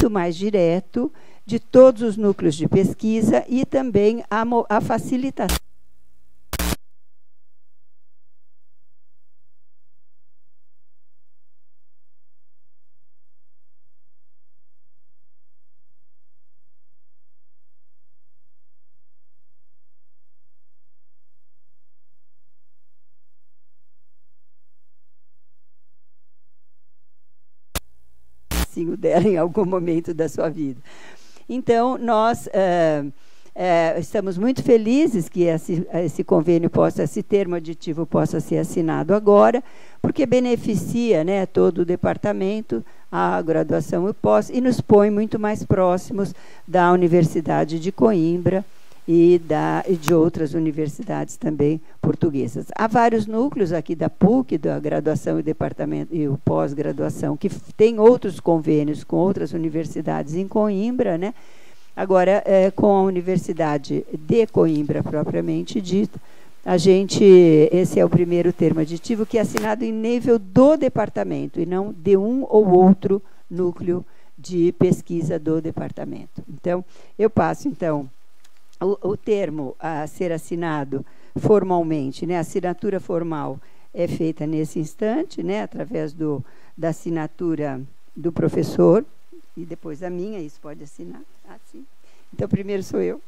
muito mais direto de todos os núcleos de pesquisa e também a, a facilitação dela em algum momento da sua vida. Então, nós é, é, estamos muito felizes que esse, esse, convênio possa, esse termo aditivo possa ser assinado agora, porque beneficia né, todo o departamento, a graduação e pós, e nos põe muito mais próximos da Universidade de Coimbra e, da, e de outras universidades também portuguesas. Há vários núcleos aqui da PUC, da graduação e departamento e o pós-graduação, que tem outros convênios com outras universidades em Coimbra, né? Agora, é, com a Universidade de Coimbra propriamente dita, a gente, esse é o primeiro termo aditivo que é assinado em nível do departamento e não de um ou outro núcleo de pesquisa do departamento. Então, eu passo então o, o termo a ser assinado formalmente, né, a assinatura formal é feita nesse instante, né, através do, da assinatura do professor e depois a minha, isso pode assinar. assim. Então, primeiro sou eu.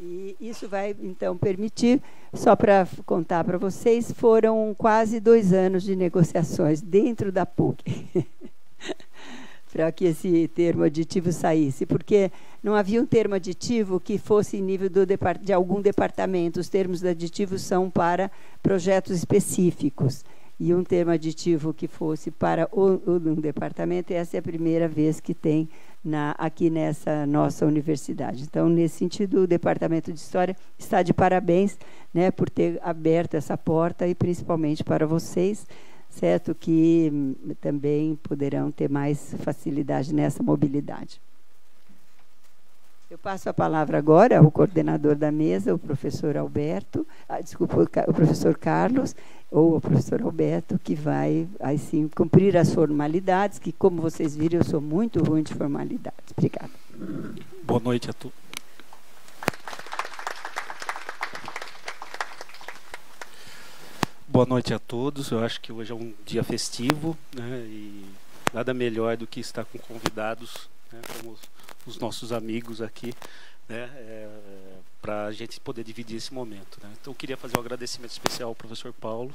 E isso vai, então, permitir, só para contar para vocês, foram quase dois anos de negociações dentro da PUC para que esse termo aditivo saísse, porque não havia um termo aditivo que fosse em nível de algum departamento. Os termos aditivos são para projetos específicos. E um termo aditivo que fosse para o, um departamento, essa é a primeira vez que tem na, aqui nessa nossa universidade. Então, nesse sentido, o Departamento de História está de parabéns né, por ter aberto essa porta e principalmente para vocês, certo? Que hum, também poderão ter mais facilidade nessa mobilidade. Eu passo a palavra agora ao coordenador da mesa, o professor Alberto, ah, desculpa, o professor Carlos, ou o professor Alberto, que vai, assim, cumprir as formalidades, que, como vocês viram, eu sou muito ruim de formalidades. Obrigada. Boa noite a todos. Boa noite a todos. Eu acho que hoje é um dia festivo, né, e nada melhor do que estar com convidados, né, como os nossos amigos aqui, né, é, para a gente poder dividir esse momento. Né. Então, eu queria fazer um agradecimento especial ao professor Paulo,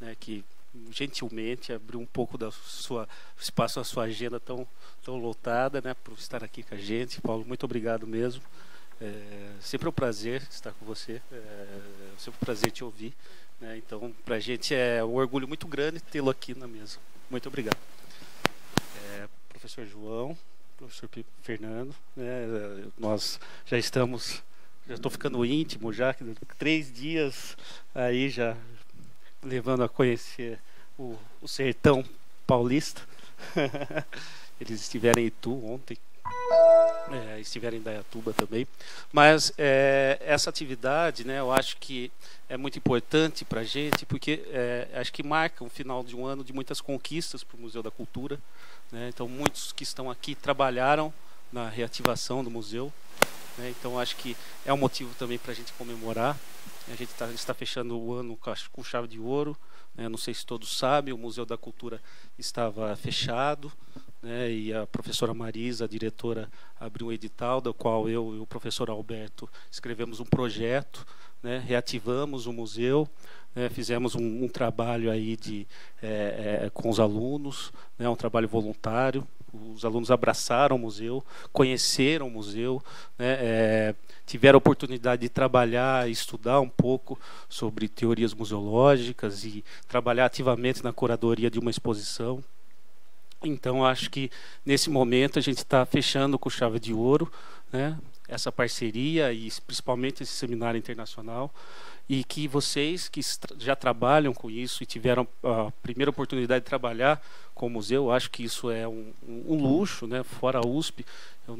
né, que gentilmente abriu um pouco da sua espaço, a sua agenda tão tão lotada, né, por estar aqui com a gente. Paulo, muito obrigado mesmo. É, sempre um prazer estar com você, é, sempre um prazer te ouvir. Né, então, para a gente é um orgulho muito grande tê-lo aqui na mesa. Muito obrigado. É, professor João, professor Fernando, né, nós já estamos, já estou ficando íntimo já, três dias aí já levando a conhecer o, o sertão paulista. Eles estiveram em Itu ontem, é, estiveram em Dayatuba também. Mas é, essa atividade, né, eu acho que é muito importante para a gente, porque é, acho que marca um final de um ano de muitas conquistas para o Museu da Cultura. Né? Então, muitos que estão aqui trabalharam na reativação do museu. Né? Então, acho que é um motivo também para a gente comemorar. A gente tá, está fechando o ano com chave de ouro. Né? Não sei se todos sabem, o Museu da Cultura estava fechado. Né? E a professora Marisa, a diretora, abriu um edital, do qual eu e o professor Alberto escrevemos um projeto, né? reativamos o museu, né, fizemos um, um, trabalho aí de, é, é, com os alunos, né, um trabalho voluntário. Os alunos abraçaram o museu, conheceram o museu, né, é, tiveram a oportunidade de trabalhar estudar um pouco sobre teorias museológicas e trabalhar ativamente na curadoria de uma exposição. Então, acho que nesse momento a gente está fechando com chave de ouro né, essa parceria e principalmente esse seminário internacional e que vocês que já trabalham com isso e tiveram a primeira oportunidade de trabalhar com o museu, acho que isso é um, um luxo, né? Fora a USP, eu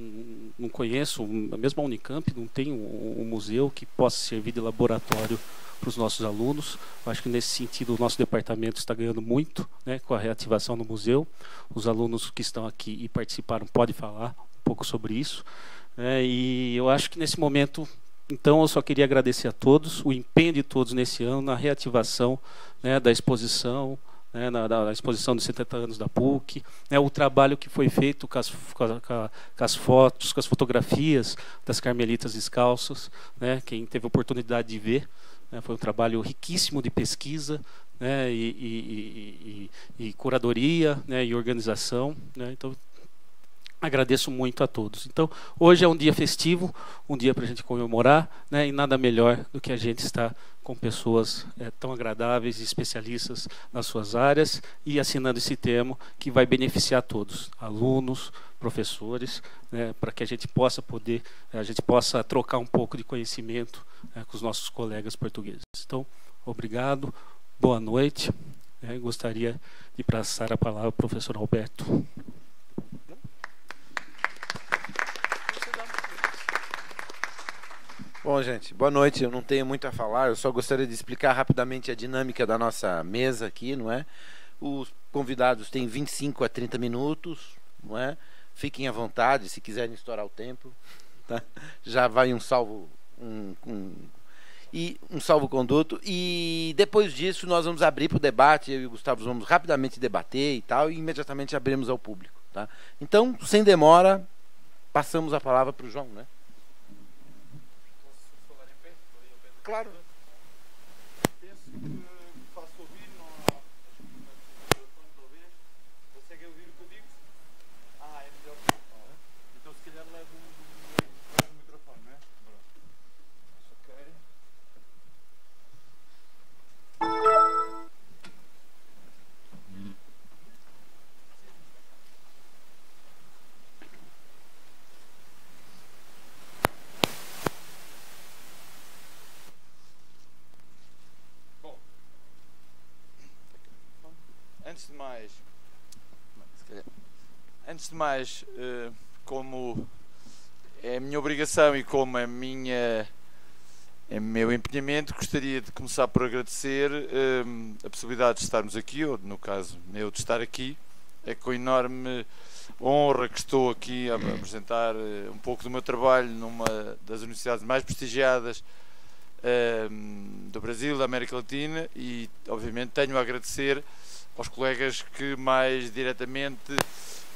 não conheço, mesmo a Unicamp não tem um, um museu que possa servir de laboratório para os nossos alunos. Acho que nesse sentido o nosso departamento está ganhando muito né, com a reativação no museu. Os alunos que estão aqui e participaram podem falar um pouco sobre isso. É, e eu acho que nesse momento, então, eu só queria agradecer a todos, o empenho de todos nesse ano na reativação né, da exposição, né, na, na, exposição dos 70 anos da PUC, né, o trabalho que foi feito com as, com, a, com as, fotos, com as fotografias das carmelitas descalças, né, quem teve oportunidade de ver, né, foi um trabalho riquíssimo de pesquisa né, e, e, e, e, curadoria né, e organização. Então, agradeço muito a todos. Então, hoje é um dia festivo, um dia para a gente comemorar, né, e nada melhor do que a gente estar com pessoas é, tão agradáveis e especialistas nas suas áreas e assinando esse termo que vai beneficiar todos, alunos, professores, né, para que a gente possa poder, a gente possa trocar um pouco de conhecimento é, com os nossos colegas portugueses. Então, obrigado, boa noite. É, gostaria de passar a palavra ao professor Alberto. Bom, gente, boa noite. Eu não tenho muito a falar, eu só gostaria de explicar rapidamente a dinâmica da nossa mesa aqui, não é? Os convidados têm 25 a 30 minutos, não é? Fiquem à vontade, se quiserem estourar o tempo, tá? Já vai um salvo um, um e um salvo-conduto. E depois disso, nós vamos abrir para o debate. Eu e o Gustavo vamos rapidamente debater e tal, e imediatamente abrimos ao público. Tá? Então, sem demora, passamos a palavra para o João. Né? Claro. Penso que mais, antes de mais, eh, como é a minha obrigação e como é minha é meu empenhamento, gostaria de começar por agradecer eh, a possibilidade de estarmos aqui, ou no caso meu de estar aqui. É com enorme honra que estou aqui a apresentar eh, um pouco do meu trabalho numa das universidades mais prestigiadas do Brasil, da América Latina, e obviamente tenho a agradecer aos colegas que mais diretamente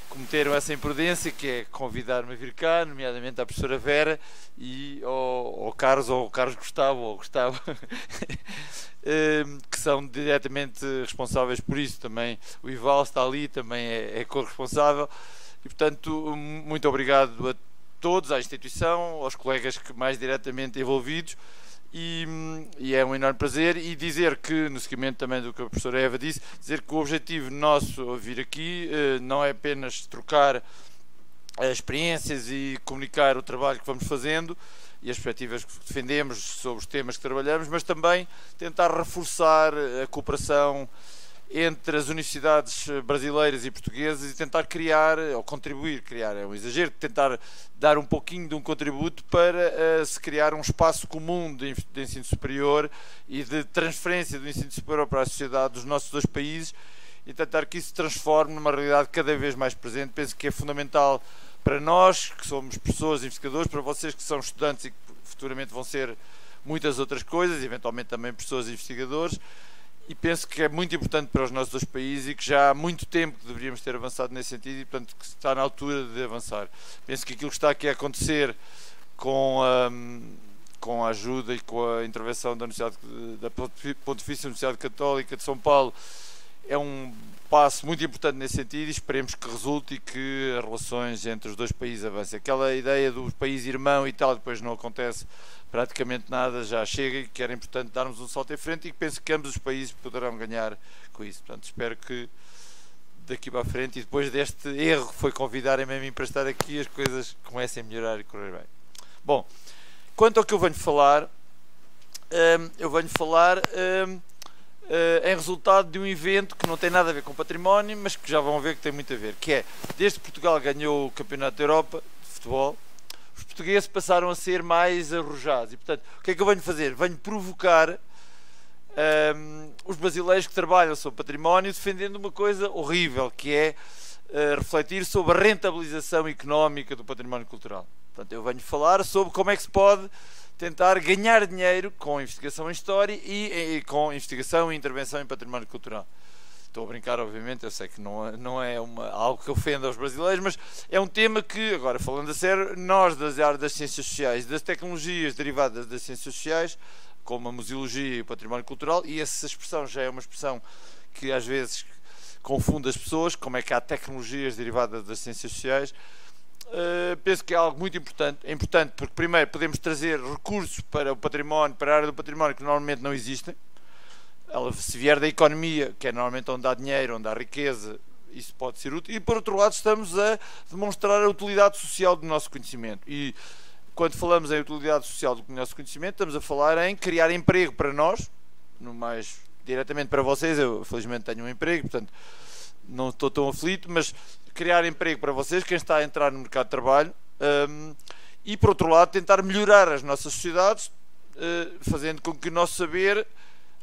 cometeram essa imprudência, que é convidar-me a vir cá, nomeadamente à professora Vera e ao, ao Carlos, ou ao Carlos Gustavo, ou Gustavo, ehm, que são diretamente responsáveis por isso. Também o Ival está ali, também é, é corresponsável. E, portanto, muito obrigado a todos, à instituição, aos colegas que mais diretamente envolvidos e, e, é um enorme prazer. E dizer que, no seguimento também do que a professora Eva disse, dizer que o objetivo nosso a vir aqui eh, não é apenas trocar experiências e comunicar o trabalho que vamos fazendo e as perspectivas que defendemos sobre os temas que trabalhamos, mas também tentar reforçar a cooperação entre as universidades brasileiras e portuguesas e tentar criar, ou contribuir, criar é um exagero, tentar dar um pouquinho de um contributo para uh, se criar um espaço comum de, de, ensino superior e de transferência do ensino superior para a sociedade dos nossos dois países e tentar que isso se transforme numa realidade cada vez mais presente. Penso que é fundamental para nós, que somos pessoas, investigadores, para vocês que são estudantes e que futuramente vão ser muitas outras coisas, eventualmente também pessoas investigadores, e penso que é muito importante para os nossos dois países e que já há muito tempo que deveríamos ter avançado nesse sentido e, portanto, que está na altura de avançar. Penso que aquilo que está aqui a acontecer com a, com a ajuda e com a intervenção da, Universidade, da Pontifícia Universidade Católica de São Paulo é um passo muito importante nesse sentido e esperemos que resulte e que as relações entre os dois países avancem. Aquela ideia do país irmão e tal, depois não acontece praticamente nada, já chega e que era importante darmos um salto em frente e que penso que ambos os países poderão ganhar com isso. Portanto, espero que daqui para a frente e depois deste erro que foi convidarem-me a mim para estar aqui, as coisas comecem a melhorar e correr bem. Bom, quanto ao que eu venho falar, hum, eu venho falar hum, uh, em resultado de um evento que não tem nada a ver com património, mas que já vão ver que tem muito a ver, que é, desde que Portugal ganhou o Campeonato da Europa de futebol, os portugueses passaram a ser mais arrojados. E, portanto, o que é que eu venho fazer? Venho provocar um, os brasileiros que trabalham sobre património defendendo uma coisa horrível, que é uh, refletir sobre a rentabilização económica do património cultural. Portanto, eu venho falar sobre como é que se pode tentar ganhar dinheiro com investigação em história e, e com investigação e intervenção em património cultural. Estou a brincar, obviamente, eu sei que não é, não é uma, algo que ofenda aos brasileiros, mas é um tema que, agora falando a sério, nós das áreas das ciências sociais, das tecnologias derivadas das ciências sociais, como a museologia e o património cultural, e essa expressão já é uma expressão que às vezes confunde as pessoas, como é que há tecnologias derivadas das ciências sociais, Uh, penso que é algo muito importante. É importante porque, primeiro, podemos trazer recursos para o património, para a área do património que normalmente não existem. Ela, se vier da economia, que é normalmente onde há dinheiro, onde há riqueza, isso pode ser útil. E, por outro lado, estamos a demonstrar a utilidade social do nosso conhecimento. E quando falamos em utilidade social do nosso conhecimento, estamos a falar em criar emprego para nós, no mais diretamente para vocês. Eu, felizmente, tenho um emprego, portanto, não estou tão aflito, mas criar emprego para vocês, quem está a entrar no mercado de trabalho, um, e por outro lado, tentar melhorar as nossas sociedades, uh, fazendo com que o nosso saber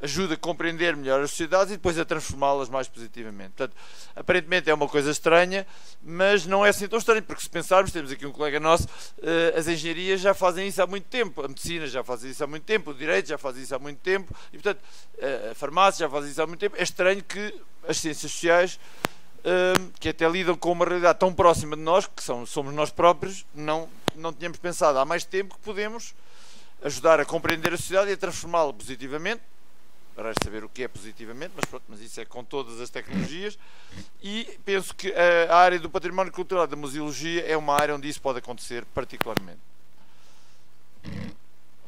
ajude a compreender melhor as sociedades e depois a transformá-las mais positivamente. Portanto, aparentemente é uma coisa estranha, mas não é assim tão estranho, porque se pensarmos, temos aqui um colega nosso, uh, as engenharias já fazem isso há muito tempo, a medicina já faz isso há muito tempo, o direito já faz isso há muito tempo, e portanto, uh, a farmácia já faz isso há muito tempo. É estranho que as ciências sociais que até lidam com uma realidade tão próxima de nós, que somos nós próprios, não, não tínhamos pensado há mais tempo que podemos ajudar a compreender a sociedade e a transformá-la positivamente. Resta saber o que é positivamente, mas pronto, mas isso é com todas as tecnologias. E penso que a área do património cultural da museologia é uma área onde isso pode acontecer particularmente.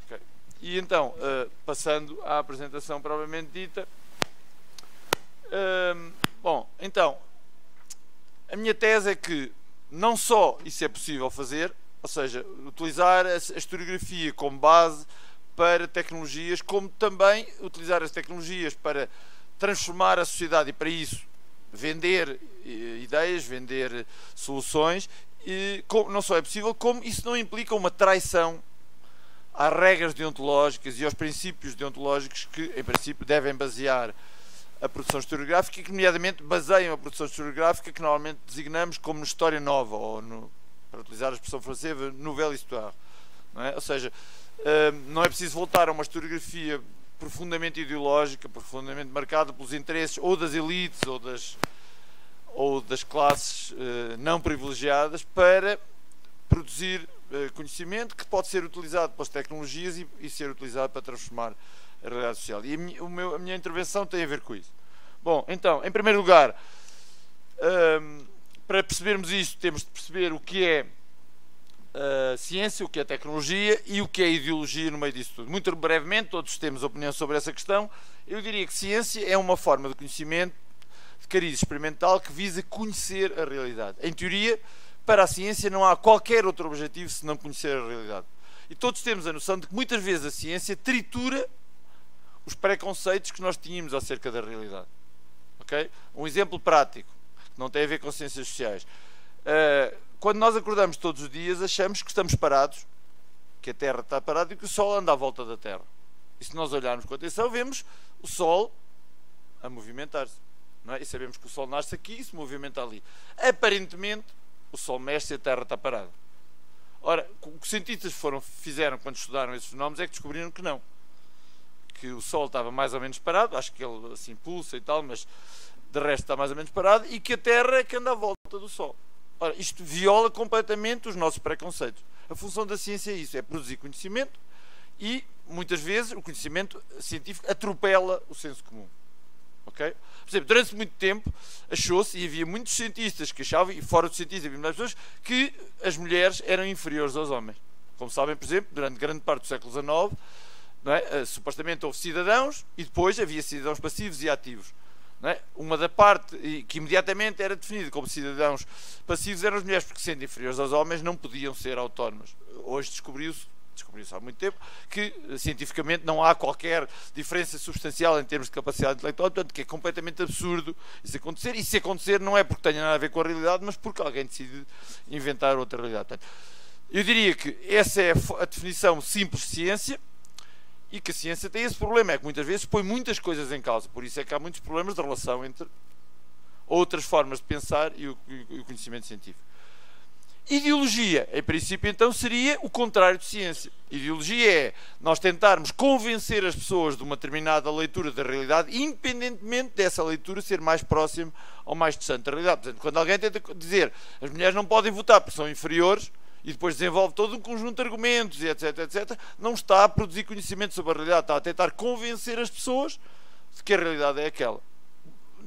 Okay. E então, uh, passando à apresentação propriamente dita. Uh, bom, então, a minha tese é que não só isso é possível fazer, ou seja, utilizar a historiografia como base para tecnologias, como também utilizar as tecnologias para transformar a sociedade e para isso vender eh, ideias, vender soluções, e não só é possível, como isso não implica uma traição às regras deontológicas e aos princípios deontológicos que, em princípio, devem basear a produção historiográfica e que, nomeadamente, baseiam a produção historiográfica que normalmente designamos como história nova, ou, no, para utilizar a expressão francesa, nouvelle histoire. É? Ou seja, não é preciso voltar a uma historiografia profundamente ideológica, profundamente marcada pelos interesses ou das elites ou das, ou das classes eh, não privilegiadas para produzir eh, conhecimento que pode ser utilizado pelas tecnologias e, e ser utilizado para transformar a realidade social. E a minha, meu, a minha, intervenção tem a ver com isso. Bom, então, em primeiro lugar, um, para percebermos isto, temos de perceber o que é a ciência, o que é tecnologia e o que é ideologia no meio disso tudo. Muito brevemente, todos temos opinião sobre essa questão. Eu diria que ciência é uma forma de conhecimento de cariz experimental que visa conhecer a realidade. Em teoria, para a ciência não há qualquer outro objetivo senão conhecer a realidade. E todos temos a noção de que muitas vezes a ciência tritura os preconceitos que nós tínhamos acerca da realidade. Okay? Um exemplo prático, que não tem a ver com ciências sociais. Uh, quando nós acordamos todos os dias, achamos que estamos parados, que a Terra está parada e que o Sol anda à volta da Terra. E se nós olharmos com atenção, vemos o Sol a movimentar-se. É? E sabemos que o Sol nasce aqui e se movimenta ali. Aparentemente, o Sol mexe e a Terra está parada. Ora, o que os cientistas foram, fizeram quando estudaram esses fenómenos é que descobriram que não que o Sol estava mais ou menos parado, acho que ele assim pulsa e tal, mas de resto está mais ou menos parado, e que a Terra é que anda à volta do Sol. Ora, isto viola completamente os nossos preconceitos. A função da ciência é isso, é produzir conhecimento e muitas vezes o conhecimento científico atropela o senso comum. Ok? Por exemplo, durante muito tempo achou-se, e havia muitos cientistas que achavam, e fora dos cientistas havia muitas pessoas, que as mulheres eram inferiores aos homens. Como sabem, por exemplo, durante grande parte do século XIX, é? uh, supostamente houve cidadãos e depois havia cidadãos passivos e ativos. É? Uma da parte que imediatamente era definida como cidadãos passivos eram as mulheres, porque sendo inferiores aos homens não podiam ser autónomas. Hoje descobriu-se descobriu-se há muito tempo, que cientificamente não há qualquer diferença substancial em termos de capacidade intelectual, portanto que é completamente absurdo isso acontecer, e se acontecer não é porque tenha nada a ver com a realidade, mas porque alguém decide inventar outra realidade. Portanto, eu diria que essa é a definição simples de ciência, E que a ciência tem esse problema, é que muitas vezes põe muitas coisas em causa. Por isso é que há muitos problemas de relação entre outras formas de pensar e o, e o conhecimento científico. Ideologia, em princípio, então, seria o contrário de ciência. Ideologia é nós tentarmos convencer as pessoas de uma determinada leitura da realidade, independentemente dessa leitura ser mais próxima ou mais distante da realidade. Portanto, quando alguém tenta dizer as mulheres não podem votar porque são inferiores, e depois desenvolve todo um conjunto de argumentos, e etc, etc, não está a produzir conhecimento sobre a realidade, está a tentar convencer as pessoas de que a realidade é aquela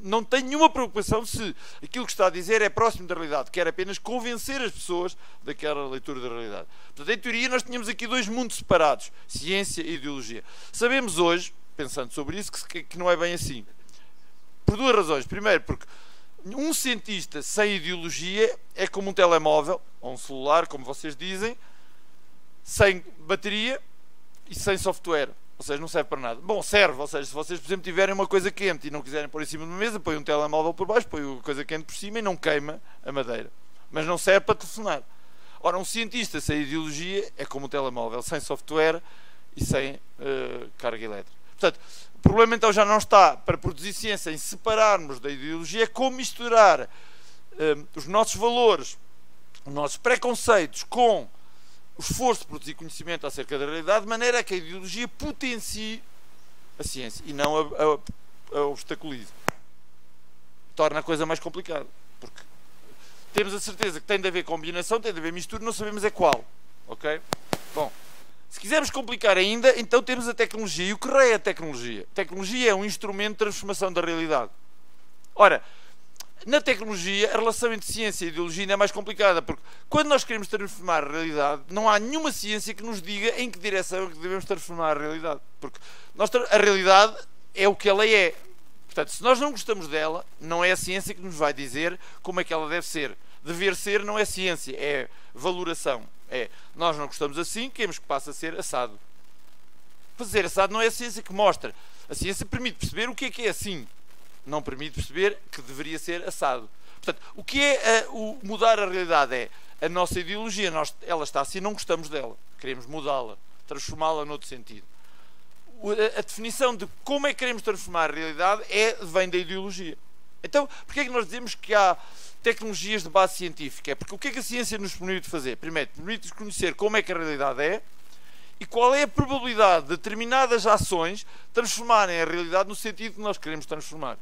não tem nenhuma preocupação se aquilo que está a dizer é próximo da realidade, quer apenas convencer as pessoas daquela leitura da realidade. Portanto, em teoria, nós tínhamos aqui dois mundos separados, ciência e ideologia. Sabemos hoje, pensando sobre isso, que, que não é bem assim. Por duas razões. Primeiro, porque um cientista sem ideologia é como um telemóvel, ou um celular, como vocês dizem, sem bateria e sem software. Ou seja, não serve para nada. Bom, serve, ou seja, se vocês, por exemplo, tiverem uma coisa quente e não quiserem pôr em cima de uma mesa, põe um telemóvel por baixo, põe a coisa quente por cima e não queima a madeira. Mas não serve para telefonar. Ora, um cientista sem ideologia é como um telemóvel, sem software e sem uh, carga elétrica. Portanto, o problema então já não está para produzir ciência em separarmos da ideologia, é como misturar uh, os nossos valores, os nossos preconceitos com o esforço de produzir conhecimento acerca da realidade, de maneira que a ideologia potencie a ciência e não a, a, a obstaculize. Torna a coisa mais complicada. Porque temos a certeza que tem de haver combinação, tem de haver mistura, não sabemos é qual. Ok? Bom, se quisermos complicar ainda, então temos a tecnologia. E o que é a tecnologia? A tecnologia é um instrumento de transformação da realidade. Ora, na tecnologia, a relação entre ciência e ideologia ainda é mais complicada, porque quando nós queremos transformar a realidade, não há nenhuma ciência que nos diga em que direção é que devemos transformar a realidade. Porque a realidade é o que ela é. Portanto, se nós não gostamos dela, não é a ciência que nos vai dizer como é que ela deve ser. Dever ser não é ciência, é valoração. É, nós não gostamos assim, queremos que passe a ser assado. Fazer assado não é a ciência que mostra. A ciência permite perceber o que é que é assim não permite perceber que deveria ser assado. Portanto, o que é uh, o mudar a realidade é a nossa ideologia, nós, ela está assim, não gostamos dela, queremos mudá-la, transformá-la noutro sentido. O, a, a, definição de como é que queremos transformar a realidade é, vem da ideologia. Então, porquê é que nós dizemos que há tecnologias de base científica? É porque o que é que a ciência nos permite fazer? Primeiro, permite-nos conhecer como é que a realidade é, e qual é a probabilidade de determinadas ações transformarem a realidade no sentido que nós queremos transformar.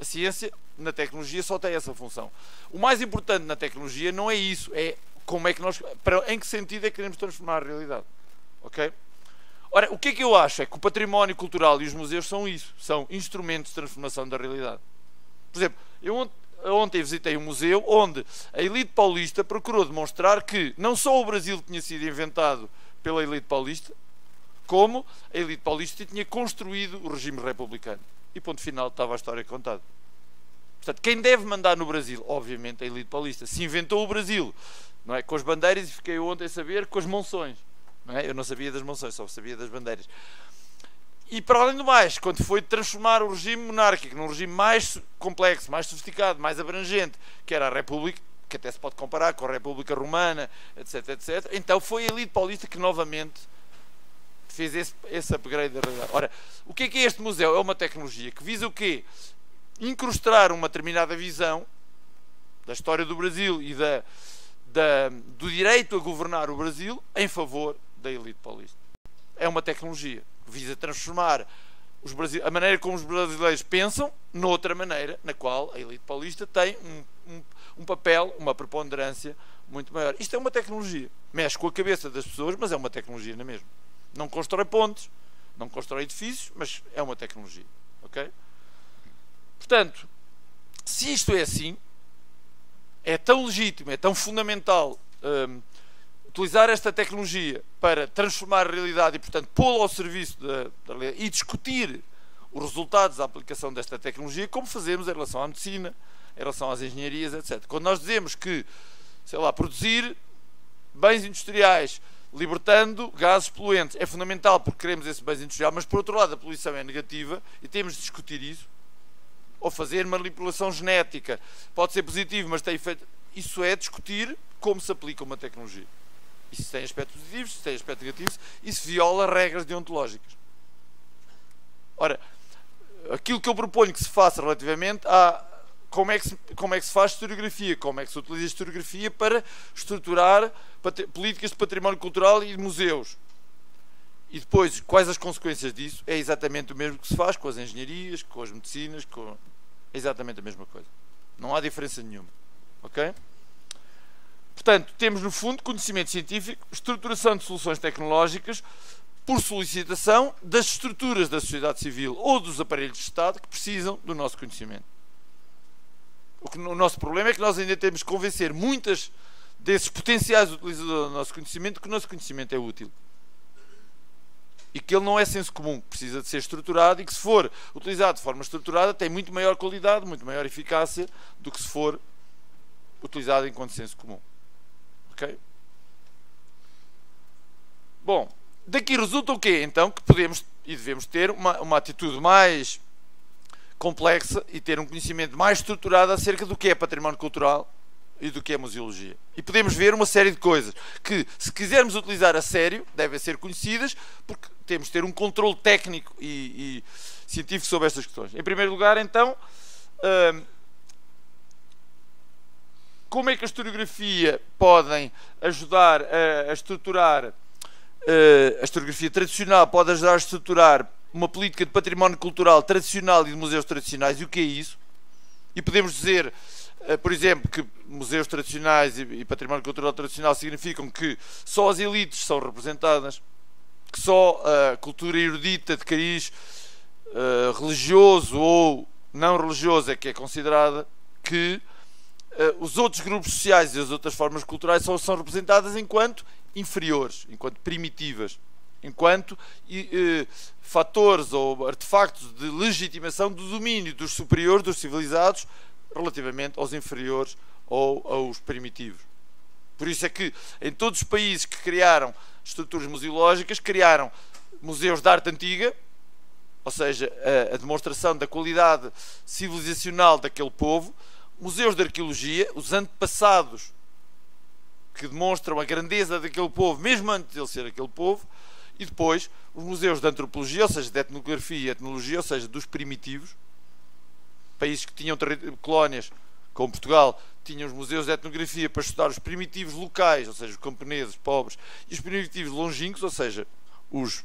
A ciência na tecnologia só tem essa função. O mais importante na tecnologia não é isso, é como é que nós, para, em que sentido é que queremos transformar a realidade. Ok? Ora, o que é que eu acho? É que o património cultural e os museus são isso, são instrumentos de transformação da realidade. Por exemplo, eu ontem visitei um museu onde a elite paulista procurou demonstrar que não só o Brasil tinha sido inventado pela elite paulista, como a elite paulista tinha construído o regime republicano e ponto final estava a história contada. Portanto, quem deve mandar no Brasil? Obviamente a elite paulista. Se inventou o Brasil, não é? Com as bandeiras e fiquei ontem a saber com as monções. Não é? Eu não sabia das monções, só sabia das bandeiras. E para além do mais, quando foi transformar o regime monárquico num regime mais complexo, mais sofisticado, mais abrangente, que era a República, que até se pode comparar com a República Romana, etc, etc, então foi a elite paulista que novamente fez esse, esse upgrade da realidade. Ora, o que é que é este museu? É uma tecnologia que visa o quê? Incrustar uma determinada visão da história do Brasil e da, da, do direito a governar o Brasil em favor da elite paulista. É uma tecnologia visa transformar a maneira como os brasileiros pensam noutra maneira, na qual a elite paulista tem um, um, um papel, uma preponderância muito maior. Isto é uma tecnologia. Mexe com a cabeça das pessoas, mas é uma tecnologia na mesma. Não constrói pontes, não constrói edifícios, mas é uma tecnologia. Ok? Portanto, se isto é assim, é tão legítimo, é tão fundamental um, utilizar esta tecnologia para transformar a realidade e, portanto, pô-la ao serviço da, da e discutir os resultados da aplicação desta tecnologia, como fazemos em relação à medicina, em relação às engenharias, etc. Quando nós dizemos que, sei lá, produzir bens industriais libertando gases poluentes. É fundamental porque queremos esse bens industrial, mas por outro lado a poluição é negativa e temos de discutir isso. Ou fazer manipulação genética. Pode ser positivo, mas tem efeito. Isso é discutir como se aplica uma tecnologia. Isso tem aspectos positivos, isso tem aspectos negativos, isso viola regras deontológicas. Ora, aquilo que eu proponho que se faça relativamente a como é que se, como é que se faz historiografia, como é que se utiliza a historiografia para estruturar políticas de património cultural e de museus. E depois, quais as consequências disso? É exatamente o mesmo que se faz com as engenharias, com as medicinas, com... é exatamente a mesma coisa. Não há diferença nenhuma. Ok? Portanto, temos no fundo conhecimento científico, estruturação de soluções tecnológicas por solicitação das estruturas da sociedade civil ou dos aparelhos de Estado que precisam do nosso conhecimento. O, que, o nosso problema é que nós ainda temos que convencer muitas desses potenciais utilizadores do nosso conhecimento que o nosso conhecimento é útil. E que ele não é senso comum, precisa de ser estruturado e que, se for utilizado de forma estruturada, tem muito maior qualidade, muito maior eficácia do que se for utilizado enquanto senso comum. Bom, daqui resulta o quê? Então que podemos e devemos ter uma, uma atitude mais complexa e ter um conhecimento mais estruturado acerca do que é património cultural e do que é museologia. E podemos ver uma série de coisas que, se quisermos utilizar a sério, devem ser conhecidas, porque temos de ter um controle técnico e, e científico sobre estas questões. Em primeiro lugar, então, hum, como é que a historiografia podem ajudar a, a estruturar, uh, a historiografia tradicional pode ajudar a estruturar uma política de património cultural tradicional e de museus tradicionais. E o que é isso? E podemos dizer, uh, por exemplo, que museus tradicionais e, património cultural tradicional significam que só as elites são representadas, que só a cultura erudita de cariz uh, religioso ou não religioso é que é considerada, que os outros grupos sociais e as outras formas culturais só são representadas enquanto inferiores, enquanto primitivas, enquanto uh, fatores ou artefactos de legitimação do domínio dos superiores, dos civilizados, relativamente aos inferiores ou aos primitivos. Por isso é que em todos os países que criaram estruturas museológicas, criaram museus de arte antiga, ou seja, a, a demonstração da qualidade civilizacional daquele povo, museus de arqueologia, os antepassados que demonstram a grandeza daquele povo, mesmo antes de ele ser aquele povo, e depois os museus de antropologia, ou seja, de etnografia e etnologia, ou seja, dos primitivos, países que tinham colónias, como Portugal, tinham os museus de etnografia para estudar os primitivos locais, ou seja, os camponeses pobres, e os primitivos longínquos, ou seja, os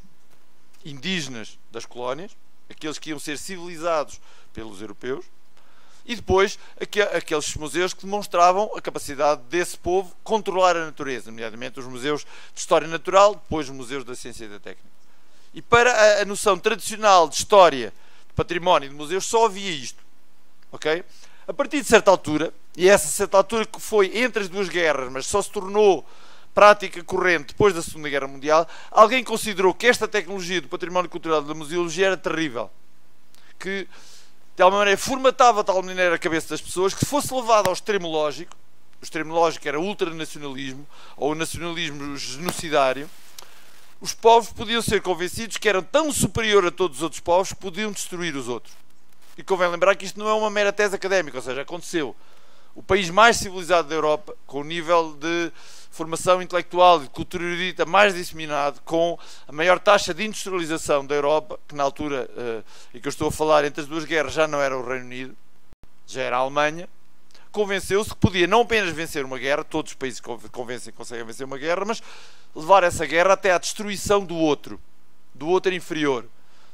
indígenas das colónias, aqueles que iam ser civilizados pelos europeus, e depois aqueles museus que demonstravam a capacidade desse povo controlar a natureza, nomeadamente os museus de história natural, depois os museus da ciência e da técnica. E para a, noção tradicional de história, de património e de museus, só havia isto. Ok? A partir de certa altura, e essa certa altura que foi entre as duas guerras, mas só se tornou prática corrente depois da Segunda Guerra Mundial, alguém considerou que esta tecnologia do património cultural da museologia era terrível. Que de alguma maneira formatava tal maneira a cabeça das pessoas que se fosse levado ao extremo lógico, o extremo lógico era o ultranacionalismo ou o nacionalismo genocidário, os povos podiam ser convencidos que eram tão superior a todos os outros povos que podiam destruir os outros. E convém lembrar que isto não é uma mera tese académica, ou seja, aconteceu. O país mais civilizado da Europa, com o nível de formação intelectual e de cultura erudita mais disseminado, com a maior taxa de industrialização da Europa, que na altura, uh, e que eu estou a falar entre as duas guerras, já não era o Reino Unido, já era a Alemanha, convenceu-se que podia não apenas vencer uma guerra, todos os países convencem que conseguem vencer uma guerra, mas levar essa guerra até à destruição do outro, do outro inferior.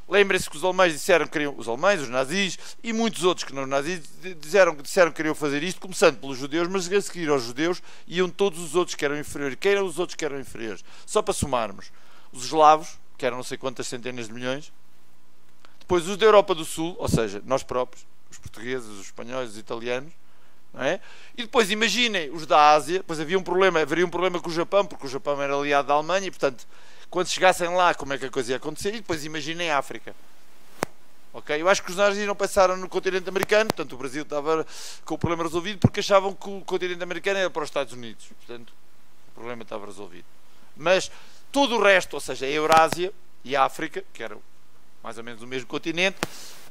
Lembrem-se que os alemães disseram que queriam, os alemães, os nazis e muitos outros que não nazis disseram, disseram que queriam fazer isto, começando pelos judeus, mas a seguir aos judeus iam todos os outros que eram inferiores. Quem eram os outros que eram inferiores? Só para somarmos. Os eslavos, que eram não sei quantas centenas de milhões, depois os da Europa do Sul, ou seja, nós próprios, os portugueses, os espanhóis, os italianos, é? E depois imaginem os da Ásia, pois havia um problema, haveria um problema com o Japão, porque o Japão era aliado da Alemanha e, portanto, quando chegassem lá, como é que a coisa ia acontecer, e depois imaginem a África. Ok? Eu acho que os nazis não pensaram no continente americano, portanto o Brasil estava com o problema resolvido porque achavam que o continente americano era para os Estados Unidos. Portanto, o problema estava resolvido. Mas todo o resto, ou seja, a Eurásia e a África, que eram mais ou menos o mesmo continente,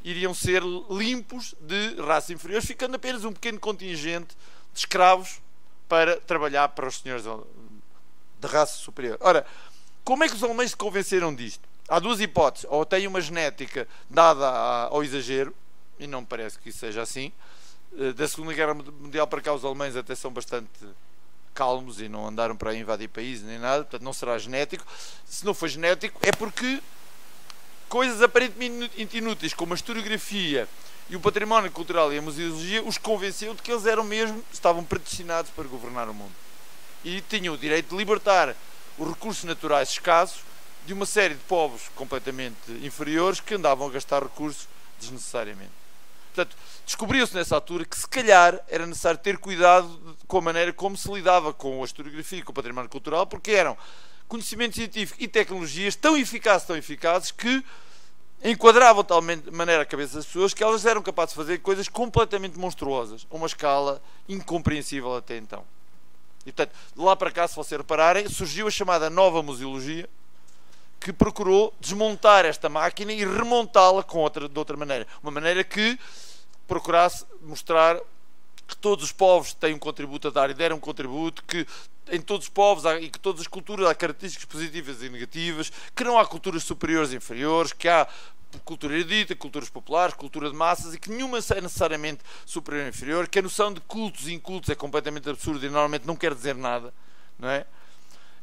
iriam ser limpos de raças inferiores, ficando apenas um pequeno contingente de escravos para trabalhar para os senhores de raça superior. Ora, como é que os alemães se convenceram disto? Há duas hipóteses. Ou têm uma genética dada ao exagero, e não parece que isso seja assim. Eh, da Segunda Guerra Mundial para cá, os alemães até são bastante calmos e não andaram para invadir países nem nada, portanto não será genético. Se não for genético, é porque coisas aparentemente inúteis, como a historiografia e o património cultural e a museologia, os convenceu de que eles eram mesmo, estavam predestinados para governar o mundo. E tinham o direito de libertar os recursos naturais escassos de uma série de povos completamente inferiores que andavam a gastar recursos desnecessariamente. Portanto, descobriu-se nessa altura que se calhar era necessário ter cuidado com a maneira como se lidava com a historiografia e com o património cultural, porque eram conhecimento científico e tecnologias tão eficazes, tão eficazes, que enquadravam de tal maneira a cabeça das pessoas que elas eram capazes de fazer coisas completamente monstruosas, a uma escala incompreensível até então. E portanto, de lá para cá, se vocês repararem, surgiu a chamada nova museologia, que procurou desmontar esta máquina e remontá-la com outra, de outra maneira. Uma maneira que procurasse mostrar que todos os povos têm um contributo a dar e deram um contributo, que em todos os povos há, e que todas as culturas há características positivas e negativas, que não há culturas superiores e inferiores, que há cultura erudita, culturas populares, cultura de massas e que nenhuma é necessariamente superior ou inferior, que a noção de cultos e incultos é completamente absurda e normalmente não quer dizer nada, não é?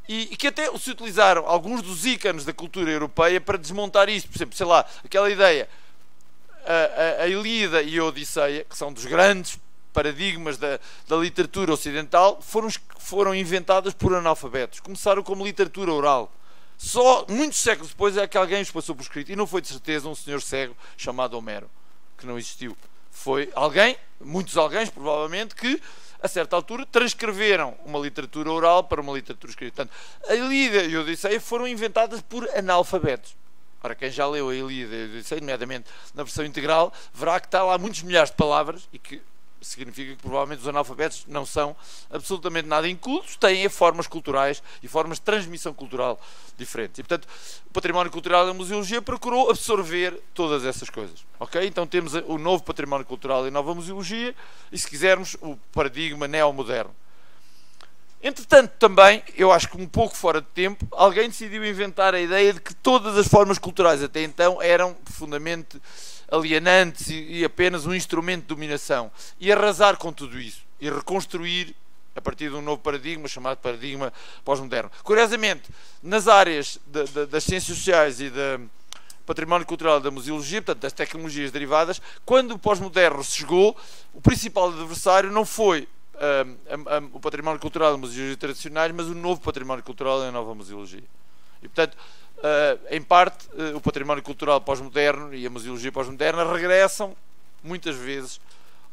E, e, que até se utilizaram alguns dos ícones da cultura europeia para desmontar isto. Por exemplo, sei lá, aquela ideia, a, a, a Ilíada e a Odisseia, que são dos grandes paradigmas da, da literatura ocidental, foram, foram inventadas por analfabetos. Começaram como literatura oral. Só muitos séculos depois é que alguém os passou por escrito. E não foi de certeza um senhor cego chamado Homero, que não existiu. Foi alguém, muitos alguém provavelmente, que a certa altura, transcreveram uma literatura oral para uma literatura escrita. Portanto, a Ilíada e a Odisseia foram inventadas por analfabetos. Ora, quem já leu a Ilíada e a Odisseia, nomeadamente na versão integral, verá que está lá muitos milhares de palavras e que significa que provavelmente os analfabetos não são absolutamente nada incultos, têm formas culturais e formas de transmissão cultural diferentes. E, portanto, o património cultural da museologia procurou absorver todas essas coisas. Ok? Então temos o novo património cultural e a nova museologia e, se quisermos, o paradigma neomoderno. Entretanto, também, eu acho que um pouco fora de tempo, alguém decidiu inventar a ideia de que todas as formas culturais até então eram profundamente alienantes e, apenas um instrumento de dominação. E arrasar com tudo isso e reconstruir a partir de um novo paradigma chamado paradigma pós-moderno. Curiosamente, nas áreas de, de, das ciências sociais e da património cultural da museologia, portanto das tecnologias derivadas, quando o pós-moderno chegou, o principal adversário não foi um, um, o património cultural da museologia tradicionais, mas o novo património cultural da nova museologia. E portanto, uh, em parte, uh, o património cultural pós-moderno e a museologia pós-moderna regressam, muitas vezes,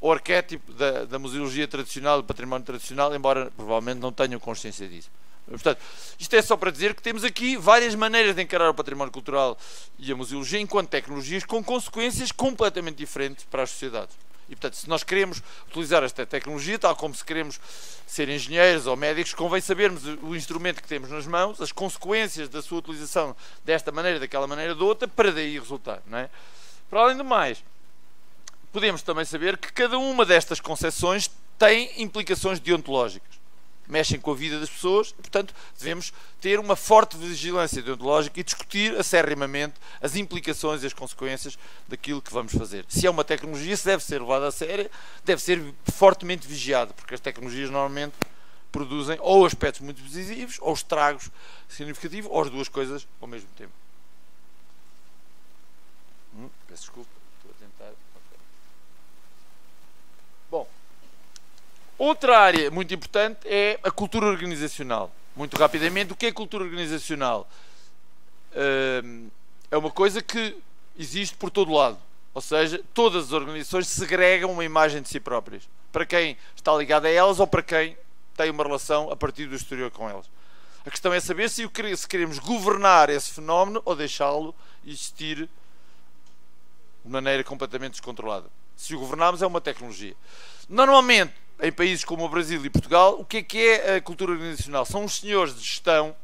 ao arquétipo da, da museologia tradicional, do património tradicional, embora provavelmente não tenham consciência disso. Portanto, isto é só para dizer que temos aqui várias maneiras de encarar o património cultural e a museologia enquanto tecnologias com consequências completamente diferentes para as sociedades. E, portanto, se nós queremos utilizar esta tecnologia, tal como se queremos ser engenheiros ou médicos, convém sabermos o instrumento que temos nas mãos, as consequências da sua utilização desta maneira, daquela maneira, de outra, para daí resultar. Não é? Para além do mais, podemos também saber que cada uma destas concepções tem implicações deontológicas mexem com a vida das pessoas e, portanto, devemos ter uma forte vigilância deontológica e discutir acerrimamente as implicações e as consequências daquilo que vamos fazer. Se é uma tecnologia, se deve ser levada a sério, deve ser fortemente vigiada, porque as tecnologias normalmente produzem ou aspectos muito positivos, ou estragos significativos, ou as duas coisas ao mesmo tempo. Hum, peço desculpa. Outra área muito importante é a cultura organizacional. Muito rapidamente, o que é cultura organizacional? Hum, é uma coisa que existe por todo lado. Ou seja, todas as organizações segregam uma imagem de si próprias. Para quem está ligado a elas ou para quem tem uma relação a partir do exterior com elas. A questão é saber se queremos governar esse fenómeno ou deixá-lo existir de maneira completamente descontrolada. Se o governarmos é uma tecnologia. Normalmente, em países como o Brasil e Portugal, o que é que é a cultura organizacional? São os senhores de gestão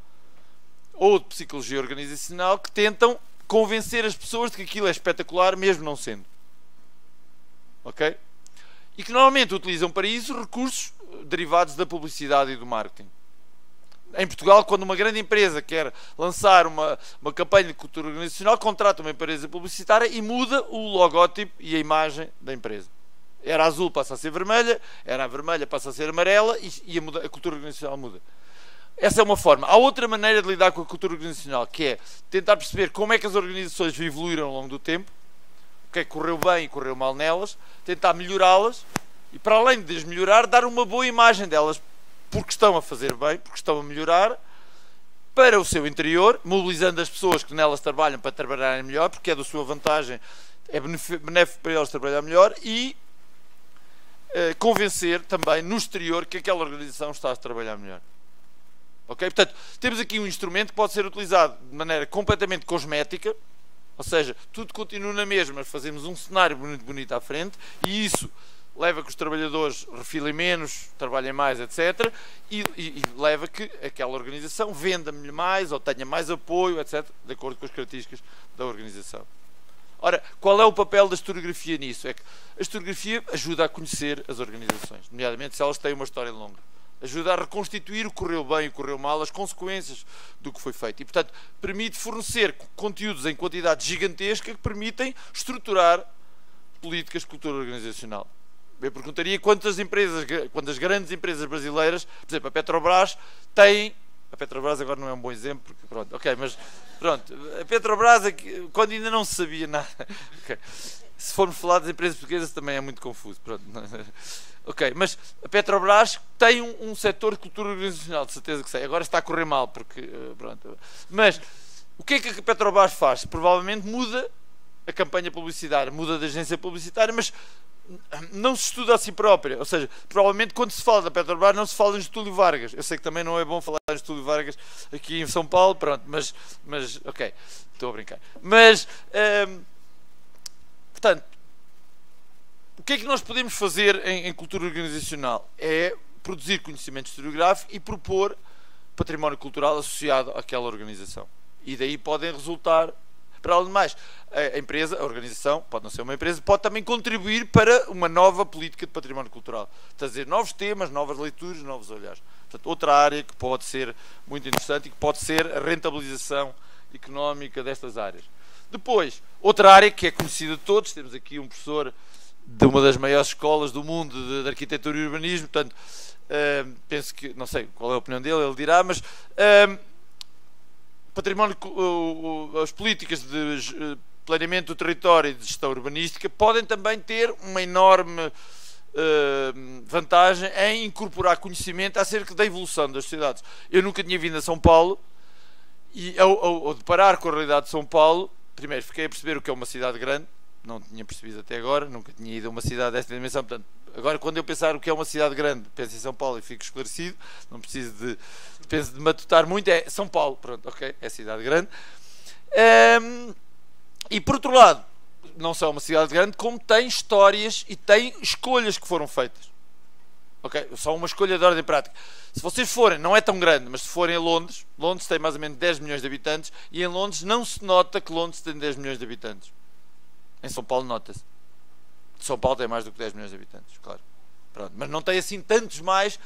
ou de psicologia organizacional que tentam convencer as pessoas de que aquilo é espetacular, mesmo não sendo. Ok? E que normalmente utilizam para isso recursos derivados da publicidade e do marketing. em Portugal, quando uma grande empresa quer lançar uma, uma campanha de cultura organizacional, contrata uma empresa publicitária e muda o logótipo e a imagem da empresa. Era azul, passa a ser vermelha, era vermelha, passa a ser amarela e, e a, muda, a cultura organizacional muda. Essa é uma forma. Há outra maneira de lidar com a cultura organizacional, que é tentar perceber como é que as organizações evoluíram ao longo do tempo, o que é que correu bem e correu mal nelas, tentar melhorá-las e, para além de as melhorar, dar uma boa imagem delas porque estão a fazer bem, porque estão a melhorar para o seu interior, mobilizando as pessoas que nelas trabalham para trabalharem melhor, porque é da sua vantagem, é benéfico para elas trabalhar melhor e uh, convencer também no exterior que aquela organização está a trabalhar melhor. Ok? Portanto, temos aqui um instrumento que pode ser utilizado de maneira completamente cosmética, ou seja, tudo continua na mesma, mas fazemos um cenário muito bonito à frente e isso leva que os trabalhadores refilem menos, trabalhem mais, etc. E, e, e leva que aquela organização venda mais ou tenha mais apoio, etc., de acordo com as características da organização. Ora, qual é o papel da historiografia nisso? É que a historiografia ajuda a conhecer as organizações, nomeadamente se elas têm uma história longa. Ajuda a reconstituir o que correu bem e o que correu mal, as consequências do que foi feito. E, portanto, permite fornecer conteúdos em quantidade gigantesca que permitem estruturar políticas de cultura organizacional. Eu perguntaria quantas empresas, quantas grandes empresas brasileiras, por exemplo, a Petrobras tem. A Petrobras agora não é um bom exemplo, porque pronto, ok, mas pronto, a Petrobras, quando ainda não se sabia nada. Okay. Se formos falar das empresas portuguesas também é muito confuso. Pronto. Ok, mas a Petrobras tem um, um setor de cultura organizacional, de certeza que sei. Agora está a correr mal, porque. Eh, pronto. Mas o que é que a Petrobras faz? Provavelmente muda a campanha publicitária, muda de agência publicitária, mas não se estuda a si própria. Ou seja, provavelmente quando se fala da Petrobras não se fala em Getúlio Vargas. Eu sei que também não é bom falar em Getúlio Vargas aqui em São Paulo, pronto, mas, mas ok, estou a brincar. Mas, hum, portanto, o que é que nós podemos fazer em, em cultura organizacional? É produzir conhecimento historiográfico e propor património cultural associado àquela organização. E daí podem resultar para além de mais, a empresa, a organização, pode não ser uma empresa, pode também contribuir para uma nova política de património cultural. Trazer novos temas, novas leituras, novos olhares. Portanto, outra área que pode ser muito interessante e que pode ser a rentabilização económica destas áreas. Depois, outra área que é conhecida de todos, temos aqui um professor de uma das maiores escolas do mundo de, de arquitetura e urbanismo, portanto, uh, penso que, não sei qual é a opinião dele, ele dirá, mas uh, património, as políticas de eh, planeamento do território e de gestão urbanística podem também ter uma enorme uh, vantagem em incorporar conhecimento acerca da evolução das cidades. Eu nunca tinha vindo a São Paulo e ao, ao, ao deparar com a realidade de São Paulo, primeiro fiquei a perceber o que é uma cidade grande, não tinha percebido até agora, nunca tinha ido a uma cidade desta dimensão, portanto, agora quando eu pensar o que é uma cidade grande, penso em São Paulo e fico esclarecido, não preciso de, penso de matutar muito, é São Paulo, pronto, ok, é cidade grande. Um, e por outro lado, não só é uma cidade grande, como tem histórias e tem escolhas que foram feitas. Ok? Só uma escolha de ordem prática. Se vocês forem, não é tão grande, mas se forem a Londres, Londres tem mais ou menos 10 milhões de habitantes e em Londres não se nota que Londres tem 10 milhões de habitantes. Em São Paulo nota-se. São Paulo tem mais do que 10 milhões de habitantes, claro. Pronto. Mas não tem assim tantos mais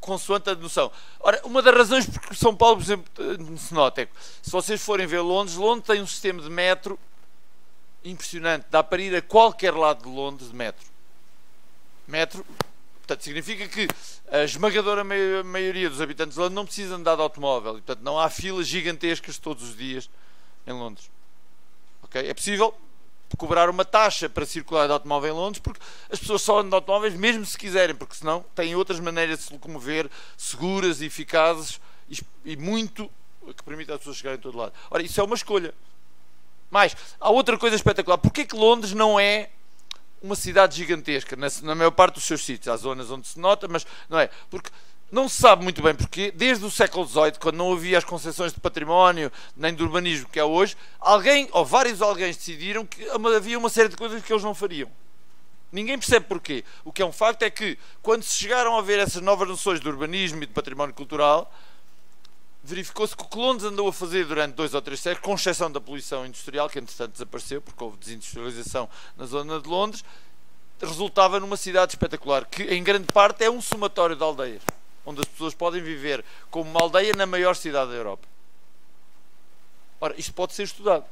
consoante a noção. Ora, uma das razões porque São Paulo, por exemplo, se nota é que se vocês forem ver Londres, Londres tem um sistema de metro impressionante. Dá para ir a qualquer lado de Londres de metro. Metro, portanto, significa que a esmagadora maioria dos habitantes de Londres não precisam andar de automóvel. E, portanto, não há filas gigantescas todos os dias em Londres. Ok? É possível cobrar uma taxa para circular de automóvel em Londres, porque as pessoas só andam de automóveis mesmo se quiserem, porque senão têm outras maneiras de se locomover seguras e eficazes e muito que permitem as pessoas chegarem em todo lado. Ora, isso é uma escolha. Mas há outra coisa espetacular. Porquê que Londres não é uma cidade gigantesca? Na, na maior parte dos seus sítios, há zonas onde se nota, mas não é. Porque não se sabe muito bem porque, desde o século XVIII, quando não havia as concessões de património nem de urbanismo que há hoje, alguém ou vários alguém decidiram que havia uma série de coisas que eles não fariam. Ninguém percebe porquê. O que é um facto é que, quando se chegaram a ver essas novas noções de urbanismo e de património cultural, verificou-se que o que Londres andou a fazer durante dois ou três séculos, com exceção da poluição industrial, que entretanto desapareceu porque houve desindustrialização na zona de Londres, resultava numa cidade espetacular, que em grande parte é um somatório de aldeias. Onde as pessoas podem viver como uma aldeia na maior cidade da Europa. Ora, isto pode ser estudado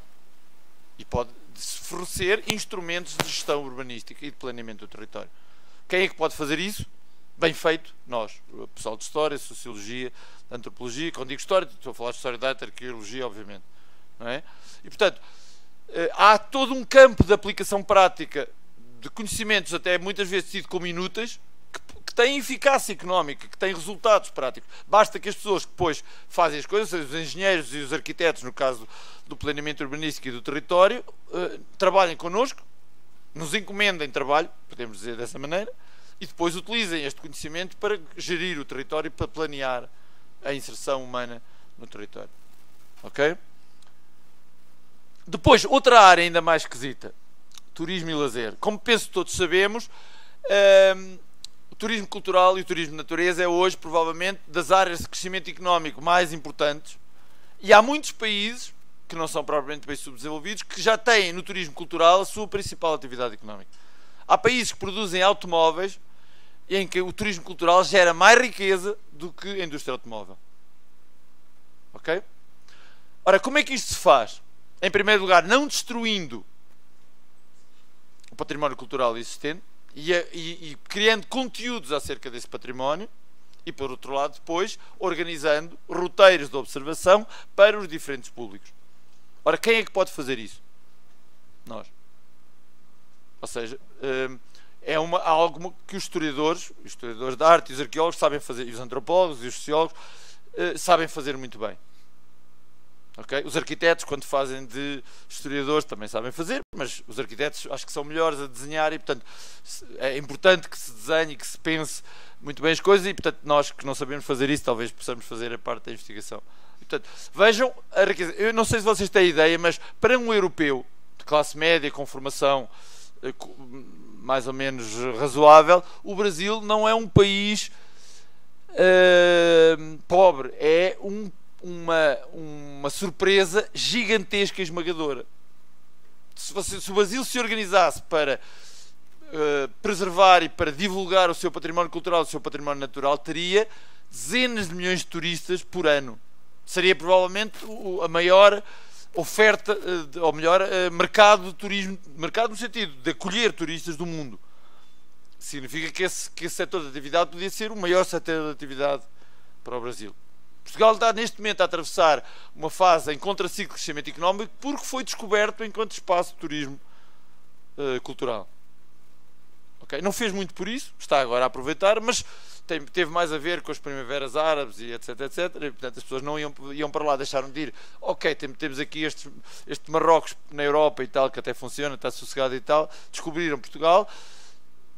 e pode fornecer instrumentos de gestão urbanística e de planeamento do território. Quem é que pode fazer isso? Bem feito, nós, o pessoal de História, Sociologia, Antropologia, quando digo História, estou a falar de História da Arqueologia, obviamente. Não é? E, portanto, eh, há todo um campo de aplicação prática de conhecimentos, até muitas vezes tido como inúteis, têm eficácia económica, que têm resultados práticos. Basta que as pessoas que depois fazem as coisas, os engenheiros e os arquitetos, no caso do planeamento urbanístico e do território, uh, trabalhem connosco, nos encomendem trabalho, podemos dizer dessa maneira, e depois utilizem este conhecimento para gerir o território, para planear a inserção humana no território. Ok? Depois, outra área ainda mais esquisita: turismo e lazer. Como penso todos sabemos, o turismo cultural e o turismo de natureza é hoje, provavelmente, das áreas de crescimento económico mais importantes. E há muitos países, que não são propriamente países subdesenvolvidos, que já têm no turismo cultural a sua principal atividade económica. Há países que produzem automóveis em que o turismo cultural gera mais riqueza do que a indústria automóvel. Ok? Ora, como é que isto se faz? em primeiro lugar, não destruindo o património cultural existente e, e, e, criando conteúdos acerca desse património e, por outro lado, depois organizando roteiros de observação para os diferentes públicos. Ora, quem é que pode fazer isso? Nós. Ou seja, hum, é uma, algo que os historiadores, os historiadores da arte os arqueólogos sabem fazer, e os antropólogos e os sociólogos eh, sabem fazer muito bem. Okay? Os arquitetos, quando fazem de historiadores, também sabem fazer, mas os arquitetos acho que são melhores a desenhar e, portanto, é importante que se desenhe, que se pense muito bem as coisas e, portanto, nós que não sabemos fazer isso, talvez possamos fazer a parte da investigação. E, portanto, vejam a riqueza. Eu não sei se vocês têm ideia, mas para um europeu de classe média, com formação eh, mais ou menos razoável, o Brasil não é um país uh, pobre, é um uma, uma surpresa gigantesca e esmagadora. Se, você, se o Brasil se organizasse para uh, preservar e para divulgar o seu património cultural, o seu património natural, teria dezenas de milhões de turistas por ano. Seria provavelmente a maior oferta, uh, ou melhor, uh, mercado de turismo, mercado no sentido de acolher turistas do mundo. Significa que esse, que esse setor de atividade podia ser o maior setor de atividade para o Brasil. Portugal está neste momento a atravessar uma fase em contraciclo de crescimento económico porque foi descoberto enquanto espaço de turismo uh, cultural. Okay? Não fez muito por isso, está agora a aproveitar, mas tem, teve mais a ver com as primaveras árabes e etc, etc. E, portanto, as pessoas não iam, iam para lá, deixaram de ir. Ok, temos aqui este, este Marrocos na Europa e tal, que até funciona, está sossegado e tal. Descobriram Portugal.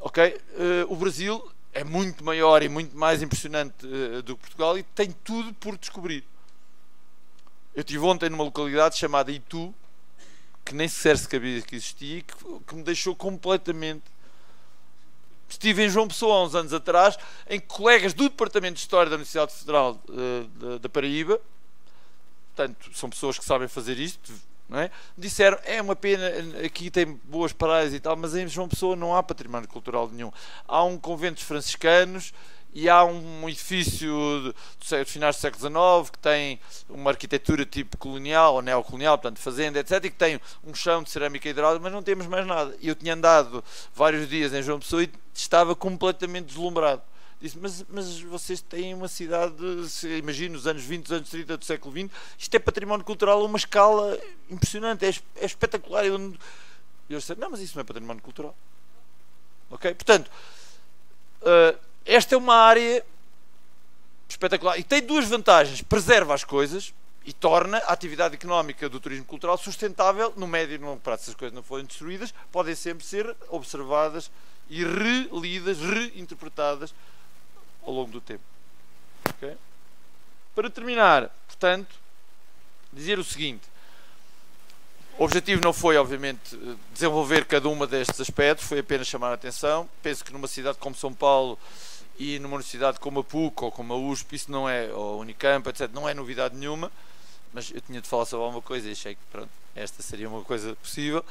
Ok, uh, o Brasil é muito maior e muito mais impressionante uh, do que Portugal e tem tudo por descobrir. Eu estive ontem numa localidade chamada Itu, que nem sequer se sabia que existia e que, que, me deixou completamente. Estive em João Pessoa há uns anos atrás, em que colegas do Departamento de História da Universidade Federal uh, da Paraíba, portanto, são pessoas que sabem fazer isto, é? Disseram, é uma pena, aqui tem boas praias e tal, mas em João Pessoa não há património cultural nenhum. Há um convento franciscanos e há um edifício dos finais do século XIX que tem uma arquitetura tipo colonial ou neocolonial, portanto fazenda, etc. E que tem um chão de cerâmica hidráulica, mas não temos mais nada. Eu tinha andado vários dias em João Pessoa e estava completamente deslumbrado. Disse, mas, mas vocês têm uma cidade, imagino, nos anos 20, anos 30 do século XX, isto é património cultural a uma escala impressionante, é, é espetacular. Eu, eu disse, não, mas isso não é património cultural. Ok? Portanto, uh, esta é uma área espetacular e tem duas vantagens: preserva as coisas e torna a atividade económica do turismo cultural sustentável no médio e no longo prazo. Se as coisas não forem destruídas, podem sempre ser observadas e relidas, reinterpretadas ao longo do tempo. Okay? Para terminar, portanto, dizer o seguinte: o objetivo não foi, obviamente, desenvolver cada uma destes aspectos, foi apenas chamar a atenção. Penso que numa cidade como São Paulo e numa universidade como a PUC ou como a USP, isso não é, ou a Unicamp, etc., não é novidade nenhuma, mas eu tinha de falar sobre alguma coisa e achei que pronto, esta seria uma coisa possível.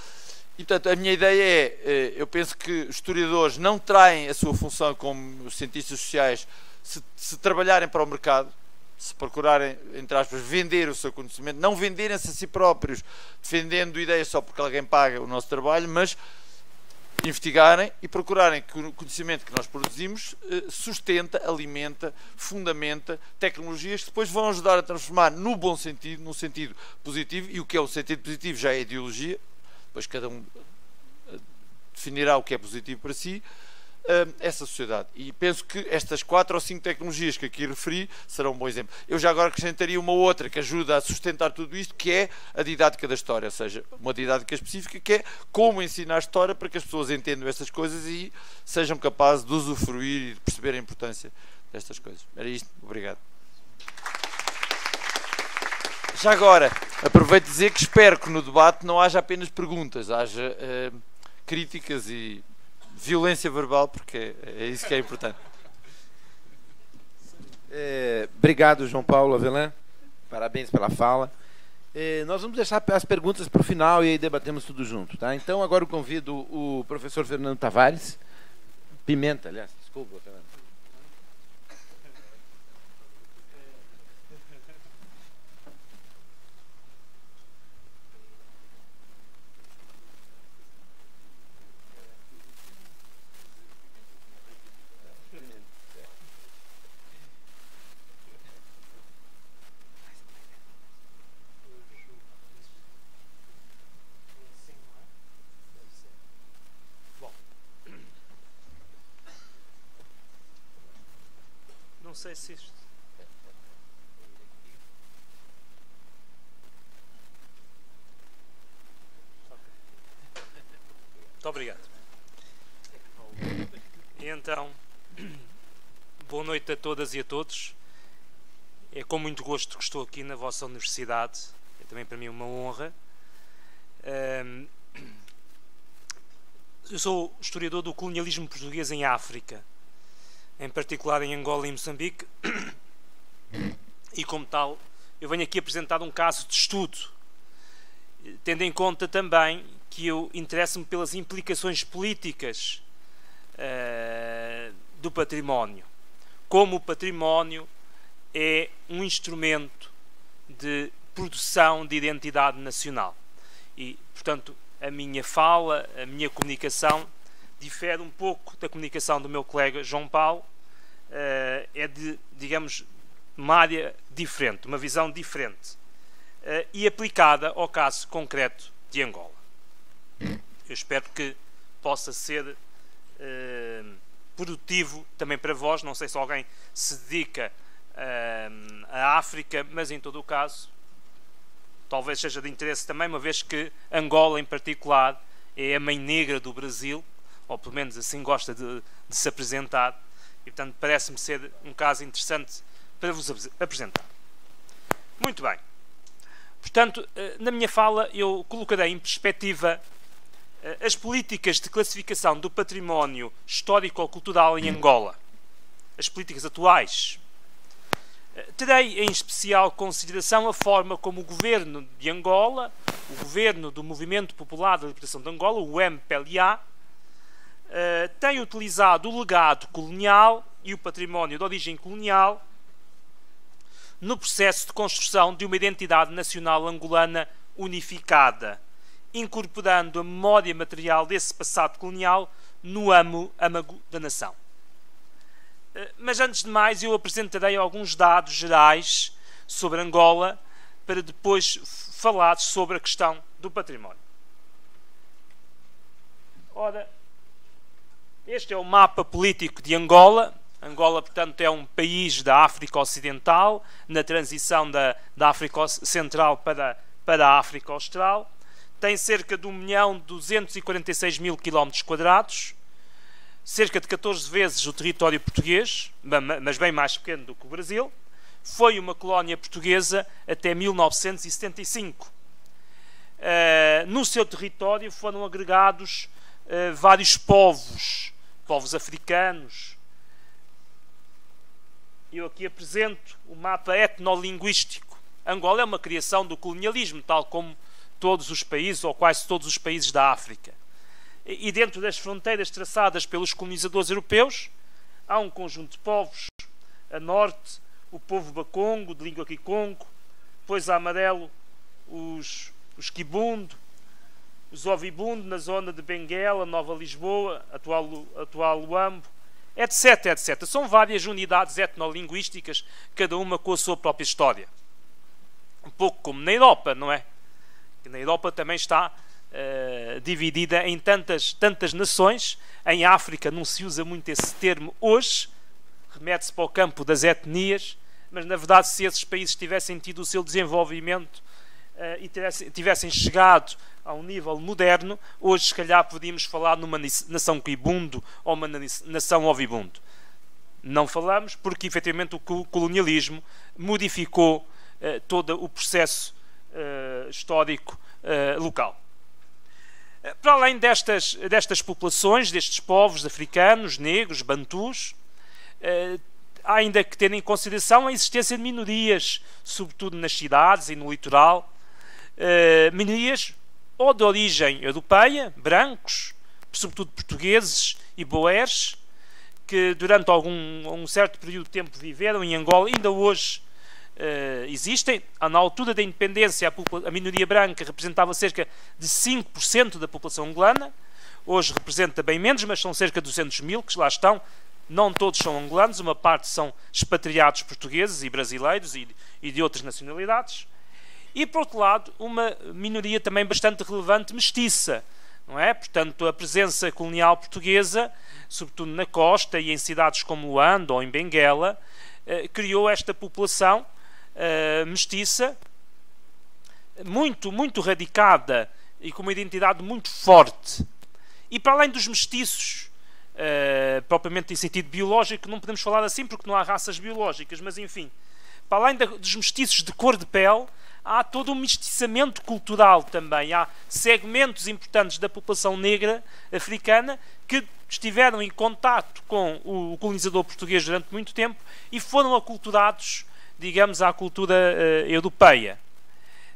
E, portanto, a minha ideia é, eh, eu penso que os historiadores não traem a sua função como cientistas sociais se, se trabalharem para o mercado, se procurarem, entre aspas, vender o seu conhecimento, não venderem-se a si próprios, defendendo ideias só porque alguém paga o nosso trabalho, mas investigarem e procurarem que o conhecimento que nós produzimos eh, sustenta, alimenta, fundamenta tecnologias que depois vão ajudar a transformar no bom sentido, no sentido positivo, e o que é o sentido positivo já é ideologia, depois cada um eh, definirá o que é positivo para si, uh, essa sociedade. E penso que estas quatro ou cinco tecnologias que aqui referi serão um bom exemplo. Eu já agora acrescentaria uma outra que ajuda a sustentar tudo isto, que é a didática da história, ou seja, uma didática específica que é como ensinar a história para que as pessoas entendam estas coisas e sejam capazes de usufruir e de perceber a importância destas coisas. Era isto. Obrigado. Já agora, aproveito dizer que espero que no debate não haja apenas perguntas, haja uh, críticas e violência verbal, porque é isso que é importante. É, obrigado, João Paulo Avelan. Parabéns pela fala. É, nós vamos deixar as perguntas para o final e aí debatemos tudo junto. Tá? Então, agora eu convido o professor Fernando Tavares. Pimenta, aliás. Desculpa, Fernando. Muito obrigado. E então, boa noite a todas e a todos. É com muito gosto que estou aqui na vossa universidade. É também para mim uma honra. Eu sou historiador do colonialismo português em África em particular em Angola e Moçambique, e como tal, eu venho aqui apresentar um caso de estudo, tendo em conta também que eu interesso-me pelas implicações políticas uh, do património, como o património é um instrumento de produção de identidade nacional. E, portanto, a minha fala, a minha comunicação difere um pouco da comunicação do meu colega João Paulo, uh, é de, digamos, uma área diferente, uma visão diferente uh, e aplicada ao caso concreto de Angola. Eu espero que possa ser uh, produtivo também para vós. Não sei se alguém se dedica à África, mas em todo o caso, talvez seja de interesse também, uma vez que Angola, em particular, é a mãe negra do Brasil ou pelo menos assim gosta de, de se apresentar, e portanto parece-me ser um caso interessante para vos apresentar. Muito bem. Portanto, eh, na minha fala eu colocarei em perspectiva eh, as políticas de classificação do património histórico-cultural em Angola, as políticas atuais. Eh, terei em especial consideração a forma como o governo de Angola, o governo do Movimento Popular da Libertação de Angola, o MPLA, uh, tem utilizado o legado colonial e o património de origem colonial no processo de construção de uma identidade nacional angolana unificada, incorporando a memória material desse passado colonial no amo âmago da nação. Eh, mas antes de mais, eu apresentarei alguns dados gerais sobre Angola para depois falar sobre a questão do património. Ora, este é o mapa político de Angola. Angola, portanto, é um país da África Ocidental, na transição da, da África Central para, para a África Austral. Tem cerca de 1 milhão 246 mil quilómetros quadrados, cerca de 14 vezes o território português, mas bem mais pequeno do que o Brasil. Foi uma colónia portuguesa até 1975. Uh, eh, no seu território foram agregados uh, vários povos povos africanos. Eu aqui apresento o mapa etnolinguístico. Angola é uma criação do colonialismo, tal como todos os países, ou quase todos os países da África. E dentro das fronteiras traçadas pelos colonizadores europeus, há um conjunto de povos a norte o povo bacongo, de língua quicongo, depois a amarelo os, os quibundo, os ovibundo na zona de Benguela, Nova Lisboa, atual, atual Luambo, etc, etc. São várias unidades etnolinguísticas, cada uma com a sua própria história. Um pouco como na Europa, não é? Na Europa também está uh, dividida em tantas, tantas nações. Em África não se usa muito esse termo hoje, remete-se para o campo das etnias, mas na verdade, se esses países tivessem tido o seu desenvolvimento uh, e tivessem, tivessem chegado a um nível moderno, hoje se calhar podíamos falar numa nação quibundo ou uma nação ovibundo. Não falamos porque efetivamente o colonialismo modificou uh, todo o processo uh, histórico uh, local. Para além destas, destas populações, destes povos africanos, negros, bantus, há ainda que ter em consideração a existência de minorias, sobretudo nas cidades e no litoral, minorias ou de origem europeia, brancos, sobretudo portugueses e boeres, que durante algum um certo período de tempo viveram em Angola, ainda hoje uh, existem. Na altura da independência, a, a minoria branca representava cerca de 5% da população angolana. Hoje representa bem menos, mas são cerca de 200 mil que lá estão. Não todos são angolanos, uma parte são expatriados portugueses e brasileiros e, e de outras nacionalidades e, por outro lado, uma minoria também bastante relevante mestiça. Não é? Portanto, a presença colonial portuguesa, sobretudo na costa e em cidades como Luanda ou em Benguela, eh, criou esta população eh, mestiça muito, muito radicada e com uma identidade muito forte. E para além dos mestiços, eh, propriamente em sentido biológico, não podemos falar assim porque não há raças biológicas, mas enfim, para além dos mestiços de cor de pele, há todo um mestiçamento cultural também. Há segmentos importantes da população negra africana que estiveram em contato com o colonizador português durante muito tempo e foram aculturados, digamos, à cultura uh, europeia.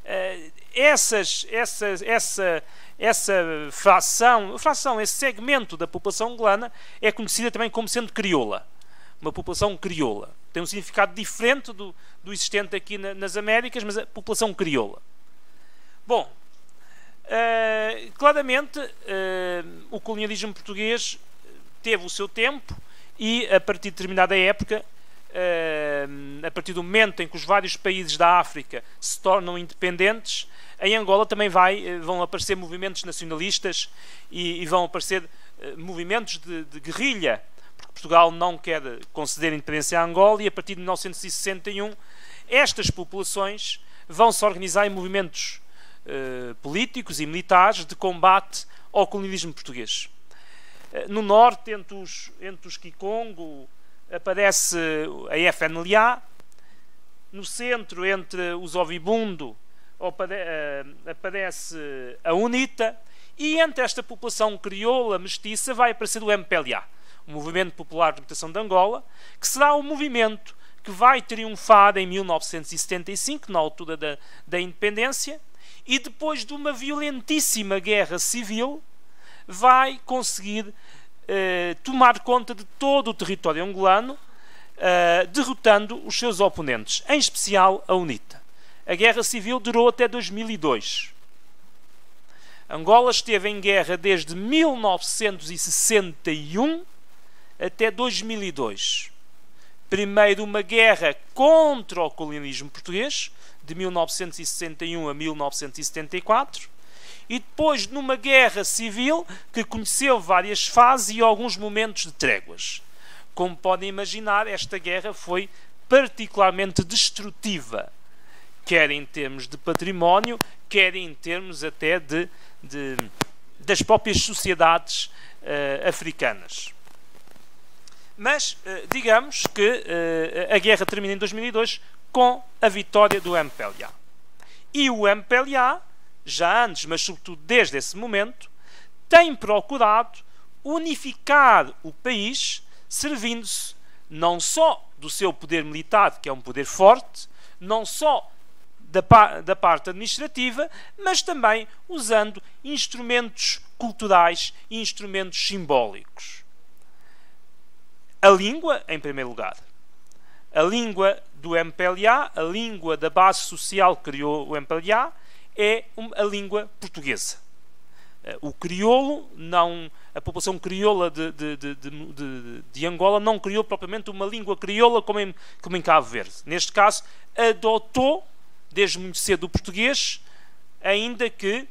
Uh, essas, essas, essa, essa fração, fração, esse segmento da população angolana é conhecida também como sendo crioula uma população crioula. Tem um significado diferente do, do existente aqui na, nas Américas, mas a população crioula. Bom, uh, claramente uh, o colonialismo português teve o seu tempo e a partir de determinada época, uh, a partir do momento em que os vários países da África se tornam independentes, em Angola também vai, vão aparecer movimentos nacionalistas e, e vão aparecer movimentos de, de guerrilha Portugal não quer conceder independência a Angola e a partir de 1961 estas populações vão se organizar em movimentos uh, políticos e militares de combate ao colonialismo português. Uh, no norte, entre os, entre os Kikongo, aparece a FNLA. No centro, entre os Ovibundo, uh, aparece a UNITA. E entre esta população crioula mestiça vai aparecer o MPLA o Movimento Popular de Libertação de Angola, que será o movimento que vai triunfar em 1975, na altura da, da independência, e depois de uma violentíssima guerra civil, vai conseguir eh, tomar conta de todo o território angolano, eh, derrotando os seus oponentes, em especial a UNITA. A guerra civil durou até 2002. Angola esteve em guerra desde 1961 até 2002. Primeiro, uma guerra contra o colonialismo português, de 1961 a 1974, e depois numa guerra civil que conheceu várias fases e alguns momentos de tréguas. Como podem imaginar, esta guerra foi particularmente destrutiva, quer em termos de património, quer em termos até de, de das próprias sociedades uh, africanas. Mas eh, digamos que eh, a guerra termina em 2002 com a vitória do MPLA. E o MPLA, já antes, mas sobretudo desde esse momento, tem procurado unificar o país, servindo-se não só do seu poder militar, que é um poder forte, não só da, da, parte administrativa, mas também usando instrumentos culturais e instrumentos simbólicos. A língua, em primeiro lugar. a língua do MPLA, a língua da base social que criou o MPLA, é a língua portuguesa. Eh, o crioulo, não, a população crioula de, de, de, de, Angola não criou propriamente uma língua crioula como em, como em Cabo Verde. Neste caso, adotou desde muito cedo o português, ainda que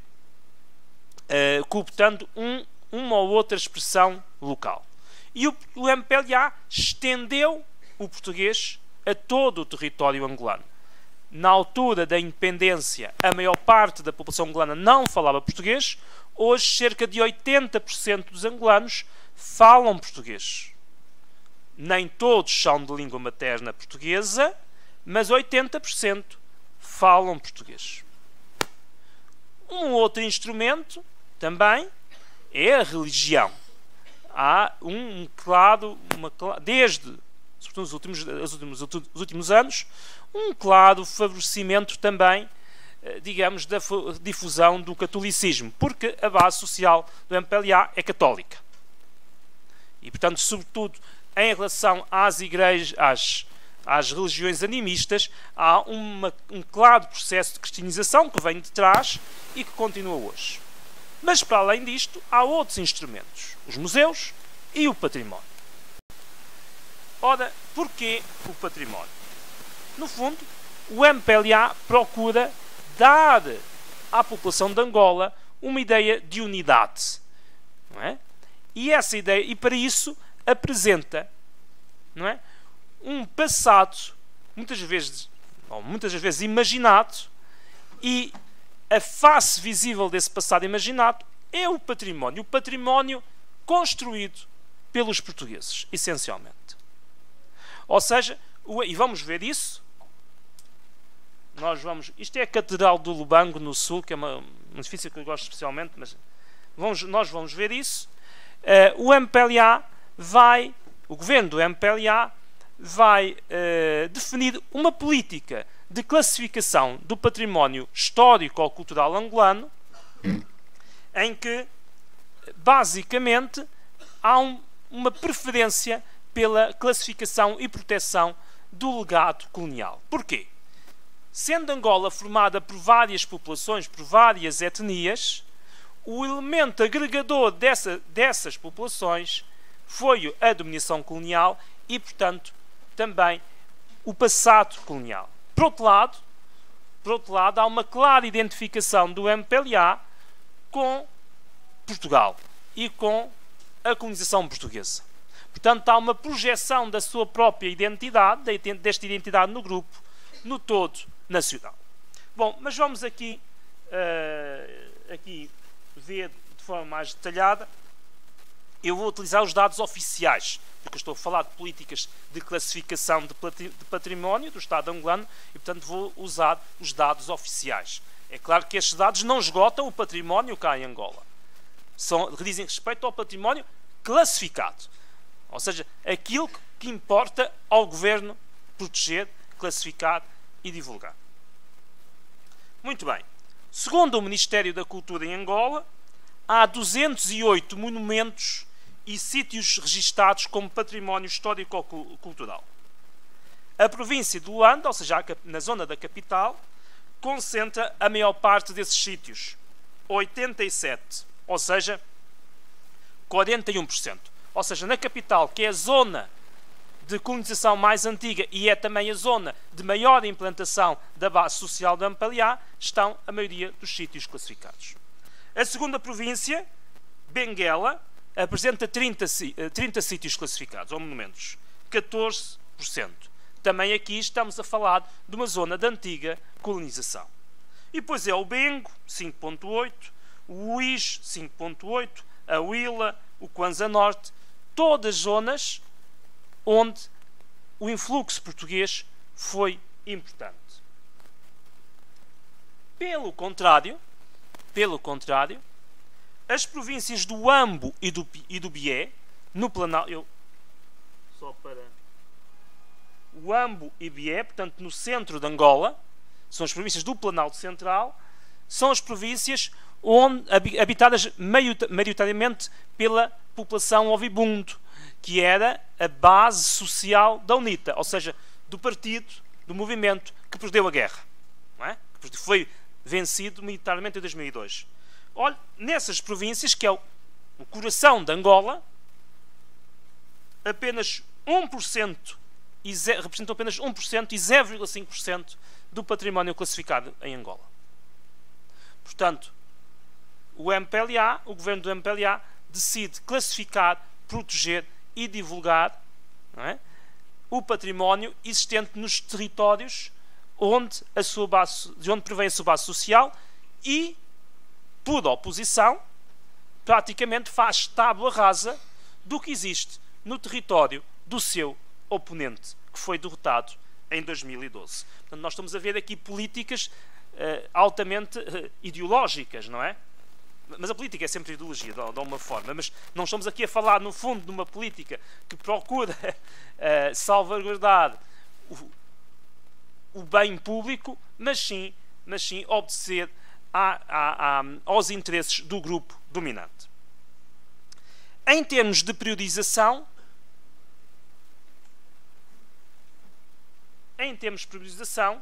uh, cooptando um, uma ou outra expressão local. E o, o MPLA estendeu o português a todo o território angolano. Na altura da independência, a maior parte da população angolana não falava português. Hoje, cerca de 80% dos angolanos falam português. Nem todos são de língua materna portuguesa, mas 80% falam português. Um outro instrumento também é a religião. Há um claro, uma, desde sobretudo nos últimos, os últimos, os últimos anos, um claro favorecimento também, eh, digamos, da difusão do catolicismo, porque a base social do MPLA é católica. E, portanto, sobretudo em relação às igrejas, às, às religiões animistas, há uma, um claro processo de cristianização que vem de trás e que continua hoje. Mas, para além disto, há outros instrumentos: os museus e o património. Ora, porquê o património? No fundo, o MPLA procura dar à população de Angola uma ideia de unidade. É? E essa ideia, e para isso apresenta não é? um passado muitas vezes, ou muitas vezes imaginado, e a face visível desse passado imaginado é o património. O património construído pelos portugueses, essencialmente. Ou seja, e vamos ver isso. Nós vamos. Isto é a Catedral do Lubango, no Sul, que é uma, um edifício que eu gosto especialmente, mas vamos, nós vamos ver isso. Uh, o MPLA vai, o governo do MPLA vai uh, definir uma política de classificação do património histórico ou cultural angolano, em que basicamente há um, uma preferência pela classificação e proteção do legado colonial. Porquê? Sendo Angola formada por várias populações, por várias etnias, o elemento agregador dessa, dessas populações foi a dominação colonial e, portanto, também o passado colonial. Por outro lado, por outro lado há uma clara identificação do MPLA com Portugal e com a colonização portuguesa. Portanto, há uma projeção da sua própria identidade, desta identidade no grupo, no todo nacional. Bom, mas vamos aqui, uh, aqui ver de forma mais detalhada. Eu vou utilizar os dados oficiais, porque estou a falar de políticas de classificação de património do Estado angolano e, portanto, vou usar os dados oficiais. É claro que estes dados não esgotam o património cá em Angola. São, dizem respeito ao património classificado. Ou seja, aquilo que importa ao governo proteger, classificar e divulgar. Muito bem. Segundo o Ministério da Cultura em Angola, há 208 monumentos e sítios registados como património histórico-cultural. A província de Luanda, ou seja, na zona da capital, concentra a maior parte desses sítios, 87, ou seja, 41% ou seja, na capital, que é a zona de colonização mais antiga e é também a zona de maior implantação da base social da Ampaliá, estão a maioria dos sítios classificados. A segunda província, Benguela, apresenta 30, 30 eh, sítios classificados, ou monumentos, 14%. Também aqui estamos a falar de uma zona de antiga colonização. E depois é o Bengo, 5.8, o Uís, 5.8, a Huila, o Kwanza Norte todas zonas onde o influxo português foi importante. Pelo contrário, pelo contrário, as províncias do Ambo e do, e do Bié, no Planalto, eu só para o Ambo e Bié, portanto no centro de Angola, são as províncias do Planalto Central, são as províncias onde, habitadas maioritariamente pela população ovibundo, que era a base social da UNITA, ou seja, do partido, do movimento que perdeu a guerra. É? Que foi vencido militarmente em 2002. Olha, nessas províncias, que é o, o coração de Angola, apenas 1% e representam apenas 1% e 0,5% do património classificado em Angola. Portanto, o MPLA, o governo do MPLA, decide classificar, proteger e divulgar é, o património existente nos territórios onde, a sua base, de onde provém a sua base social e, por oposição, praticamente faz tábua rasa do que existe no território do seu oponente, que foi derrotado em 2012. Portanto, nós estamos a ver aqui políticas uh, altamente uh, ideológicas, não é? Mas a política é sempre ideologia, de, alguma forma. Mas não estamos aqui a falar, no fundo, de uma política que procura uh, salvaguardar o, o, bem público, mas sim, mas sim obedecer a, a, a, aos interesses do grupo dominante. Em termos de periodização, em termos de priorização,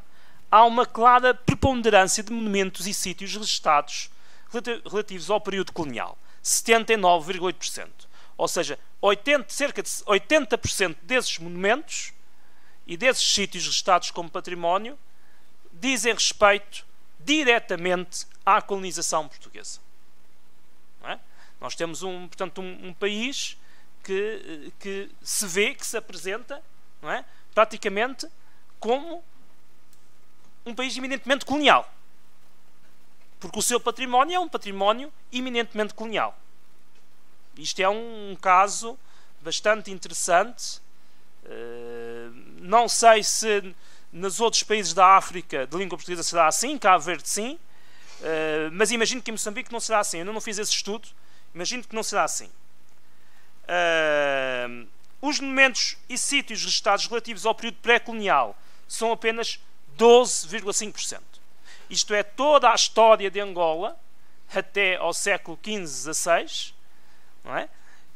há uma clara preponderância de monumentos e sítios registados relativos ao período colonial, 79,8%. Ou seja, 80, cerca de 80% desses monumentos e desses sítios registados como património dizem respeito diretamente à colonização portuguesa. É? Nós temos um, portanto, um, um, país que, que se vê, que se apresenta, é? praticamente como um país eminentemente colonial. Porque o seu património é um património eminentemente colonial. Isto é um caso bastante interessante. Uh, não sei se nos outros países da África de língua portuguesa será assim, Cabo Verde sim, uh, mas imagino que em Moçambique não será assim. Eu não fiz esse estudo, imagino que não será assim. Uh, os monumentos e sítios registados relativos ao período pré-colonial são apenas 12,5%. Isto é, toda a história de Angola, até ao século XV, XVI, é?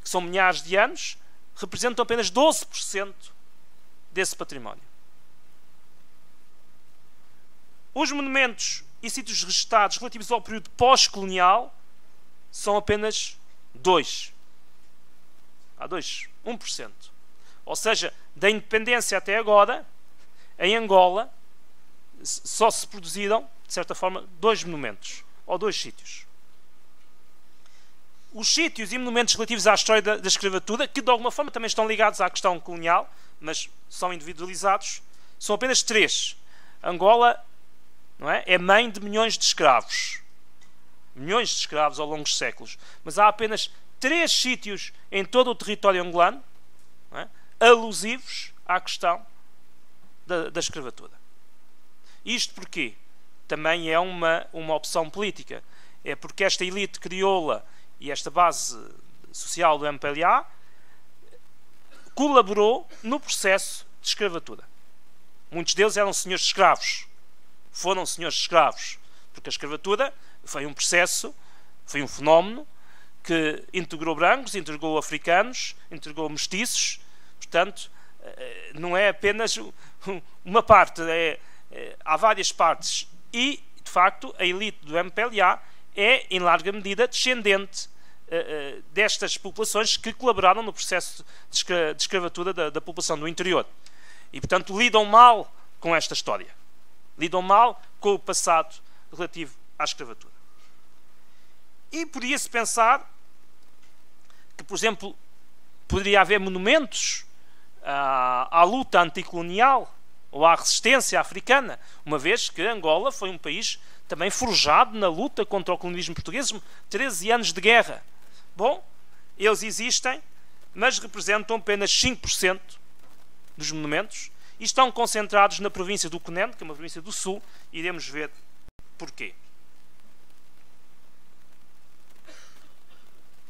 que são milhares de anos, representam apenas 12% desse património. Os monumentos e sítios registados relativos ao período pós-colonial são apenas 2. Há 2, 1%. Ou seja, da independência até agora, em Angola só se produziram, de certa forma, dois monumentos, ou dois sítios. Os sítios e monumentos relativos à história da, da escravatura, que de alguma forma também estão ligados à questão colonial, mas são individualizados, são apenas três. Angola não é, é mãe de milhões de escravos. Milhões de escravos ao longo dos séculos. Mas há apenas três sítios em todo o território angolano é, alusivos à questão da, da escravatura. Isto porque também é uma, uma opção política. É porque esta elite crioula e esta base social do MPLA colaborou no processo de escravatura. Muitos deles eram senhores escravos. Foram senhores escravos. Porque a escravatura foi um processo, foi um fenómeno que integrou brancos, integrou africanos, integrou mestiços. Portanto, eh, não é apenas uma parte, é, é, há várias partes. E, de facto, a elite do MPLA é, em larga medida, descendente uh, uh, destas populações que colaboraram no processo de escravatura da, da, população do interior. E, portanto, lidam mal com esta história. Lidam mal com o passado relativo à escravatura. E podia-se pensar que, por exemplo, poderia haver monumentos à, à luta anticolonial ou à resistência africana, uma vez que Angola foi um país também forjado na luta contra o colonialismo português, 13 anos de guerra. Bom, eles existem, mas representam apenas 5% dos monumentos estão concentrados na província do Cunene, que é uma província do sul, e iremos ver porquê.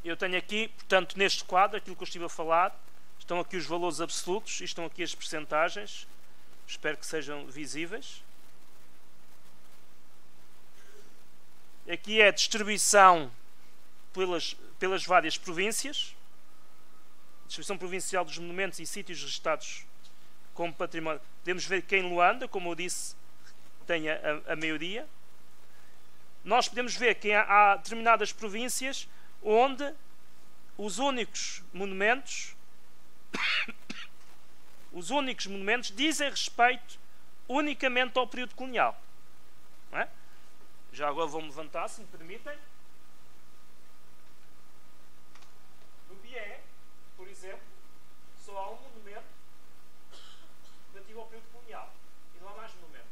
Eu tenho aqui, portanto, neste quadro, aquilo que eu estive a falar, Estão aqui os valores absolutos e estão aqui as percentagens. Espero que sejam visíveis. Aqui é a distribuição pelas, pelas várias províncias. Distribuição provincial dos monumentos e sítios registados como património. Podemos ver que em Luanda, como eu disse, tem a, a, maioria. Nós podemos ver que há, há determinadas províncias onde os únicos monumentos os únicos monumentos dizem respeito unicamente ao período colonial. É? Já agora vou-me levantar, se me permitem. No Bié, por exemplo, só há um monumento relativo ao período colonial. E não há mais monumentos.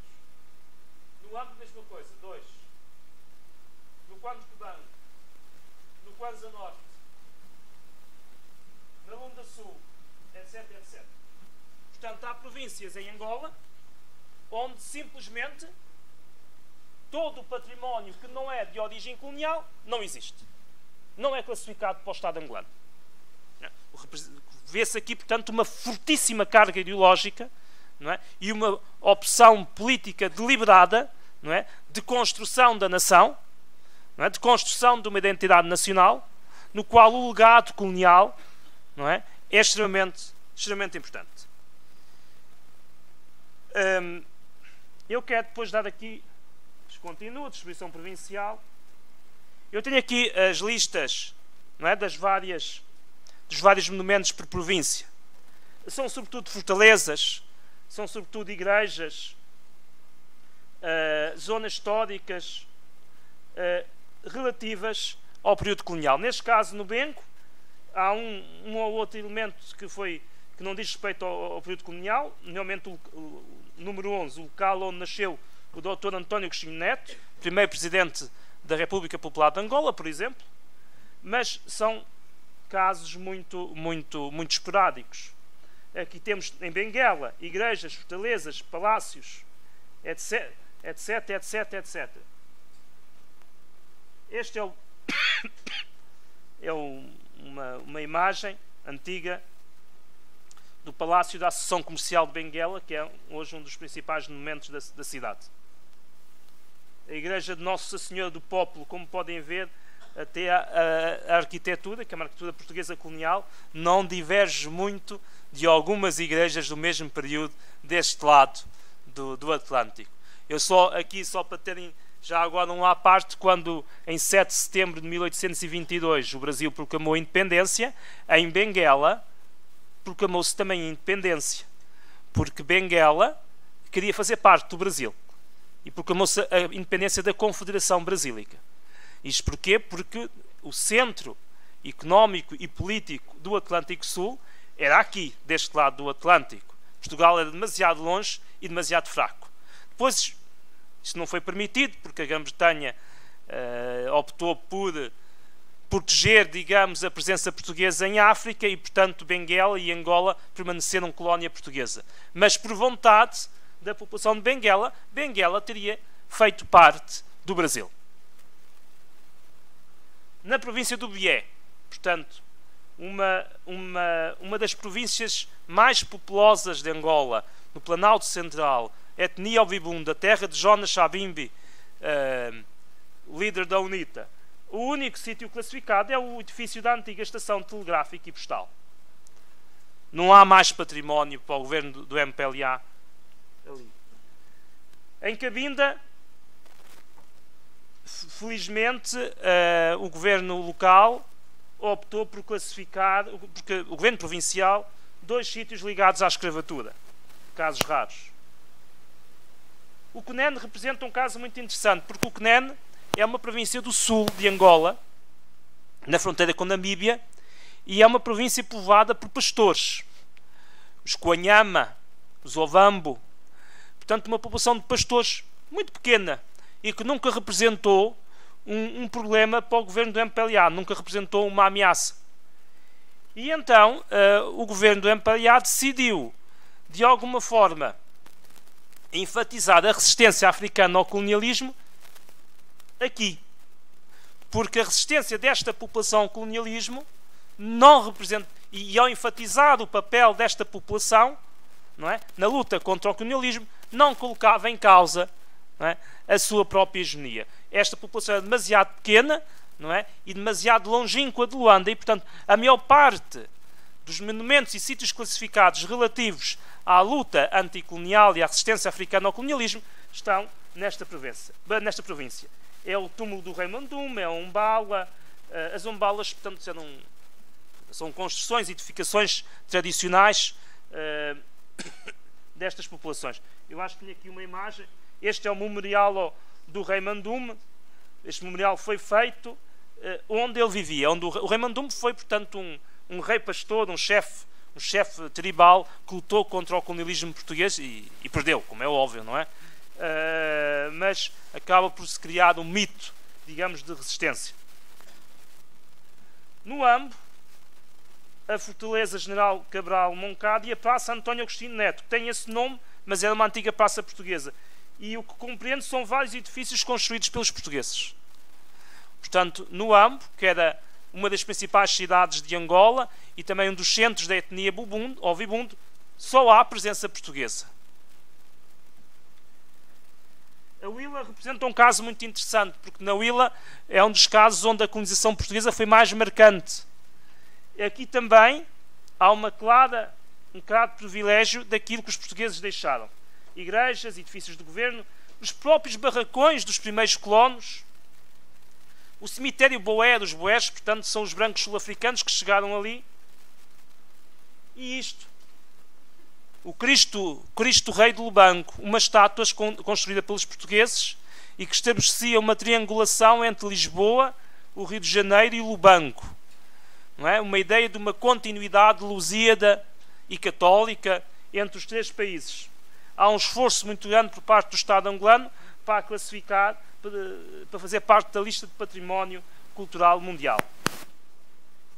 No Ando, mesma coisa, dois. No Quando Cubano, no Kwanza Norte, na Lunda Sul, etc, etc. Portanto, há províncias em Angola onde simplesmente todo o património que não é de origem colonial não existe. Não é classificado para o Estado angolano. Vê-se aqui, portanto, uma fortíssima carga ideológica é? e uma opção política deliberada é? de construção da nação, é? de construção de uma identidade nacional, no qual o legado colonial não é, é extremamente, extremamente importante. Hum, eu quero depois dar aqui continua, distribuição provincial. Eu tenho aqui as listas não é, das várias, dos vários monumentos por província. São sobretudo fortalezas, são sobretudo igrejas, uh, zonas históricas uh, relativas ao período colonial. Neste caso, no Benco, há um, um ou outro elemento que, foi, que não diz respeito ao, ao período colonial, normalmente o, o, número 11, o local onde nasceu o Dr. António Cristinho Neto, primeiro presidente da República Popular de Angola, por exemplo, mas são casos muito, muito, muito esporádicos. Aqui temos em Benguela igrejas, fortalezas, palácios, etc, etc, etc, etc. Este é, o, é o, uma, uma imagem antiga do Palácio da Associação Comercial de Benguela, que é hoje um dos principais monumentos da, da cidade a igreja de Nossa Senhora do Popolo, como podem ver, até a, a, a, arquitetura, que é uma arquitetura portuguesa colonial, não diverge muito de algumas igrejas do mesmo período deste lado do, do Atlântico. Eu só aqui, só para terem já agora um à parte, quando em 7 de setembro de 1822 o Brasil proclamou a independência, em Benguela proclamou-se também a independência, porque Benguela queria fazer parte do Brasil e proclamou-se a independência da Confederação Brasílica. Isto porquê? Porque o centro económico e político do Atlântico Sul era aqui, deste lado do Atlântico. Portugal era demasiado longe e demasiado fraco. Depois, isso não foi permitido, porque a Grã-Bretanha uh, optou por proteger, digamos, a presença portuguesa em África e, portanto, Benguela e Angola permaneceram colónia portuguesa. Mas por vontade da população de Benguela, Benguela teria feito parte do Brasil. Na província do Bié, portanto, uma, uma, uma das províncias mais populosas de Angola, no Planalto Central, etnia Ovibunda, terra de Jonas Chabimbi, uh, líder da UNITA. O único sítio classificado é o edifício da antiga estação telegráfica e postal. Não há mais património para o governo do MPLA ali. Em Cabinda, felizmente, uh, o governo local optou por classificar, porque o governo provincial, dois sítios ligados à escravatura, casos raros. O Cunene representa um caso muito interessante, porque o Cunene é uma província do sul de Angola, na fronteira com Namíbia, e é uma província povoada por pastores. Os Coanhama, os Ovambo, Portanto, uma população de pastores muito pequena e que nunca representou um, um problema para o governo do MPLA, nunca representou uma ameaça. E então uh, o governo do MPLA decidiu, de alguma forma, enfatizar a resistência africana ao colonialismo aqui. Porque a resistência desta população ao colonialismo não representa. E ao enfatizar o papel desta população não é, na luta contra o colonialismo, não colocava em causa é, a sua própria hegemonia. Esta população é demasiado pequena não é, e demasiado longínqua de Luanda e, portanto, a maior parte dos monumentos e sítios classificados relativos à luta anticolonial e à resistência africana ao colonialismo estão nesta província. Nesta província. É o túmulo do rei Mandum, é a Umbala. Eh, as Umbalas, portanto, são construções, edificações tradicionais uh, destas populações. Eu acho que tinha aqui uma imagem. Este é o memorial do rei Mandum. Este memorial foi feito uh, onde ele vivia. Onde o, o rei Mandum foi, portanto, um, um rei pastor, um chefe um chefe tribal que lutou contra o colonialismo português e, e perdeu, como é óbvio, não é? Uh, mas acaba por se criar um mito, digamos, de resistência. No AMBO, a Fortaleza General Cabral Moncada e a Praça António Agostinho Neto, que tem esse nome, mas era uma antiga praça portuguesa. E o que compreendo são vários edifícios construídos pelos portugueses. Portanto, no AMBO, que era uma das principais cidades de Angola e também um dos centros da etnia Bubundo, ou Vibundo, só há presença portuguesa. A Willa representa um caso muito interessante, porque na Willa é um dos casos onde a colonização portuguesa foi mais marcante. Aqui também há uma clara, um claro privilégio daquilo que os portugueses deixaram. Igrejas, edifícios de governo, os próprios barracões dos primeiros colonos, o cemitério Boé dos Boés, portanto, são os brancos sul-africanos que chegaram ali. E isto. O Cristo, Cristo Rei de Lubanco, uma estátua construída pelos portugueses e que estabelecia uma triangulação entre Lisboa, o Rio de Janeiro e Lubanco. Não é? Uma ideia de uma continuidade lusíada e católica entre os três países. Há um esforço muito grande por parte do Estado angolano para classificar para fazer parte da lista de património cultural mundial.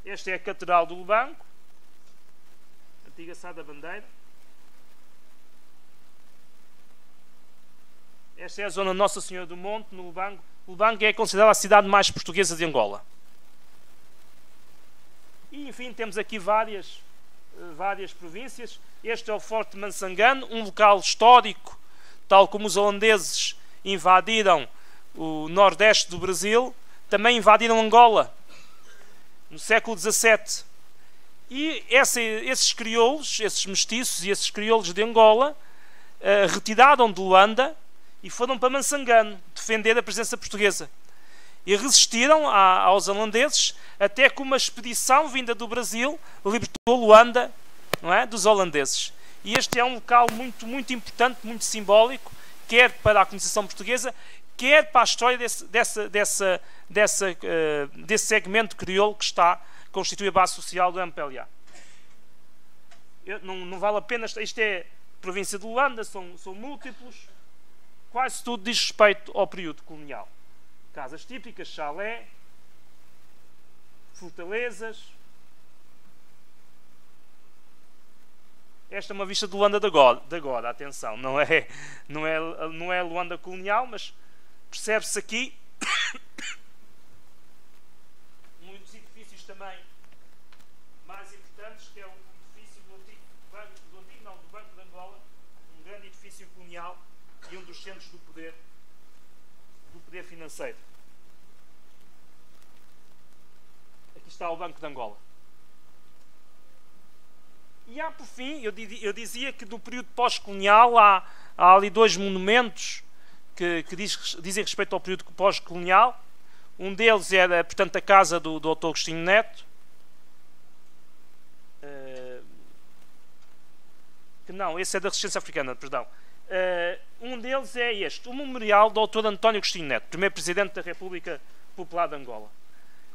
Esta é a Catedral do Lubanco, antiga Sá da Bandeira. Esta é a zona Nossa Senhora do Monte, no Lubango. Lubango é considerada a cidade mais portuguesa de Angola. E, enfim, temos aqui várias, eh, várias províncias. Este é o Forte Mansangano, um local histórico, tal como os holandeses invadiram o nordeste do Brasil, também invadiram Angola no século XVII. E esses crioulos, esses mestiços e esses crioulos de Angola uh, retiraram de Luanda e foram para Mansangano defender a presença portuguesa. E resistiram a, aos holandeses até que uma expedição vinda do Brasil libertou Luanda não é, dos holandeses. E este é um local muito, muito importante, muito simbólico, quer para a colonização portuguesa, quer para a história desse, dessa, dessa, dessa, uh, desse segmento crioulo que está, constitui a base social do MPLA. Eu, não, não, vale a pena, isto é província de Luanda, são, são múltiplos, quase tudo diz respeito ao período colonial. Casas típicas, chalé, fortalezas. Esta é uma vista de Luanda de agora, de agora atenção, não é, não, é, não é Luanda colonial, mas Percebe-se aqui um dos edifícios também mais importantes, que é o edifício do antigo Banco, do antigo, não, do Banco de Angola, um grande edifício colonial e um dos centros do poder, do poder financeiro. Aqui está o Banco de Angola. E há, por fim, eu, dizia que no período pós-colonial há, há ali dois monumentos que, que diz, dizem respeito ao período pós-colonial. Um deles era, portanto, a casa do, do Dr. Agostinho Neto. Uh, que não, esse é da resistência africana, perdão. Uh, um deles é este, o memorial do Dr. António Agostinho Neto, primeiro presidente da República Popular de Angola.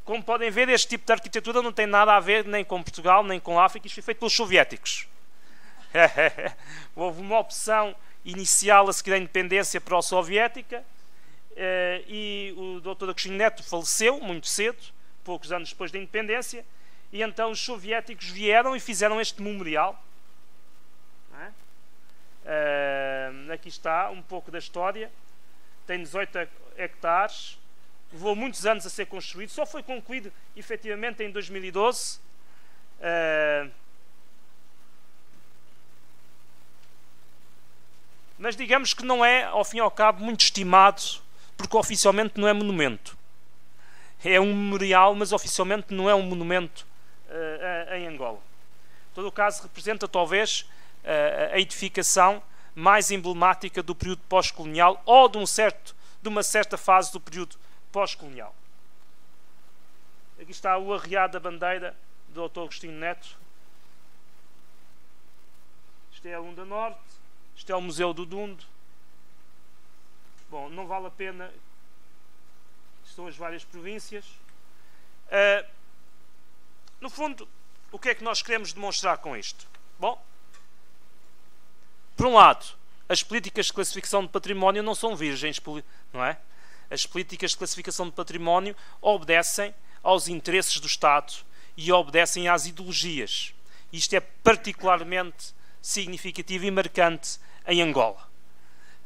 Como podem ver, este tipo de arquitetura não tem nada a ver nem com Portugal, nem com África, isto foi feito pelos soviéticos. Houve uma opção inicial a seguir a independência pró-soviética eh, e o Dr. Agostinho Neto faleceu muito cedo, poucos anos depois da independência, e então os soviéticos vieram e fizeram este memorial. É? Uh, aqui está um pouco da história. Tem 18 hectares, levou muitos anos a ser construído, só foi concluído efetivamente em 2012. Uh, mas digamos que não é, ao fim e ao cabo, muito estimado, porque oficialmente não é monumento. É um memorial, mas oficialmente não é um monumento uh, em Angola. Em todo o caso, representa talvez a edificação mais emblemática do período pós-colonial ou de, um certo, de uma certa fase do período pós-colonial. Aqui está o arreado da bandeira do Dr. Agostinho Neto. Isto é a Lunda Norte. Isto é o Museu do Dundo. Bom, não vale a pena. Estão as várias províncias. Uh, no fundo, o que é que nós queremos demonstrar com isto? Bom, por um lado, as políticas de classificação de património não são virgens, não é? As políticas de classificação de património obedecem aos interesses do Estado e obedecem às ideologias. Isto é particularmente significativo e marcante em Angola.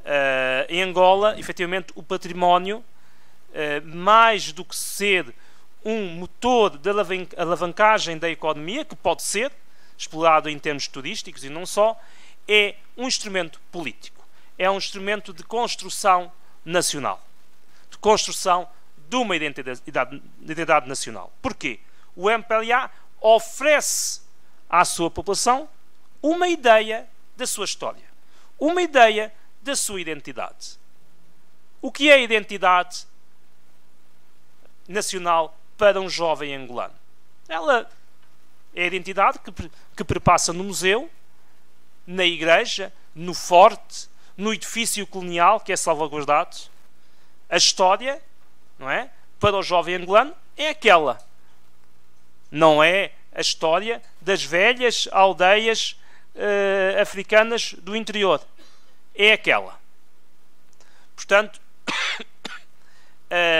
Uh, em Angola, efetivamente, o património, uh, mais do que ser um motor de alavancagem da economia, que pode ser explorado em termos turísticos e não só, é um instrumento político. É um instrumento de construção nacional, de construção de uma identidade, identidade nacional. Porquê? O MPLA oferece à sua população uma ideia da sua história, uma ideia da sua identidade. O que é identidade nacional para um jovem angolano? Ela é a identidade que, que perpassa no museu, na igreja, no forte, no edifício colonial que é salvaguardado. A história, não é? Para o jovem angolano é aquela. Não é a história das velhas aldeias uh, africanas do interior. É aquela. Portanto,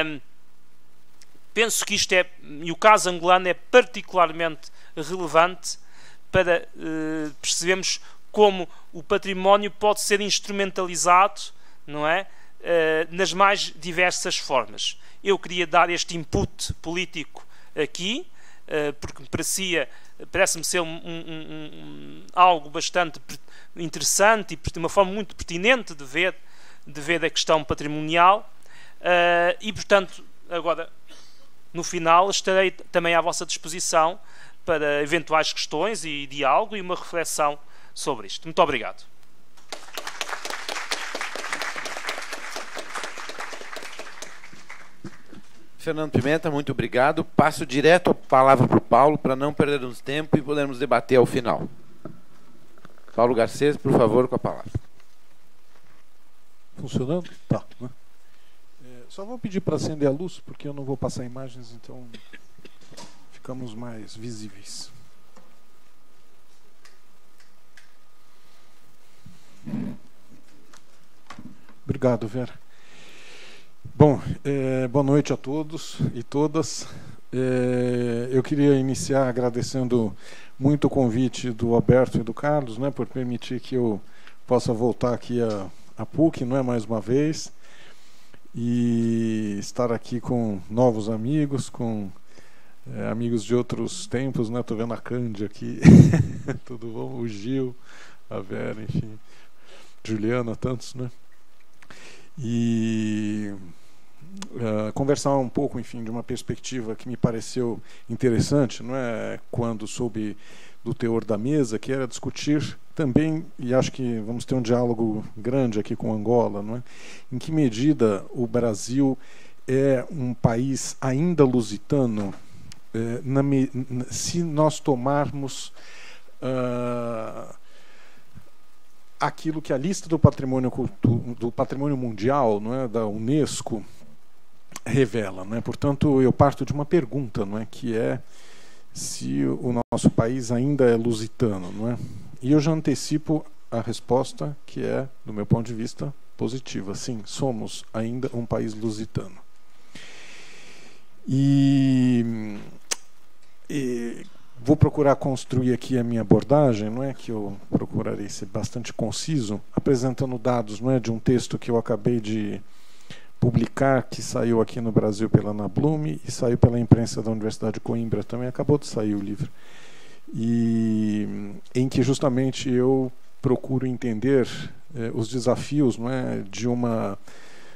um, penso que isto é, e o caso angolano é particularmente relevante para uh, percebermos como o património pode ser instrumentalizado, não é? Uh, nas mais diversas formas. Eu queria dar este input político aqui, uh, porque me parecia, parece-me ser um, um, um, algo bastante interessante e uma forma muito pertinente de ver, de ver a questão patrimonial. Uh, e, portanto, agora, no final, estarei também à vossa disposição para eventuais questões e diálogo e uma reflexão sobre isto. Muito obrigado. Fernando Pimenta, muito obrigado. Passo direto a palavra para o Paulo para não perdermos tempo e podermos debater ao final. Paulo Garcês, por favor, com a palavra. Funcionando? Tá. Né? É, só vou pedir para acender a luz, porque eu não vou passar imagens, então ficamos mais visíveis. Obrigado, Vera. Bom, é, boa noite a todos e todas. É, eu queria iniciar agradecendo muito o convite do Alberto e do Carlos, né, por permitir que eu possa voltar aqui a, a PUC, não é mais uma vez, e estar aqui com novos amigos, com é, amigos de outros tempos, né? Tô vendo a Cândia aqui, tudo bom? O Gil, a Vera, enfim. Juliana, tantos, né? E uh, conversar um pouco, enfim, de uma perspectiva que me pareceu interessante, não é? Quando soube do teor da mesa, que era discutir também, e acho que vamos ter um diálogo grande aqui com Angola, não é? Em que medida o Brasil é um país ainda lusitano, é, na, se nós tomarmos uh, aquilo que a lista do patrimônio do patrimônio mundial, não é, da UNESCO revela, não é? Portanto, eu parto de uma pergunta, não é, que é se o nosso país ainda é lusitano, não é? E eu já antecipo a resposta que é, do meu ponto de vista, positiva. Sim, somos ainda um país lusitano. E, e Vou procurar construir aqui a minha abordagem, não é que eu procurarei ser bastante conciso, apresentando dados, não é de um texto que eu acabei de publicar, que saiu aqui no Brasil pela Ana Blume e saiu pela imprensa da Universidade de Coimbra também, acabou de sair o livro. E em que justamente eu procuro entender eh, os desafios, não é, de uma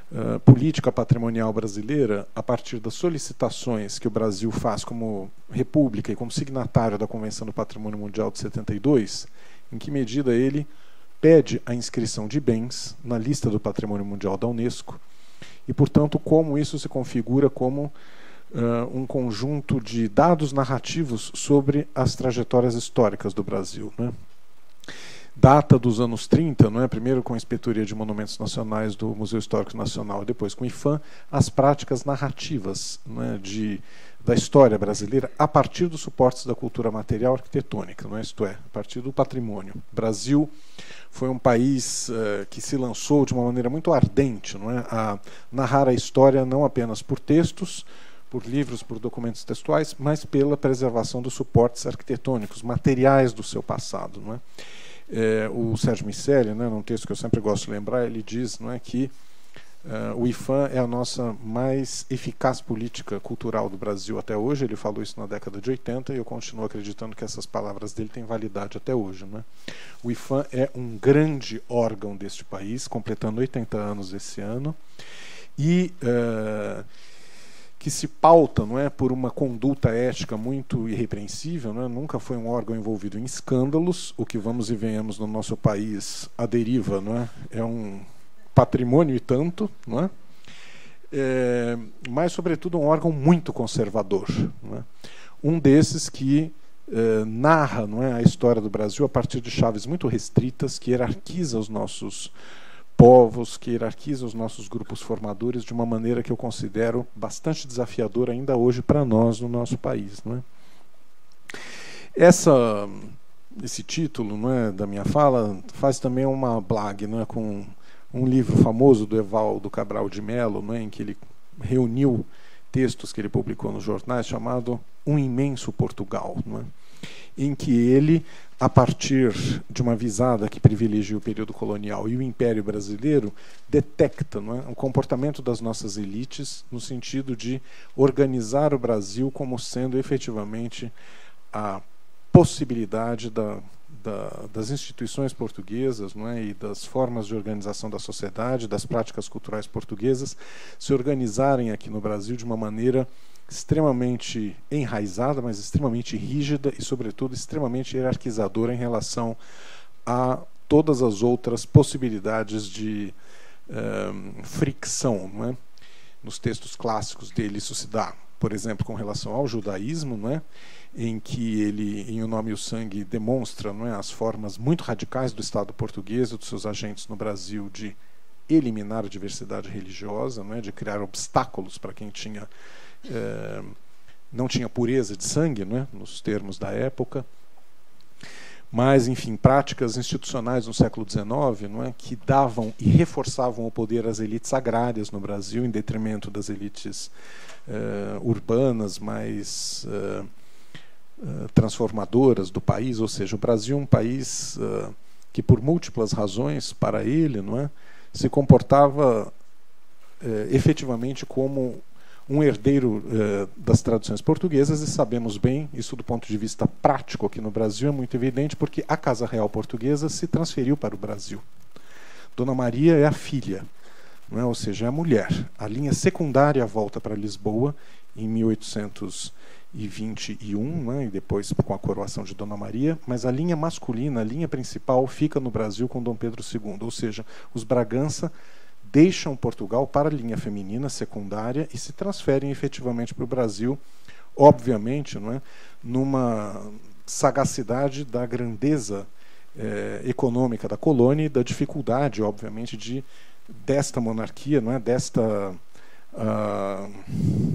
uh, política patrimonial brasileira a partir das solicitações que o Brasil faz como república e como signatário da Convenção do Patrimônio Mundial de 72 em que medida ele pede a inscrição de bens na lista do Patrimônio Mundial da Unesco e, portanto, como isso se configura como uh, um conjunto de dados narrativos sobre as trajetórias históricas do Brasil. Né? Data dos anos 30, não é? primeiro com a Inspetoria de Monumentos Nacionais do Museu Histórico Nacional, depois com o IFAM, as práticas narrativas é? de da história brasileira a partir dos suportes da cultura material arquitetônica, não é? isto é, a partir do patrimônio. O Brasil foi um país uh, que se lançou de uma maneira muito ardente não é? a narrar a história não apenas por textos, por livros, por documentos textuais, mas pela preservação dos suportes arquitetônicos, materiais do seu passado. Não é? É, o Sérgio Miceli, né, num texto que eu sempre gosto de lembrar, ele diz não é, que Uh, o IFAM é a nossa mais eficaz política cultural do Brasil até hoje. Ele falou isso na década de 80 e eu continuo acreditando que essas palavras dele têm validade até hoje. Né? O IFAM é um grande órgão deste país, completando 80 anos esse ano, e uh, que se pauta não é, por uma conduta ética muito irrepreensível. Não é? Nunca foi um órgão envolvido em escândalos. O que vamos e venhamos no nosso país, a deriva, não é, é um patrimônio e tanto, é? É, mas, sobretudo, um órgão muito conservador. É? Um desses que é, narra não é, a história do Brasil a partir de chaves muito restritas, que hierarquiza os nossos povos, que hierarquiza os nossos grupos formadores de uma maneira que eu considero bastante desafiadora ainda hoje para nós no nosso país. Não é? Essa, esse título não é, da minha fala faz também uma blague não é, com um livro famoso do Evaldo Cabral de Mello, né, em que ele reuniu textos que ele publicou nos jornais, chamado Um Imenso Portugal, né, em que ele, a partir de uma visada que privilegia o período colonial e o Império Brasileiro, detecta não é, o comportamento das nossas elites no sentido de organizar o Brasil como sendo efetivamente a possibilidade da da, das instituições portuguesas não é, e das formas de organização da sociedade, das práticas culturais portuguesas, se organizarem aqui no Brasil de uma maneira extremamente enraizada, mas extremamente rígida e, sobretudo, extremamente hierarquizadora em relação a todas as outras possibilidades de um, fricção. Não é? Nos textos clássicos dele, isso se dá, por exemplo, com relação ao judaísmo, não é? Em que ele, em O Nome e o Sangue, demonstra não é, as formas muito radicais do Estado português e dos seus agentes no Brasil de eliminar a diversidade religiosa, não é, de criar obstáculos para quem tinha é, não tinha pureza de sangue, não é, nos termos da época. Mas, enfim, práticas institucionais no século XIX não é, que davam e reforçavam o poder às elites agrárias no Brasil, em detrimento das elites uh, urbanas mais eh, transformadoras do país, ou seja, o Brasil é um país uh, que por múltiplas razões para ele, não é, se comportava uh, efetivamente como um herdeiro das tradições portuguesas e sabemos bem isso do ponto de vista prático aqui no Brasil é muito evidente porque a Casa Real portuguesa se transferiu para o Brasil. Dona Maria é a filha, não é? ou seja, é a mulher. A linha secundária volta para Lisboa em 1800 e 21, né, e depois com a coroação de Dona Maria, mas a linha masculina, a linha principal, fica no Brasil com Dom Pedro II, ou seja, os Bragança deixam Portugal para a linha feminina secundária e se transferem efetivamente para o Brasil, obviamente, não é, numa sagacidade da grandeza eh, econômica da colônia e da dificuldade, obviamente, de desta monarquia, não é, desta uh,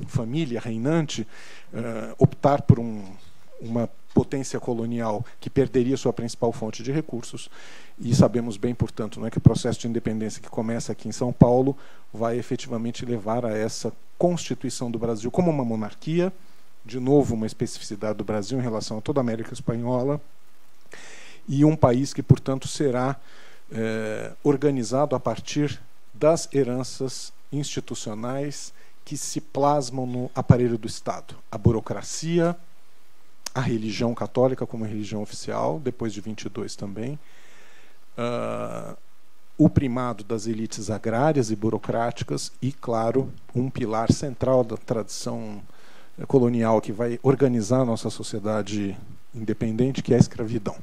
família reinante uh, optar por um, uma potência colonial que perderia sua principal fonte de recursos. E sabemos bem, portanto, não é que o processo de independência que começa aqui em São Paulo vai efetivamente levar a essa constituição do Brasil como uma monarquia, de novo uma especificidade do Brasil em relação a toda a América espanhola e um país que, portanto, será eh, organizado a partir das heranças institucionais que se plasmam no aparelho do Estado. A burocracia, a religião católica como religião oficial, depois de 22 também, uh, o primado das elites agrárias e burocráticas e, claro, um pilar central da tradição colonial que vai organizar a nossa sociedade independente, que é a escravidão.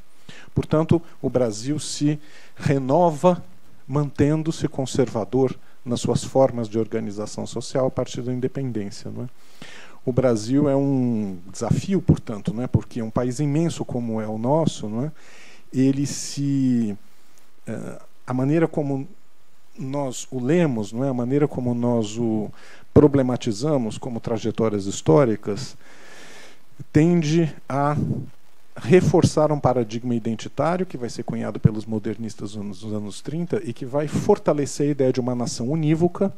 Portanto, o Brasil se renova mantendo-se conservador nas suas formas de organização social a partir da independência. Não é? O Brasil é um desafio, portanto, não é? porque um país imenso como é o nosso, não é? ele se. Uh, a maneira como nós o lemos, não é? a maneira como nós o problematizamos como trajetórias históricas, tende a reforçar um paradigma identitário que vai ser cunhado pelos modernistas nos anos 30 e que vai fortalecer a ideia de uma nação unívoca,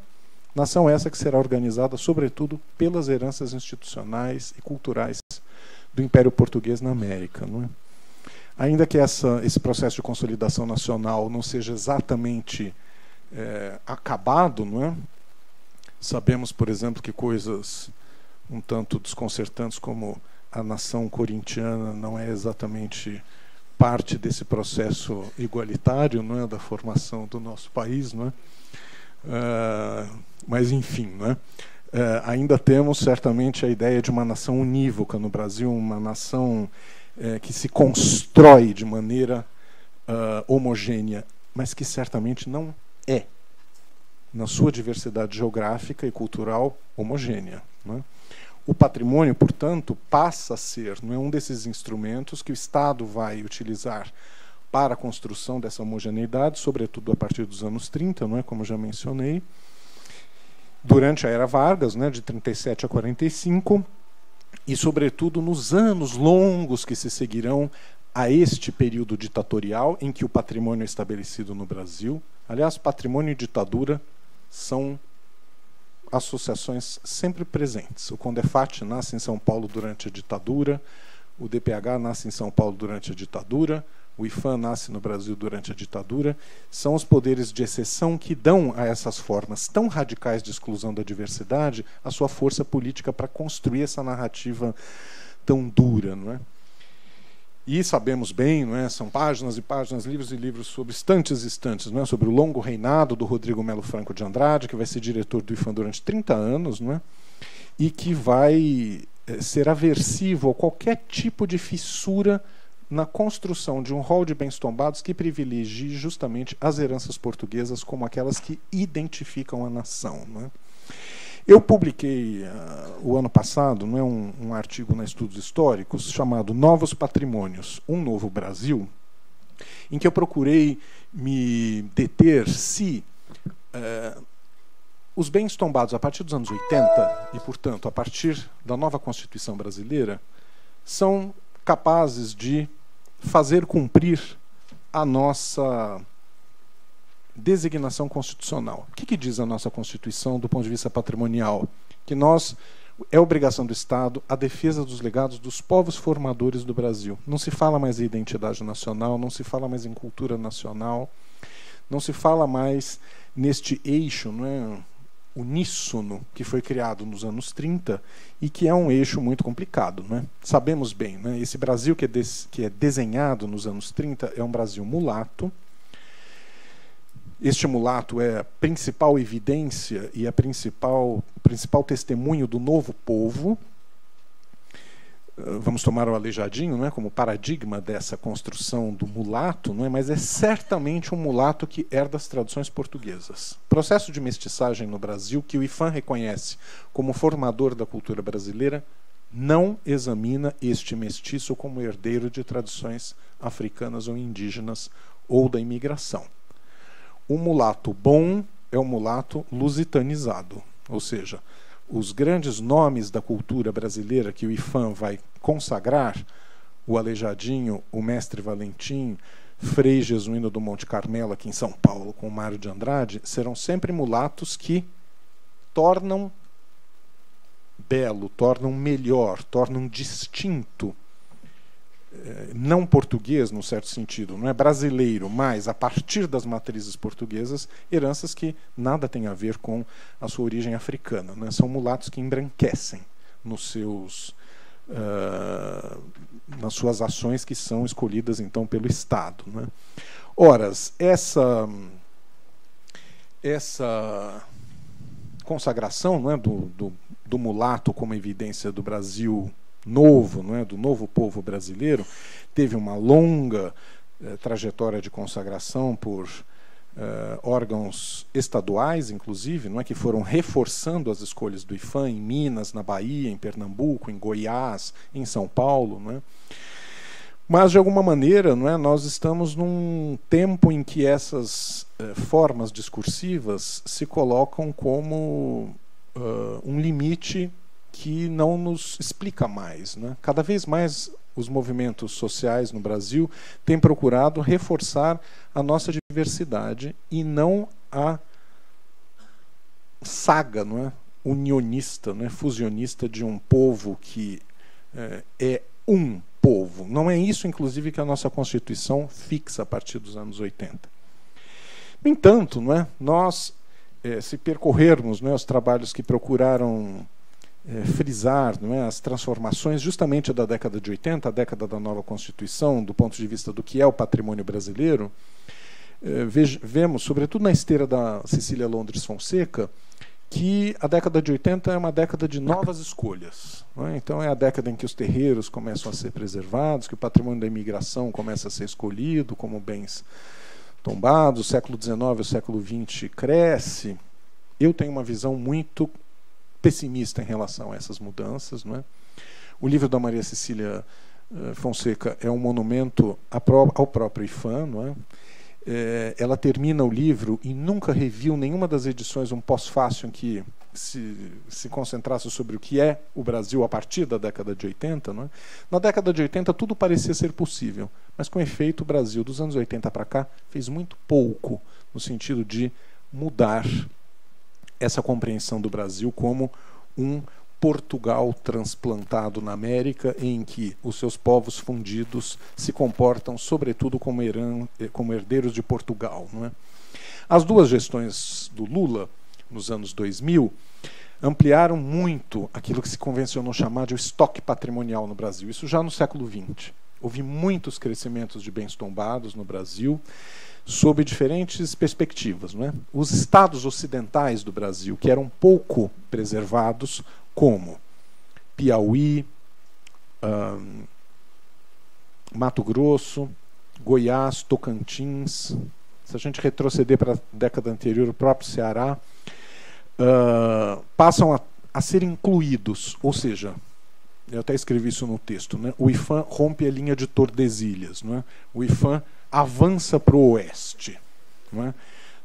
nação essa que será organizada sobretudo pelas heranças institucionais e culturais do Império Português na América. Não é? Ainda que essa, esse processo de consolidação nacional não seja exatamente é, acabado, não é? sabemos, por exemplo, que coisas um tanto desconcertantes como a nação corintiana não é exatamente parte desse processo igualitário, não é, da formação do nosso país, não é? Uh, mas enfim, não é? Uh, ainda temos certamente a ideia de uma nação unívoca no Brasil, uma nação uh, que se constrói de maneira ah, homogênea, mas que certamente não é, na sua diversidade geográfica e cultural, homogênea. Não é? O patrimônio, portanto, passa a ser não é, um desses instrumentos que o Estado vai utilizar para a construção dessa homogeneidade, sobretudo a partir dos anos 30, não é, como já mencionei, durante a era Vargas, né, de 37 a 45, e sobretudo nos anos longos que se seguirão a este período ditatorial em que o patrimônio é estabelecido no Brasil. Aliás, patrimônio e ditadura são associações sempre presentes. O Condefat nasce em São Paulo durante a ditadura, o DPH nasce em São Paulo durante a ditadura, o IFAM nasce no Brasil durante a ditadura. São os poderes de exceção que dão a essas formas tão radicais de exclusão da diversidade a sua força política para construir essa narrativa tão dura, não é? E sabemos bem, não é? são páginas e páginas, livros e livros sobre estantes e estantes, não é? sobre o longo reinado do Rodrigo Melo Franco de Andrade, que vai ser diretor do IFAM durante 30 anos, não é? e que vai eh, ser aversivo a qualquer tipo de fissura na construção de um rol de bens tombados que privilegie justamente as heranças portuguesas como aquelas que identificam a nação. Não é? Eu publiquei uh, o ano passado não é, um, um, artigo na Estudos Históricos chamado Novos Patrimônios, um Novo Brasil, em que eu procurei me deter se uh, os bens tombados a partir dos anos 80 e, portanto, a partir da nova Constituição brasileira, são capazes de fazer cumprir a nossa designação constitucional. O que, que, diz a nossa Constituição do ponto de vista patrimonial? Que nós é obrigação do Estado a defesa dos legados dos povos formadores do Brasil. Não se fala mais em identidade nacional, não se fala mais em cultura nacional, não se fala mais neste eixo, não é? uníssono que foi criado nos anos 30 e que é um eixo muito complicado. Né? Sabemos bem, né? esse Brasil que é, que é desenhado nos anos 30 é um Brasil mulato, este mulato é a principal evidência e a principal, principal testemunho do novo povo. Ah, vamos tomar o aleijadinho não é, como paradigma dessa construção do mulato, não é, mas é certamente um mulato que herda as traduções portuguesas. Processo de mestiçagem no Brasil, que o IFAM reconhece como formador da cultura brasileira, não examina este mestiço como herdeiro de tradições africanas ou indígenas ou da imigração. O mulato bom é o mulato lusitanizado, ou seja, os grandes nomes da cultura brasileira que o IFAM vai consagrar, o Aleijadinho, o Mestre Valentim, Frei Jesuíno do Monte Carmelo, aqui em São Paulo, com o Mário de Andrade, serão sempre mulatos que tornam belo, tornam melhor, tornam distinto não português, no certo sentido, não é brasileiro, mas a partir das matrizes portuguesas, heranças que nada têm a ver com a sua origem africana. Né? São mulatos que embranquecem nos seus, uh, nas suas ações que são escolhidas então pelo Estado. Né? Ora, essa, essa consagração não é, do, do, do mulato como evidência do Brasil novo, não é, do novo povo brasileiro, teve uma longa eh, trajetória de consagração por eh, órgãos estaduais, inclusive, não é, que foram reforçando as escolhas do IFAM em Minas, na Bahia, em Pernambuco, em Goiás, em São Paulo, não é? Mas, de alguma maneira, não é, nós estamos num tempo em que essas eh, formas discursivas se colocam como uh, um limite que não nos explica mais. Né? Cada vez mais os movimentos sociais no Brasil têm procurado reforçar a nossa diversidade e não a saga não é? unionista, não é? fusionista de um povo que é, é um povo. Não é isso, inclusive, que a nossa Constituição fixa a partir dos anos 80. No entanto, não é, nós, é, se percorrermos não é, os trabalhos que procuraram é, frisar não é, as transformações justamente da década de 80, a década da nova Constituição, do ponto de vista do que é o patrimônio brasileiro, é, vemos, sobretudo na esteira da Cecília Londres Fonseca, que a década de 80 é uma década de novas escolhas. É? Então é a década em que os terreiros começam a ser preservados, que o patrimônio da imigração começa a ser escolhido como bens tombados, o século XIX o século XX cresce. Eu tenho uma visão muito pessimista em relação a essas mudanças. Não é? O livro da Maria Cecília eh, Fonseca é um monumento ao próprio IFAM, não é? é, ela termina o livro e nunca reviu nenhuma das edições um pós-fácil em que se, se concentrasse sobre o que é o Brasil a partir da década de 80. Não é? Na década de 80 tudo parecia ser possível, mas com efeito o Brasil dos anos 80 para cá fez muito pouco no sentido de mudar essa compreensão do Brasil como um Portugal transplantado na América, em que os seus povos fundidos se comportam, sobretudo, como, heran, eh, como herdeiros de Portugal. Não é? As duas gestões do Lula, nos anos 2000, ampliaram muito aquilo que se convencionou chamar de estoque patrimonial no Brasil, isso já no século XX. Houve muitos crescimentos de bens tombados no Brasil, sob diferentes perspectivas. Não é? Os estados ocidentais do Brasil, que eram pouco preservados, como Piauí, Mato Grosso, Goiás, Tocantins. Se a gente retroceder para a década anterior, o próprio Ceará, uh, passam a, a ser incluídos, ou seja, eu até escrevi isso no texto, né? o IFAM rompe a linha de Tordesilhas, não é? o IFAM avança para o oeste. É?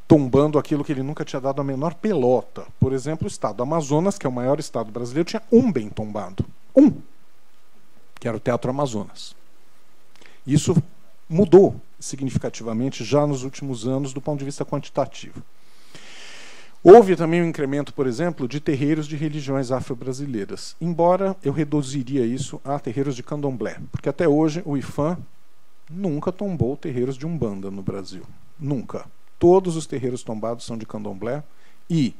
tombando aquilo que ele nunca tinha dado a menor pelota. Por exemplo, o estado do Amazonas, que é o maior estado brasileiro, tinha um bem tombado. Um. Que era o Teatro Amazonas. Isso mudou significativamente já nos últimos anos do ponto de vista quantitativo. Houve também um incremento, por exemplo, de terreiros de religiões afro-brasileiras, embora eu reduziria isso a terreiros de candomblé, porque até hoje o IFAM nunca tombou terreiros de umbanda no Brasil. Nunca. Todos os terreiros tombados são de candomblé e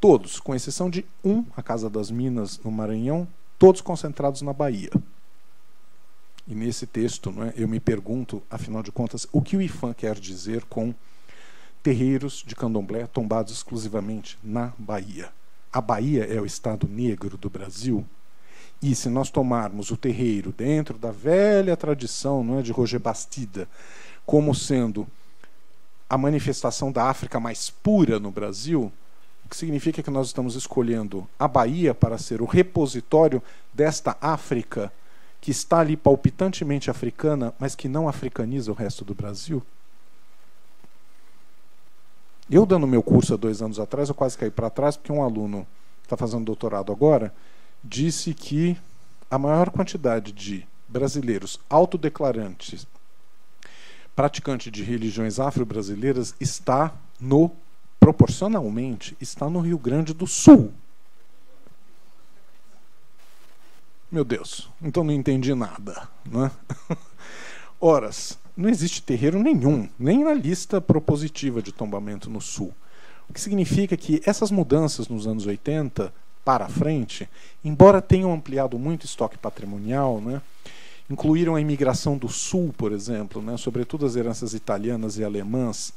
todos, com exceção de um, a Casa das Minas, no Maranhão, todos concentrados na Bahia. E nesse texto, não é, eu me pergunto, afinal de contas, o que o IFAM quer dizer com terreiros de candomblé tombados exclusivamente na Bahia? A Bahia é o estado negro do Brasil. E se nós tomarmos o terreiro dentro da velha tradição não é, de Roger Bastida como sendo a manifestação da África mais pura no Brasil, o que significa que nós estamos escolhendo a Bahia para ser o repositório desta África que está ali palpitantemente africana, mas que não africaniza o resto do Brasil? Eu, dando meu curso há dois anos atrás, eu quase caí para trás, porque um aluno está fazendo doutorado agora disse que a maior quantidade de brasileiros autodeclarantes praticante de religiões afro-brasileiras está no proporcionalmente está no Rio Grande do Sul. Meu Deus, então não entendi nada, né? Horas, não existe terreiro nenhum, nem na lista propositiva de tombamento no Sul. O que significa que essas mudanças nos anos 80 para frente, embora tenham ampliado muito o estoque patrimonial, né? incluíram a imigração do Sul, por exemplo, né, sobretudo as heranças italianas e alemãs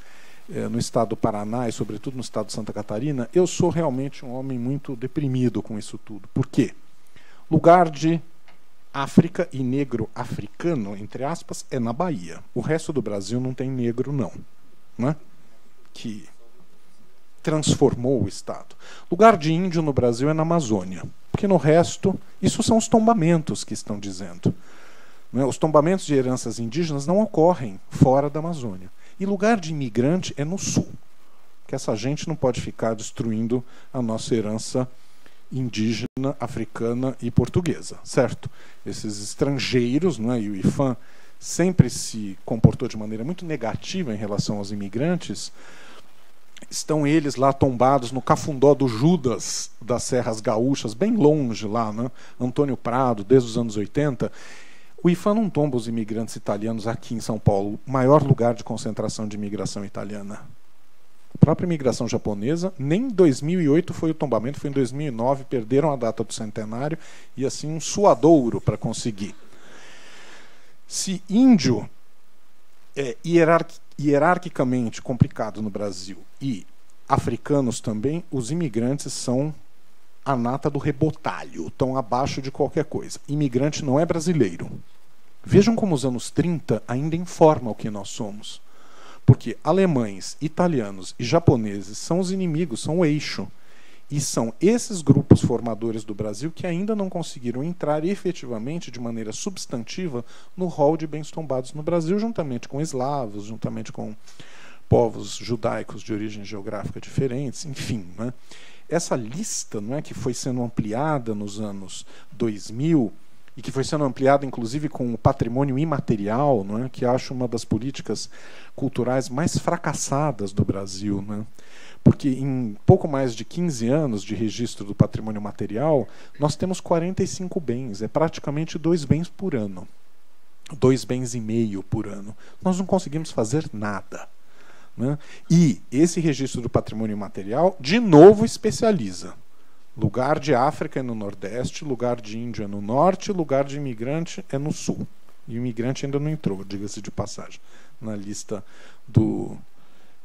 eh, no estado do Paraná e sobretudo no estado de Santa Catarina, eu sou realmente um homem muito deprimido com isso tudo. Por quê? Lugar de África e negro africano, entre aspas, é na Bahia. O resto do Brasil não tem negro, não. Né? Que transformou o Estado. Lugar de índio no Brasil é na Amazônia, porque no resto, isso são os tombamentos que estão dizendo. Né? Os tombamentos de heranças indígenas não ocorrem fora da Amazônia. E lugar de imigrante é no sul. Que essa gente não pode ficar destruindo a nossa herança indígena, africana e portuguesa, certo? Esses estrangeiros, né, e o IFAM sempre se comportou de maneira muito negativa em relação aos imigrantes, estão eles lá tombados no cafundó do Judas das Serras Gaúchas, bem longe lá, né? Antônio Prado, desde os anos 80. O IFAM não tomba os imigrantes italianos aqui em São Paulo, maior lugar de concentração de imigração italiana. A própria imigração japonesa, nem em 2008 foi o tombamento, foi em 2009, perderam a data do centenário e assim um suadouro para conseguir. Se índio é hierarquicamente complicado no Brasil e africanos também, os imigrantes são a nata do rebotalho, estão abaixo de qualquer coisa. Imigrante não é brasileiro. Vejam como os anos 30 ainda informam o que nós somos. Porque alemães, italianos e japoneses são os inimigos, são o eixo. E são esses grupos formadores do Brasil que ainda não conseguiram entrar efetivamente, de maneira substantiva, no rol de bens tombados no Brasil, juntamente com eslavos, juntamente com povos judaicos de origem geográfica diferentes, enfim. Né? Essa lista não é, que foi sendo ampliada nos anos 2000 e que foi sendo ampliada inclusive com o patrimônio imaterial, não é? que acho uma das políticas culturais mais fracassadas do Brasil. Não é? Porque em pouco mais de 15 anos de registro do patrimônio material, nós temos 45 bens, é praticamente dois bens por ano. Dois bens e meio por ano. Nós não conseguimos fazer nada. Né? E esse registro do patrimônio material, de novo, especializa. Lugar de África é no Nordeste, lugar de Índio é no Norte, lugar de imigrante é no Sul. E o imigrante ainda não entrou, diga-se de passagem, na lista do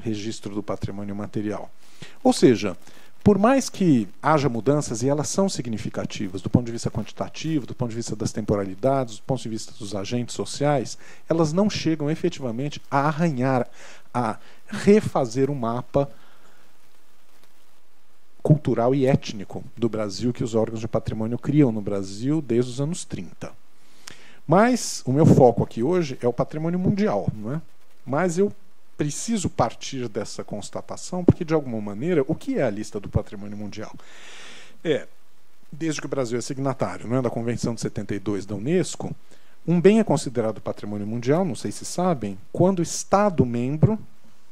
registro do patrimônio material. Ou seja, por mais que haja mudanças, e elas são significativas do ponto de vista quantitativo, do ponto de vista das temporalidades, do ponto de vista dos agentes sociais, elas não chegam efetivamente a arranhar, a refazer o mapa cultural e étnico do Brasil que os órgãos de patrimônio criam no Brasil desde os anos 30. Mas o meu foco aqui hoje é o patrimônio mundial, não é? Mas eu preciso partir dessa constatação porque de alguma maneira, o que é a lista do patrimônio mundial? É, desde que o Brasil é signatário, não é, da Convenção de 72 da UNESCO, um bem é considerado patrimônio mundial, não sei se sabem, quando o Estado membro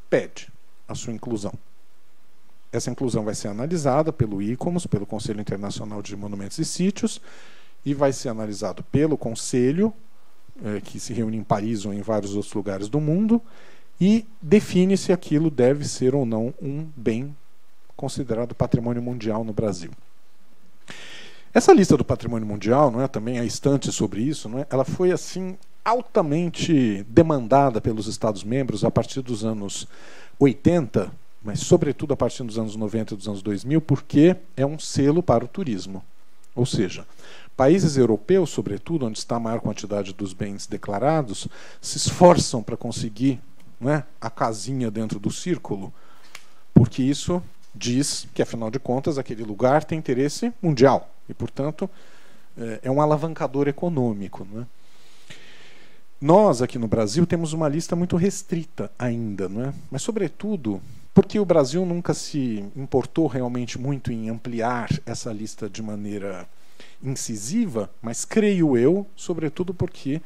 pede a sua inclusão. Essa inclusão vai ser analisada pelo ICOMOS, pelo Conselho Internacional de Monumentos e Sítios, e vai ser analisado pelo Conselho, eh, que se reúne em Paris ou em vários outros lugares do mundo, e define se aquilo deve ser ou não um bem considerado patrimônio mundial no Brasil. Essa lista do patrimônio mundial, não é, também a estante sobre isso, não é, ela foi assim altamente demandada pelos Estados membros a partir dos anos 80 mas sobretudo a partir dos anos 90 e dos anos 2000, porque é um selo para o turismo. Ou seja, países europeus, sobretudo, onde está a maior quantidade dos bens declarados, se esforçam para conseguir né, a casinha dentro do círculo, porque isso diz que, afinal de contas, aquele lugar tem interesse mundial e, portanto, é, é um alavancador econômico. Né? Nós, aqui no Brasil, temos uma lista muito restrita ainda, não é? mas, sobretudo, porque o Brasil nunca se importou realmente muito em ampliar essa lista de maneira incisiva, mas creio eu, sobretudo porque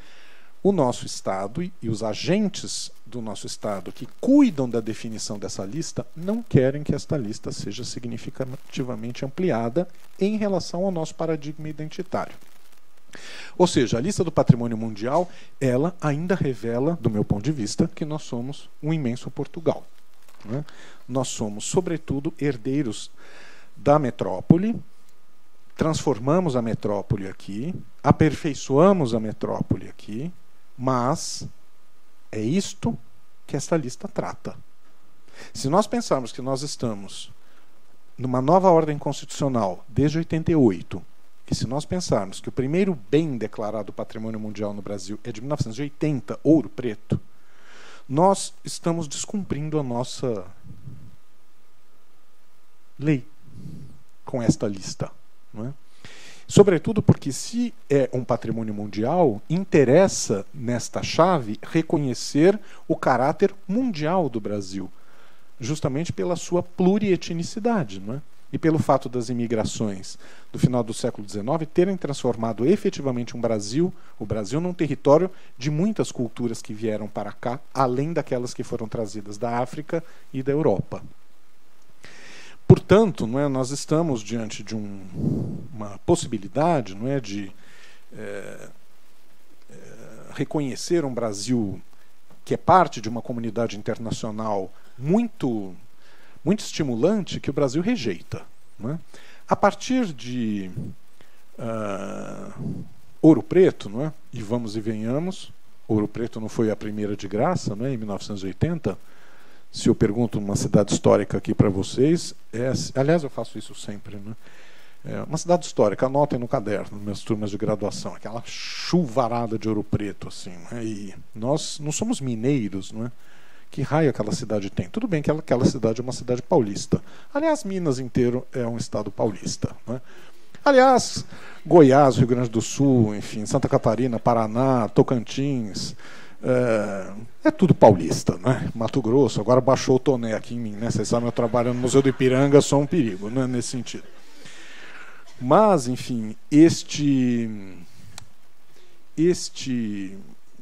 o nosso Estado e os agentes do nosso Estado que cuidam da definição dessa lista não querem que esta lista seja significativamente ampliada em relação ao nosso paradigma identitário. Ou seja, a lista do patrimônio mundial, ela ainda revela, do meu ponto de vista, que nós somos um imenso Portugal. Né? Nós somos, sobretudo, herdeiros da metrópole, transformamos a metrópole aqui, aperfeiçoamos a metrópole aqui, mas é isto que esta lista trata. Se nós pensarmos que nós estamos numa nova ordem constitucional desde 88, E se nós pensarmos que o primeiro bem declarado patrimônio mundial no Brasil é de 1980, ouro preto, nós estamos descumprindo a nossa lei com esta lista. Não é? Sobretudo porque, se é um patrimônio mundial, interessa, nesta chave, reconhecer o caráter mundial do Brasil, justamente pela sua plurietnicidade. Não é? E pelo fato das imigrações do final do século XIX terem transformado efetivamente um Brasil, o Brasil, num território de muitas culturas que vieram para cá, além daquelas que foram trazidas da África e da Europa. Portanto, não é, nós estamos diante de um, uma possibilidade não é, de é, é, reconhecer um Brasil que é parte de uma comunidade internacional muito, muito estimulante que o Brasil rejeita. É? A partir de uh, Ouro Preto, não é? e vamos e venhamos, Ouro Preto não foi a primeira de graça, não é? em 1980 se eu pergunto uma cidade histórica aqui para vocês, é, aliás, eu faço isso sempre, né? É uma cidade histórica, anotem no caderno, minhas turmas de graduação, aquela chuvarada de ouro preto, assim. Né? E nós não somos mineiros, não é? Que raio aquela cidade tem? Tudo bem que aquela, cidade é uma cidade paulista. Aliás, Minas inteiro é um estado paulista. Não é? Aliás, Goiás, Rio Grande do Sul, enfim, Santa Catarina, Paraná, Tocantins, é, é, tudo paulista, né? Mato Grosso, agora baixou o toné aqui em mim, né? Vocês sabem, eu trabalho no Museu do Ipiranga, sou um perigo, né? Nesse sentido. Mas, enfim, este, este,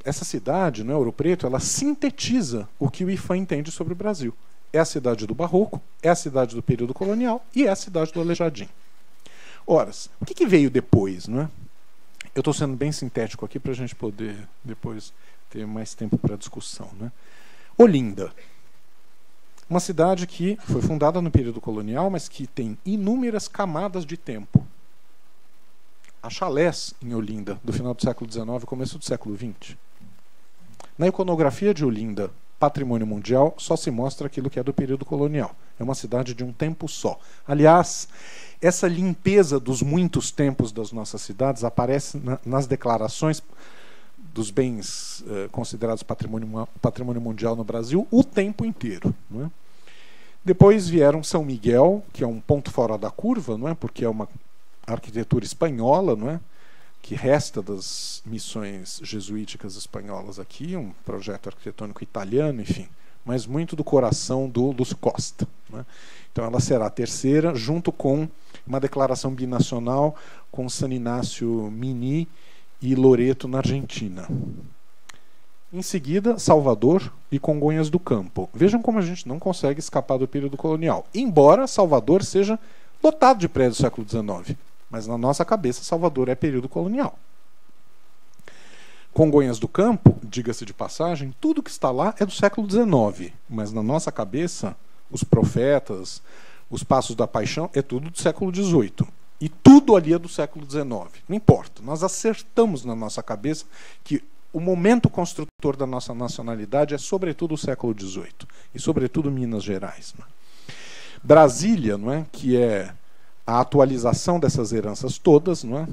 essa cidade, né, Ouro Preto, ela sintetiza o que o IFAM entende sobre o Brasil. É a cidade do Barroco, é a cidade do período colonial e é a cidade do Aleijadinho. Ora, o que, que veio depois, não é? Eu estou sendo bem sintético aqui para a gente poder depois ter mais tempo para discussão. Né? Olinda. Uma cidade que foi fundada no período colonial, mas que tem inúmeras camadas de tempo. Há chalés em Olinda, do final do século XIX e começo do século XX. Na iconografia de Olinda, patrimônio mundial, só se mostra aquilo que é do período colonial. É uma cidade de um tempo só. Aliás, essa limpeza dos muitos tempos das nossas cidades aparece na, nas declarações dos bens eh, considerados patrimônio, patrimônio mundial no Brasil o tempo inteiro. Não é? Depois vieram São Miguel, que é um ponto fora da curva, não é? porque é uma arquitetura espanhola, não é? que resta das missões jesuíticas espanholas aqui, um projeto arquitetônico italiano, enfim, mas muito do coração do Lúcio Costa. É? Então ela será a terceira, junto com uma declaração binacional com San Inácio Mini e Loreto, na Argentina. Em seguida, Salvador e Congonhas do Campo. Vejam como a gente não consegue escapar do período colonial. Embora Salvador seja lotado de prédios do século XIX. Mas na nossa cabeça, Salvador é período colonial. Congonhas do Campo, diga-se de passagem, tudo que está lá é do século XIX. Mas na nossa cabeça, os profetas, os passos da paixão, é tudo do século XVIII. E tudo ali é do século XIX. Não importa. Nós acertamos na nossa cabeça que o momento construtor da nossa nacionalidade é sobretudo o século XVIII e sobretudo Minas Gerais. Né? Brasília, não é, que é a atualização dessas heranças todas, não é?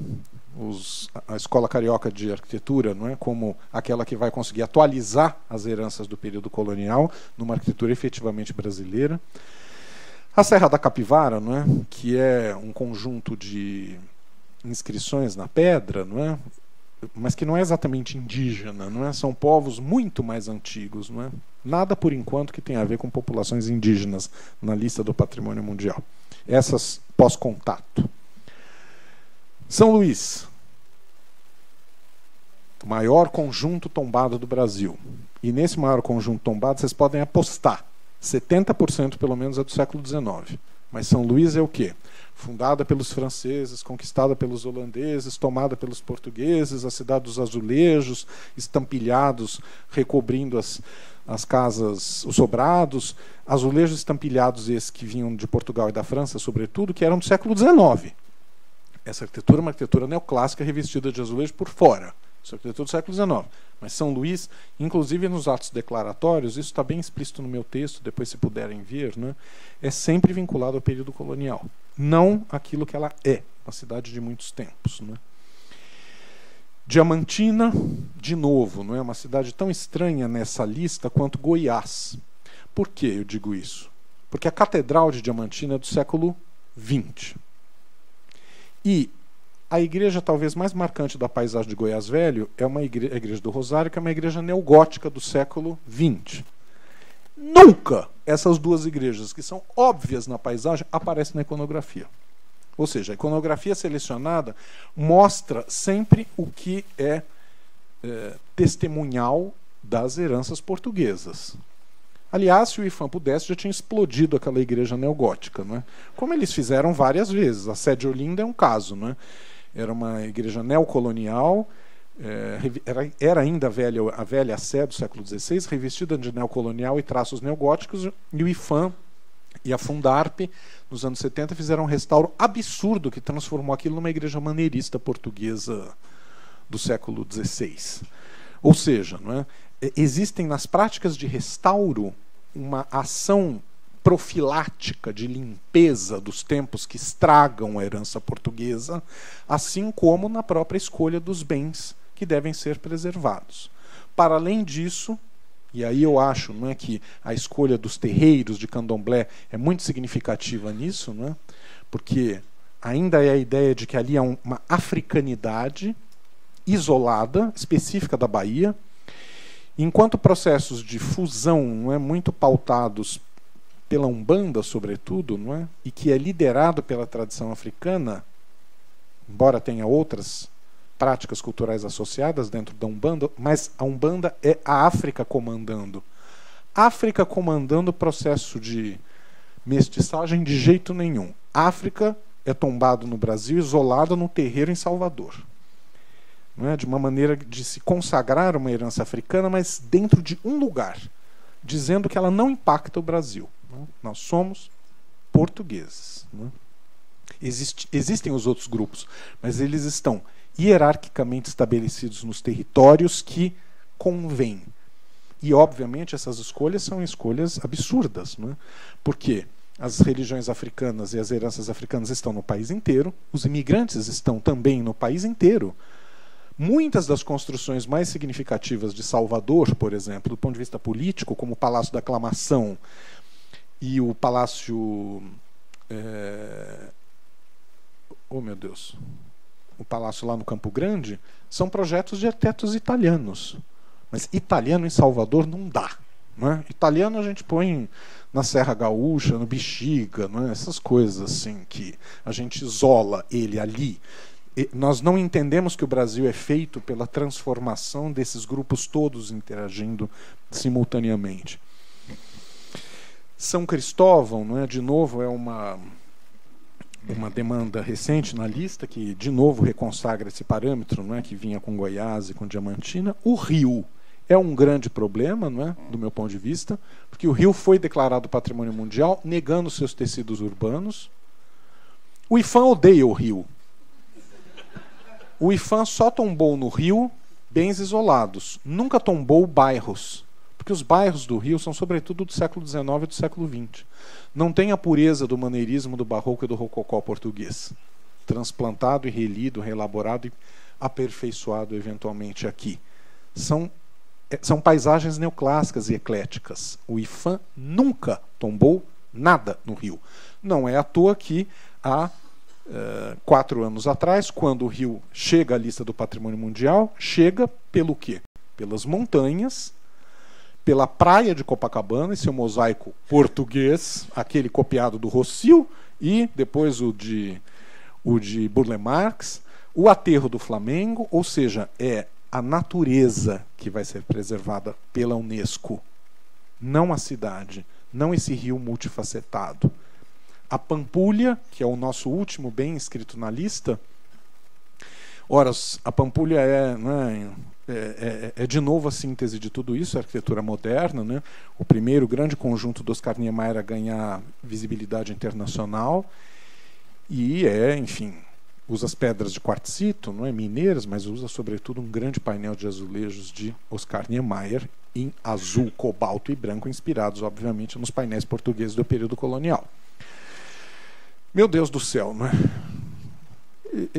Os, a escola carioca de arquitetura, não é, como aquela que vai conseguir atualizar as heranças do período colonial numa arquitetura efetivamente brasileira. A Serra da Capivara, não é? que é um conjunto de inscrições na pedra, não é? mas que não é exatamente indígena, não é? São povos muito mais antigos, não é? Nada por enquanto que tenha a ver com populações indígenas na lista do patrimônio mundial. Essas pós-contato. São Luís, maior conjunto tombado do Brasil. E nesse maior conjunto tombado vocês podem apostar 70% pelo menos é do século XIX. Mas São Luís é o quê? Fundada pelos franceses, conquistada pelos holandeses, tomada pelos portugueses, a cidade dos azulejos, estampilhados, recobrindo as, as casas, os sobrados, azulejos estampilhados esses que vinham de Portugal e da França, sobretudo, que eram do século XIX. Essa arquitetura é uma arquitetura neoclássica revestida de azulejo por fora. Isso é arquitetura do século XIX. Mas São Luís, inclusive nos atos declaratórios, isso está bem explícito no meu texto, depois se puderem ver, né, é sempre vinculado ao período colonial. Não aquilo que ela é, uma cidade de muitos tempos. Né? Diamantina, de novo, não é uma cidade tão estranha nessa lista quanto Goiás. Por que eu digo isso? Porque a Catedral de Diamantina é do século XX. E a igreja talvez mais marcante da paisagem de Goiás Velho é uma igreja, a igreja do Rosário, que é uma igreja neogótica do século XX. Nunca essas duas igrejas, que são óbvias na paisagem, aparecem na iconografia. Ou seja, a iconografia selecionada mostra sempre o que é, é testemunhal das heranças portuguesas. Aliás, se o IFAM pudesse, já tinha explodido aquela igreja neogótica, não é? como eles fizeram várias vezes. A sede de Olinda é um caso. Não é? Era uma igreja neocolonial, era, era, ainda a velha, a velha sé do século XVI, revestida de neocolonial e traços neogóticos, e o IFAM e a Fundarp, nos anos 70, fizeram um restauro absurdo que transformou aquilo numa igreja maneirista portuguesa do século XVI. Ou seja, não é? existem nas práticas de restauro uma ação profilática de limpeza dos tempos que estragam a herança portuguesa, assim como na própria escolha dos bens que devem ser preservados. Para além disso, e aí eu acho não é, que a escolha dos terreiros de candomblé é muito significativa nisso, não é? porque ainda é a ideia de que ali há uma africanidade isolada, específica da Bahia, enquanto processos de fusão não é muito pautados pela Umbanda, sobretudo, não é? e que é liderado pela tradição africana, embora tenha outras práticas culturais associadas dentro da Umbanda, mas a Umbanda é a África comandando. África comandando o processo de mestiçagem de jeito nenhum. África é tombado no Brasil, isolado no terreiro em Salvador. Não é? De uma maneira de se consagrar uma herança africana, mas dentro de um lugar, dizendo que ela não impacta o Brasil. Nós somos portugueses. Existe, existem os outros grupos, mas eles estão hierarquicamente estabelecidos nos territórios que convém. E, obviamente, essas escolhas são escolhas absurdas, não é? porque as religiões africanas e as heranças africanas estão no país inteiro, os imigrantes estão também no país inteiro. Muitas das construções mais significativas de Salvador, por exemplo, do ponto de vista político, como o Palácio da Aclamação, e o Palácio. É... Oh, meu Deus! O palácio lá no Campo Grande são projetos de arquitetos italianos. Mas italiano em Salvador não dá. Não é? Italiano a gente põe na Serra Gaúcha, no Bexiga, não é? essas coisas assim que a gente isola ele ali. E nós não entendemos que o Brasil é feito pela transformação desses grupos todos interagindo simultaneamente. São Cristóvão, não é? De novo é uma uma demanda recente na lista que de novo reconsagra esse parâmetro, não é? Que vinha com Goiás e com Diamantina. O Rio é um grande problema, não é? Do meu ponto de vista, porque o Rio foi declarado Patrimônio Mundial negando seus tecidos urbanos. O IFAM odeia o Rio. O IFAM só tombou no Rio bens isolados, nunca tombou bairros porque os bairros do Rio são sobretudo do século XIX e do século XX. Não tem a pureza do maneirismo, do barroco e do rococó português, transplantado e relido, reelaborado e aperfeiçoado eventualmente aqui. São é, são paisagens neoclássicas e ecléticas. O IFAM nunca tombou nada no Rio. Não é à toa que há uh, quatro anos atrás, quando o Rio chega à lista do Patrimônio Mundial, chega pelo quê? Pelas montanhas pela praia de Copacabana, esse é o mosaico português, aquele copiado do Rossio, e depois o de, o de Burle Marx, o aterro do Flamengo, ou seja, é a natureza que vai ser preservada pela Unesco, não a cidade, não esse rio multifacetado. A Pampulha, que é o nosso último bem escrito na lista, ora, a Pampulha é, né, é, é, é, de novo a síntese de tudo isso, a arquitetura moderna, né? o primeiro grande conjunto dos Oscar Niemeyer a ganhar visibilidade internacional, e é, enfim, usa as pedras de quartzito, não é mineiras, mas usa sobretudo um grande painel de azulejos de Oscar Niemeyer em azul, cobalto e branco, inspirados, obviamente, nos painéis portugueses do período colonial. Meu Deus do céu, não é?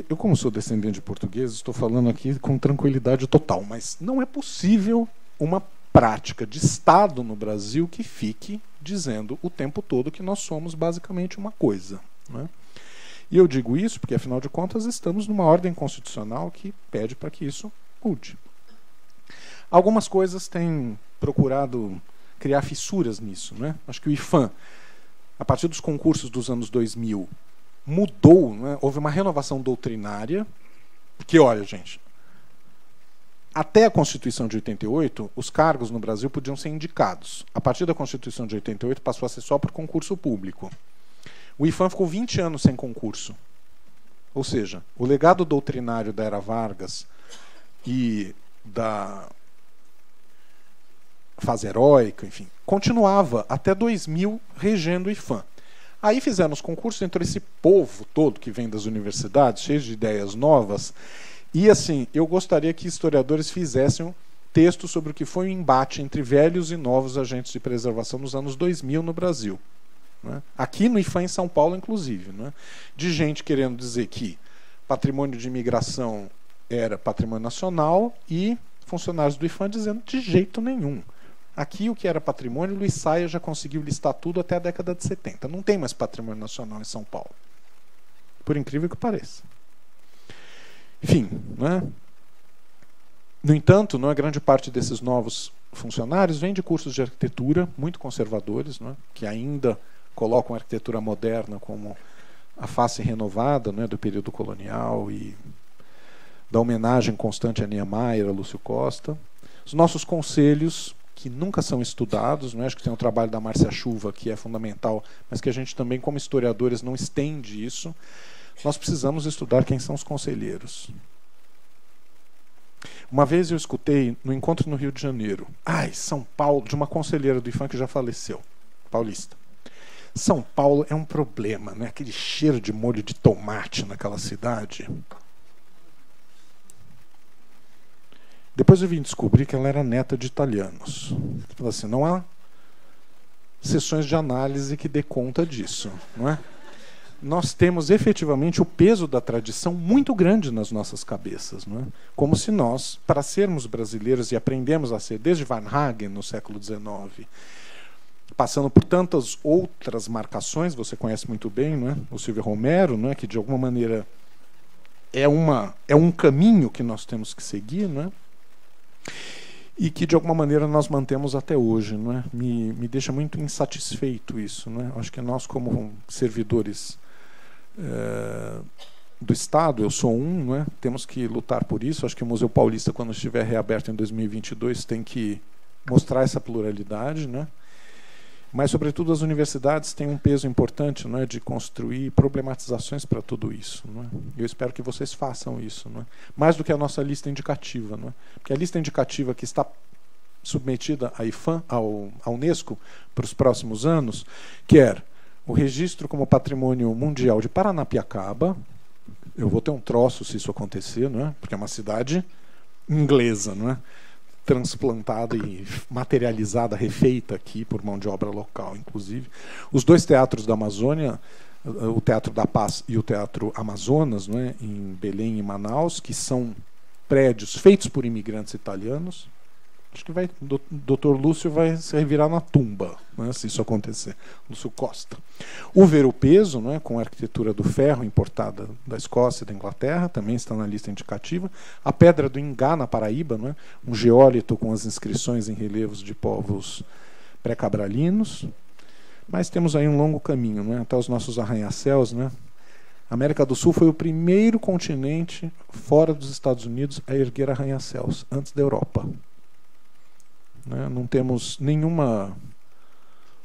Eu, como sou descendente de portugueses, estou falando aqui com tranquilidade total, mas não é possível uma prática de Estado no Brasil que fique dizendo o tempo todo que nós somos basicamente uma coisa. Né? E eu digo isso porque, afinal de contas, estamos numa ordem constitucional que pede para que isso mude. Algumas coisas têm procurado criar fissuras nisso. Né? Acho que o IFAM, a partir dos concursos dos anos 2000, mudou, né? houve uma renovação doutrinária, porque, olha, gente, até a Constituição de 88, os cargos no Brasil podiam ser indicados. A partir da Constituição de 88, passou a ser só por concurso público. O IFAM ficou 20 anos sem concurso. Ou seja, o legado doutrinário da era Vargas e da fase heróica, enfim, continuava até 2000 regendo o IFAM. Aí fizeram os concursos, entrou esse povo todo que vem das universidades, cheio de ideias novas. E assim, eu gostaria que historiadores fizessem um texto sobre o que foi o embate entre velhos e novos agentes de preservação nos anos 2000 no Brasil. Né? Aqui no IFAM em São Paulo, inclusive. Né? De gente querendo dizer que patrimônio de imigração era patrimônio nacional e funcionários do IFAM dizendo de jeito nenhum. Aqui o que era patrimônio, Luiz Saia já conseguiu listar tudo até a década de 70. Não tem mais patrimônio nacional em São Paulo. Por incrível que pareça. Enfim, né? no entanto, não é grande parte desses novos funcionários vem de cursos de arquitetura muito conservadores, né? que ainda colocam a arquitetura moderna como a face renovada né, do período colonial e da homenagem constante a Niemeyer, a Lúcio Costa. Os nossos conselhos que nunca são estudados. Né? Acho que tem o trabalho da Márcia Chuva, que é fundamental, mas que a gente também, como historiadores, não estende isso. Nós precisamos estudar quem são os conselheiros. Uma vez eu escutei no encontro no Rio de Janeiro, ai, São Paulo, de uma conselheira do IFAM que já faleceu, paulista. São Paulo é um problema, né? Aquele cheiro de molho de tomate naquela cidade. Depois eu vim descobrir que ela era neta de italianos. Falei assim, não há sessões de análise que dê conta disso, não é? Nós temos efetivamente o peso da tradição muito grande nas nossas cabeças, não é? Como se nós, para sermos brasileiros e aprendemos a ser desde Van Hagen no século XIX, passando por tantas outras marcações, você conhece muito bem, não é? O Silvio Romero, não é? Que de alguma maneira é uma é um caminho que nós temos que seguir, não é? E que de alguma maneira nós mantemos até hoje, não é? Me, me deixa muito insatisfeito isso, não é? Acho que nós como servidores é, do Estado, eu sou um, não é? Temos que lutar por isso. Acho que o Museu Paulista, quando estiver reaberto em 2022, tem que mostrar essa pluralidade, né? Mas, sobretudo, as universidades têm um peso importante não é, de construir problematizações para tudo isso. Não é? Eu espero que vocês façam isso. Não é? Mais do que a nossa lista indicativa. Não é? Porque a lista indicativa que está submetida à IFAM, ao, à Unesco, para os próximos anos, quer o registro como patrimônio mundial de Paranapiacaba. Eu vou ter um troço se isso acontecer, não é? porque é uma cidade inglesa. Não é? Transplantada e materializada, refeita aqui por mão de obra local, inclusive. Os dois teatros da Amazônia, o Teatro da Paz e o Teatro Amazonas, não é, em Belém e Manaus, que são prédios feitos por imigrantes italianos, Acho que vai, o doutor Lúcio vai se revirar na tumba, né, se isso acontecer. Lúcio Costa. O Ver-o-Peso, né, com a arquitetura do ferro importada da Escócia e da Inglaterra, também está na lista indicativa. A Pedra do Ingá, na Paraíba, né, um geólito com as inscrições em relevos de povos pré-cabralinos. Mas temos aí um longo caminho, né, até os nossos arranha-céus. Né. A América do Sul foi o primeiro continente fora dos Estados Unidos a erguer arranha-céus, antes da Europa. Né? Não temos nenhuma,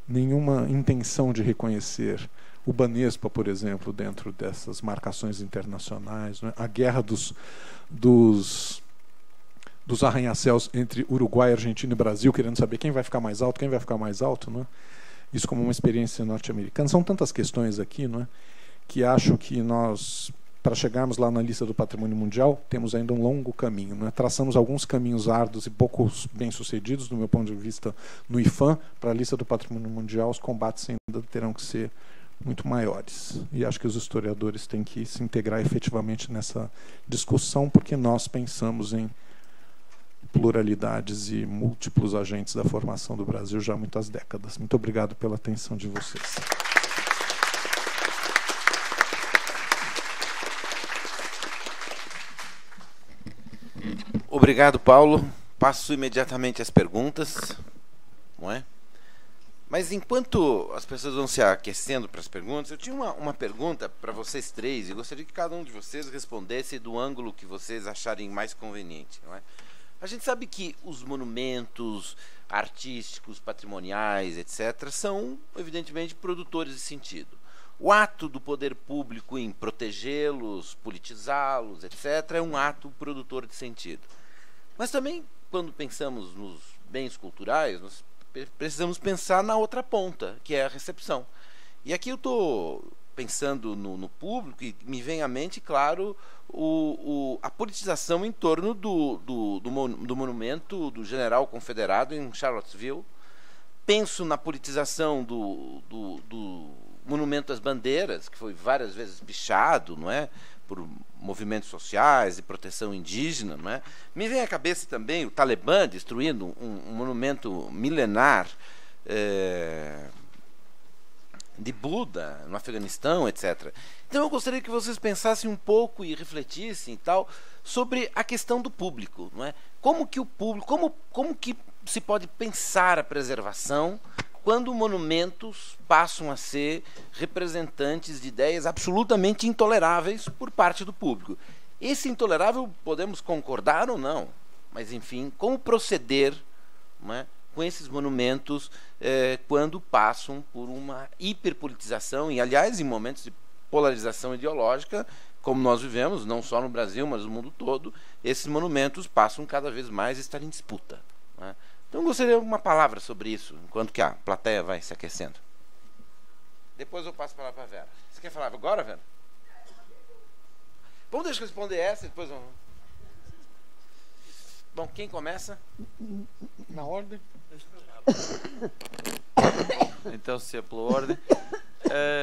nenhuma intenção de reconhecer o Banespa, por exemplo, dentro dessas marcações internacionais. Né? A guerra dos, dos, dos arranha-céus entre Uruguai, Argentina e Brasil, querendo saber quem vai ficar mais alto, quem vai ficar mais alto. Né? Isso como uma experiência norte-americana. São tantas questões aqui não é? que acho que nós para chegarmos lá na lista do patrimônio mundial, temos ainda um longo caminho. Né? Traçamos alguns caminhos árduos e poucos bem-sucedidos, do meu ponto de vista, no IFAM, para a lista do patrimônio mundial. Os combates ainda terão que ser muito maiores. E acho que os historiadores têm que se integrar efetivamente nessa discussão, porque nós pensamos em pluralidades e múltiplos agentes da formação do Brasil já há muitas décadas. Muito obrigado pela atenção de vocês. Obrigado, Paulo. Passo imediatamente às perguntas, não é? Mas enquanto as pessoas vão se aquecendo para as perguntas, eu tinha uma, uma pergunta para vocês três e gostaria que cada um de vocês respondesse do ângulo que vocês acharem mais conveniente. É? A gente sabe que os monumentos artísticos, patrimoniais, etc., são, evidentemente, produtores de sentido. O ato do poder público em protegê-los, politizá-los, etc., é um ato produtor de sentido. Mas também, quando pensamos nos bens culturais, nós precisamos pensar na outra ponta, que é a recepção. E aqui eu estou pensando no, no, público e me vem à mente, claro, o, o, a politização em torno do, do, do, do monumento do general confederado em Charlottesville. Penso na politização do, do, do monumento às bandeiras, que foi várias vezes bichado, não é? por movimentos sociais e proteção indígena. Não é? Me vem à cabeça também o Talibã destruindo um, um monumento milenar é, de Buda no Afeganistão, etc. Então eu gostaria que vocês pensassem um pouco e refletissem e tal sobre a questão do público, não é? Como que o público, como como que se pode pensar a preservação quando monumentos passam a ser representantes de ideias absolutamente intoleráveis por parte do público. Esse intolerável podemos concordar ou não, mas enfim, como proceder é, com esses monumentos eh, quando passam por uma hiperpolitização e, aliás, em momentos de polarização ideológica, como nós vivemos, não só no Brasil, mas no mundo todo, esses monumentos passam cada vez mais a estar em disputa. É? Então gostaria de uma palavra sobre isso, enquanto que a plateia vai se aquecendo. Depois eu passo a palavra para a Vera. Você quer falar agora, Vera? Vamos deixar eu responder essa e depois vamos. Bom, quem começa? Na ordem. então, se é pela ordem.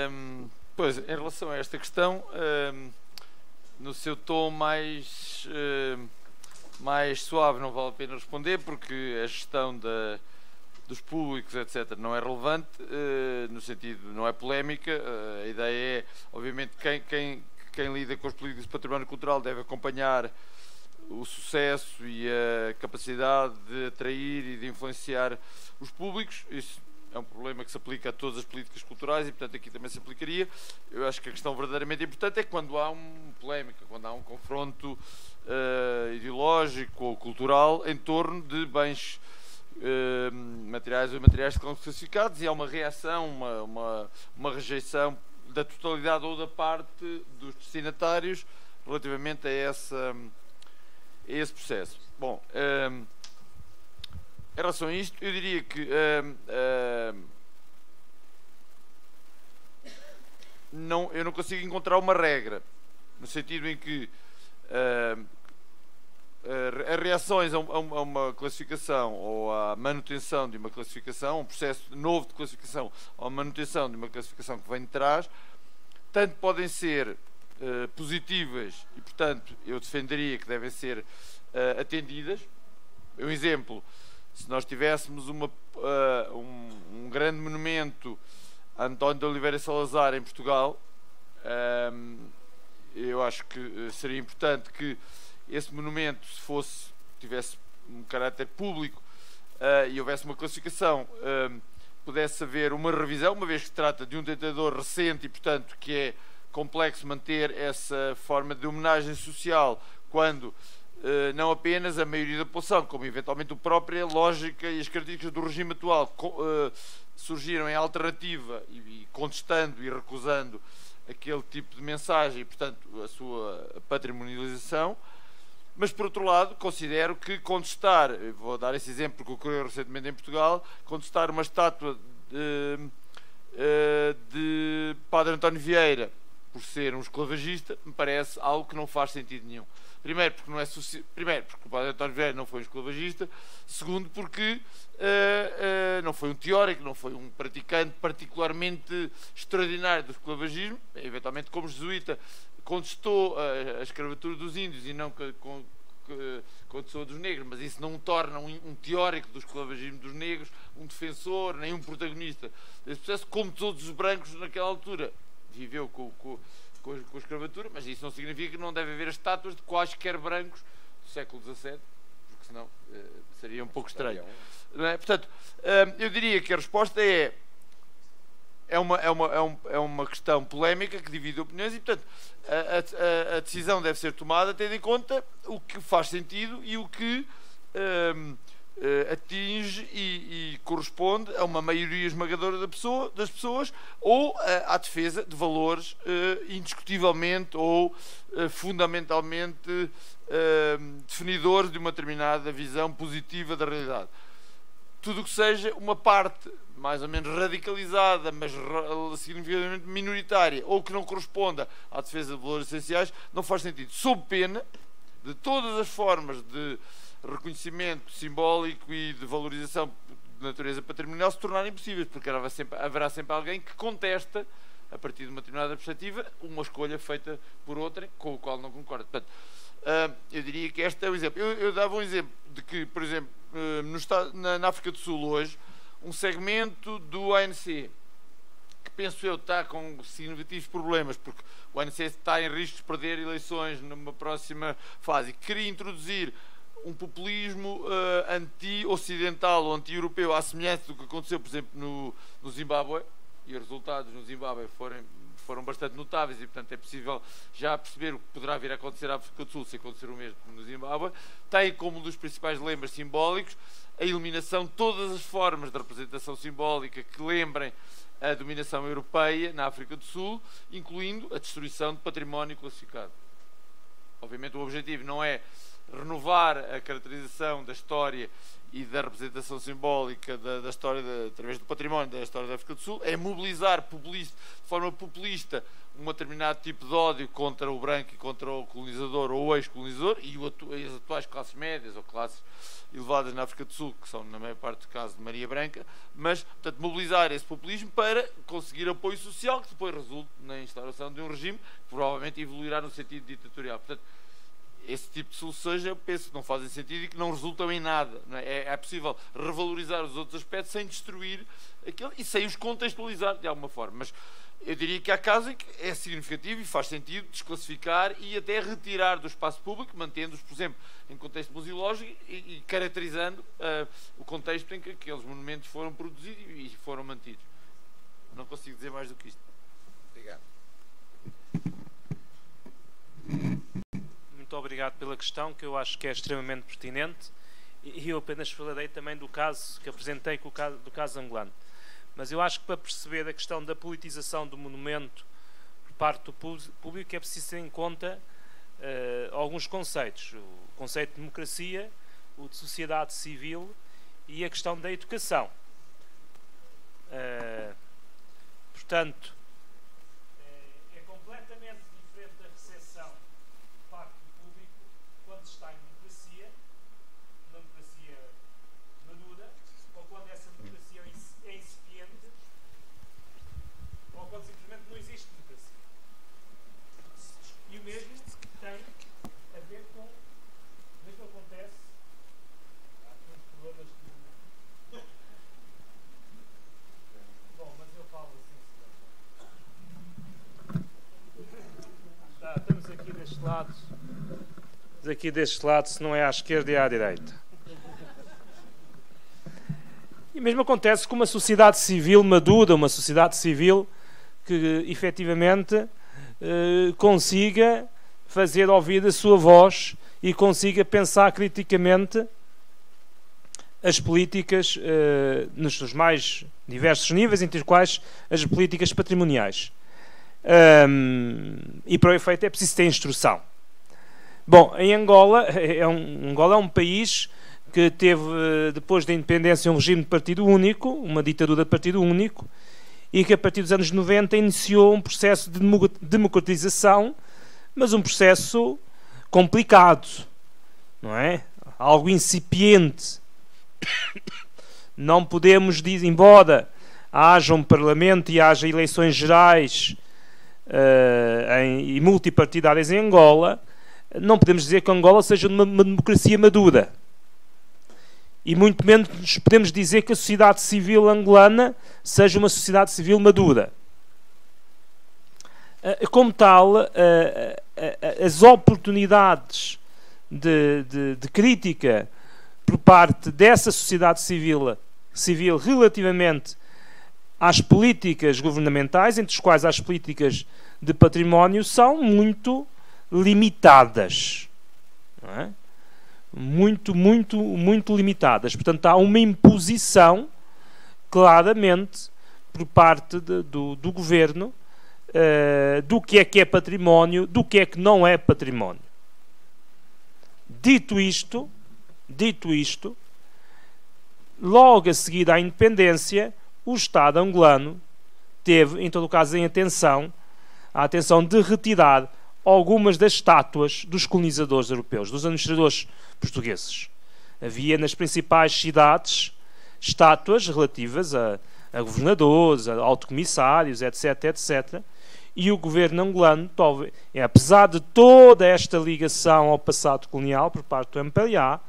Um, pois, em relação a esta questão, um, no seu tom mais. Um, mais suave não vale a pena responder porque a gestão da, dos públicos, etc., não é relevante, uh, no sentido, não é polémica. Uh, a ideia é, obviamente, quem, quem, quem lida com os políticos de património cultural deve acompanhar o sucesso e a capacidade de atrair e de influenciar os públicos. Isso é um problema que se aplica a todas as políticas culturais e, portanto, aqui também se aplicaria. Eu acho que a questão verdadeiramente importante é quando há uma polémica, quando há um confronto uh, ideológico ou cultural em torno de bens uh, materiais ou materiais classificados e há uma reação, uma, uma, uma rejeição da totalidade ou da parte dos destinatários relativamente a, essa, a esse processo. Bom, uh, em relação a isto, eu diria que não, eu não consigo encontrar uma regra, no sentido em que as reações a, uma classificação ou à manutenção de uma classificação, um processo novo de classificação ou manutenção de uma classificação que vem de trás, tanto podem ser positivas e, portanto, eu defenderia que devem ser atendidas. Um exemplo se nós tivéssemos uma, uh, um, um, grande monumento a António de Oliveira Salazar em Portugal, um, eu acho que eh, seria importante que esse monumento, se fosse, tivesse um caráter público uh, e houvesse uma classificação, uh, pudesse haver uma revisão, uma vez que se trata de um ditador recente e, portanto, que é complexo manter essa forma de homenagem social quando eh, não apenas a maioria da população, como eventualmente a própria lógica e as características do regime atual surgiram em alternativa e contestando e recusando aquele tipo de mensagem e, portanto, a sua patrimonialização. Mas, por outro lado, considero que contestar, vou dar esse exemplo que ocorreu recentemente em Portugal, contestar uma estátua de, eh, de Padre António Vieira por ser um esclavagista, me parece algo que não faz sentido nenhum. Primeiro, porque não é Primeiro, porque o padre António Vieira não foi um esclavagista. Segundo, porque uh, uh, não foi um teórico, não foi um praticante particularmente extraordinário do esclavagismo. Eventualmente, como jesuíta, contestou a, a escravatura dos índios e não com, contestou a dos negros, mas isso não o torna um, um, teórico do esclavagismo dos negros, um defensor, nem um protagonista desse processo, como todos os brancos naquela altura. Viveu com, com com a, com a escravatura, mas isso não significa que não deve haver estátuas de quaisquer brancos do século XVII, porque senão uh, seria um pouco estranho. É? Portanto, uh, eu diria que a resposta é é uma, é, uma, é, um, é uma questão polémica que divide opiniões e, portanto, a, a, a, decisão deve ser tomada tendo em conta o que faz sentido e o que uh, atinge e, e, corresponde a uma maioria esmagadora da pessoa, das pessoas ou uh, à defesa de valores uh, indiscutivelmente ou fundamentalmente definidores de uma determinada visão positiva da realidade. Tudo o que seja uma parte mais ou menos radicalizada, mas significativamente minoritária, ou que não corresponda à defesa de valores essenciais, não faz sentido. Sob pena de todas as formas de reconhecimento simbólico e de valorização de natureza patrimonial se tornarem impossíveis, porque haverá sempre, haverá sempre alguém que contesta, a partir de uma determinada perspectiva, uma escolha feita por outra com o qual não concorda. Portanto, uh, eu diria que este é o exemplo. Eu, eu, dava um exemplo de que, por exemplo, estado, na, na, África do Sul hoje, um segmento do ANC, que penso eu está com significativos problemas, porque o ANC está em risco de perder eleições numa próxima fase, queria introduzir um populismo uh, anti-ocidental ou anti-europeu, à semelhança do que aconteceu, por exemplo, no, no Zimbábue, e os resultados no Zimbábue foram, foram bastante notáveis e, portanto, é possível já perceber o que poderá vir a acontecer à África do Sul se acontecer o mesmo no Zimbábue, tem como um dos principais lembres simbólicos a eliminação de todas as formas de representação simbólica que lembrem a dominação europeia na África do Sul, incluindo a destruição de património classificado. Obviamente, o objetivo não é renovar a caracterização da história e da representação simbólica da, da história, de, através do património da história da África do Sul, é mobilizar populista, de forma populista um determinado tipo de ódio contra o branco e contra o colonizador ou o ex-colonizador e, e, as atuais classes médias ou classes elevadas na África do Sul, que são na maior parte do caso de Maria Branca, mas, portanto, mobilizar esse populismo para conseguir apoio social que depois resulte na instauração de um regime que provavelmente evoluirá no sentido ditatorial. Portanto, esse tipo de soluções eu penso que não fazem sentido e que não resultam em nada. É? é? É, possível revalorizar os outros aspectos sem destruir aquele e sem os contextualizar de alguma forma. Mas eu diria que há casos em que é significativo e faz sentido desclassificar e até retirar do espaço público, mantendo-os, por exemplo, em contexto museológico e, e caracterizando uh, o contexto em que aqueles monumentos foram produzidos e, foram mantidos. Não consigo dizer mais do que isto. Obrigado muito obrigado pela questão, que eu acho que é extremamente pertinente. E eu apenas falarei também do caso que apresentei do caso angolano. Mas eu acho que para perceber a questão da politização do monumento por parte do público é preciso ter em conta uh, alguns conceitos. O conceito de democracia, o de sociedade civil e a questão da educação. Uh, portanto, aqui deste lado, se não é à esquerda e à direita. E mesmo acontece com uma sociedade civil madura, uma sociedade civil que efetivamente eh, consiga fazer ouvir a sua voz e consiga pensar criticamente as políticas eh, nos seus mais diversos níveis, entre os quais as políticas patrimoniais. Um, e para o efeito é preciso ter instrução. Bom, em Angola, é um, Angola é um país que teve, depois da independência, um regime de partido único, uma ditadura de partido único, e que a partir dos anos 90 iniciou um processo de democratização, mas um processo complicado, não é? Algo incipiente. Não podemos dizer, embora haja um parlamento e haja eleições gerais uh, em, e multipartidárias em Angola, não podemos dizer que Angola seja uma, uma democracia madura. E muito menos podemos dizer que a sociedade civil angolana seja uma sociedade civil madura. Uh, como tal, uh, as oportunidades de, de, de, crítica por parte dessa sociedade civil, civil relativamente às políticas governamentais, entre as quais as políticas de património, são muito limitadas. É? Muito, muito, muito limitadas. Portanto, há uma imposição, claramente, por parte de, do, do governo, uh, do que é que é património, do que é que não é património. Dito isto, dito isto, logo a seguir à independência, o Estado angolano teve, em todo o caso, em atenção, a atenção de retirar algumas das estátuas dos colonizadores europeus, dos administradores portugueses. Havia nas principais cidades estátuas relativas a, a governadores, a autocomissários, etc, etc. E o governo angolano, apesar de toda esta ligação ao passado colonial por parte do MPLA,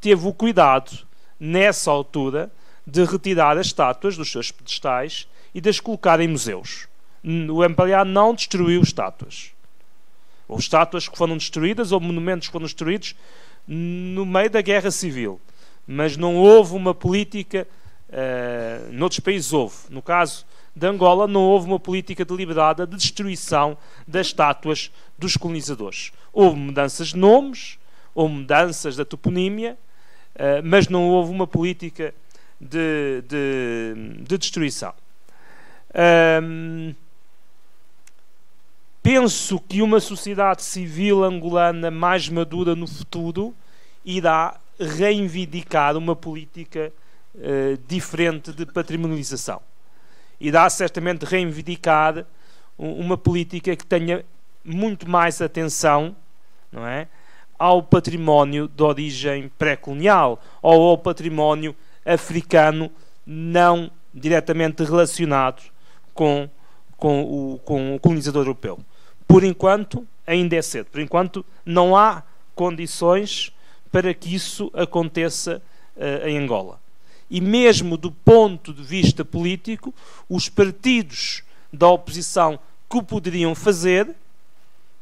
teve o cuidado, nessa altura, de retirar as estátuas dos seus pedestais e de as colocar em museus. O MPLA não destruiu estátuas. Houve estátuas que foram destruídas ou monumentos que foram destruídos no meio da guerra civil. Mas não houve uma política. Uh, noutros países houve. No caso de Angola, não houve uma política deliberada de destruição das estátuas dos colonizadores. Houve mudanças de nomes, houve mudanças da toponímia, uh, mas não houve uma política de, de, de destruição. Penso que uma sociedade civil angolana mais madura no futuro irá reivindicar uma política uh, diferente de patrimonialização. Irá certamente reivindicar uma política que tenha muito mais atenção não é, ao património de origem pré-colonial ou ao património africano não diretamente relacionado com, com, o, com o colonizador europeu. Por enquanto, ainda é cedo. Por enquanto, não há condições para que isso aconteça uh, em Angola. E mesmo do ponto de vista político, os partidos da oposição que o poderiam fazer,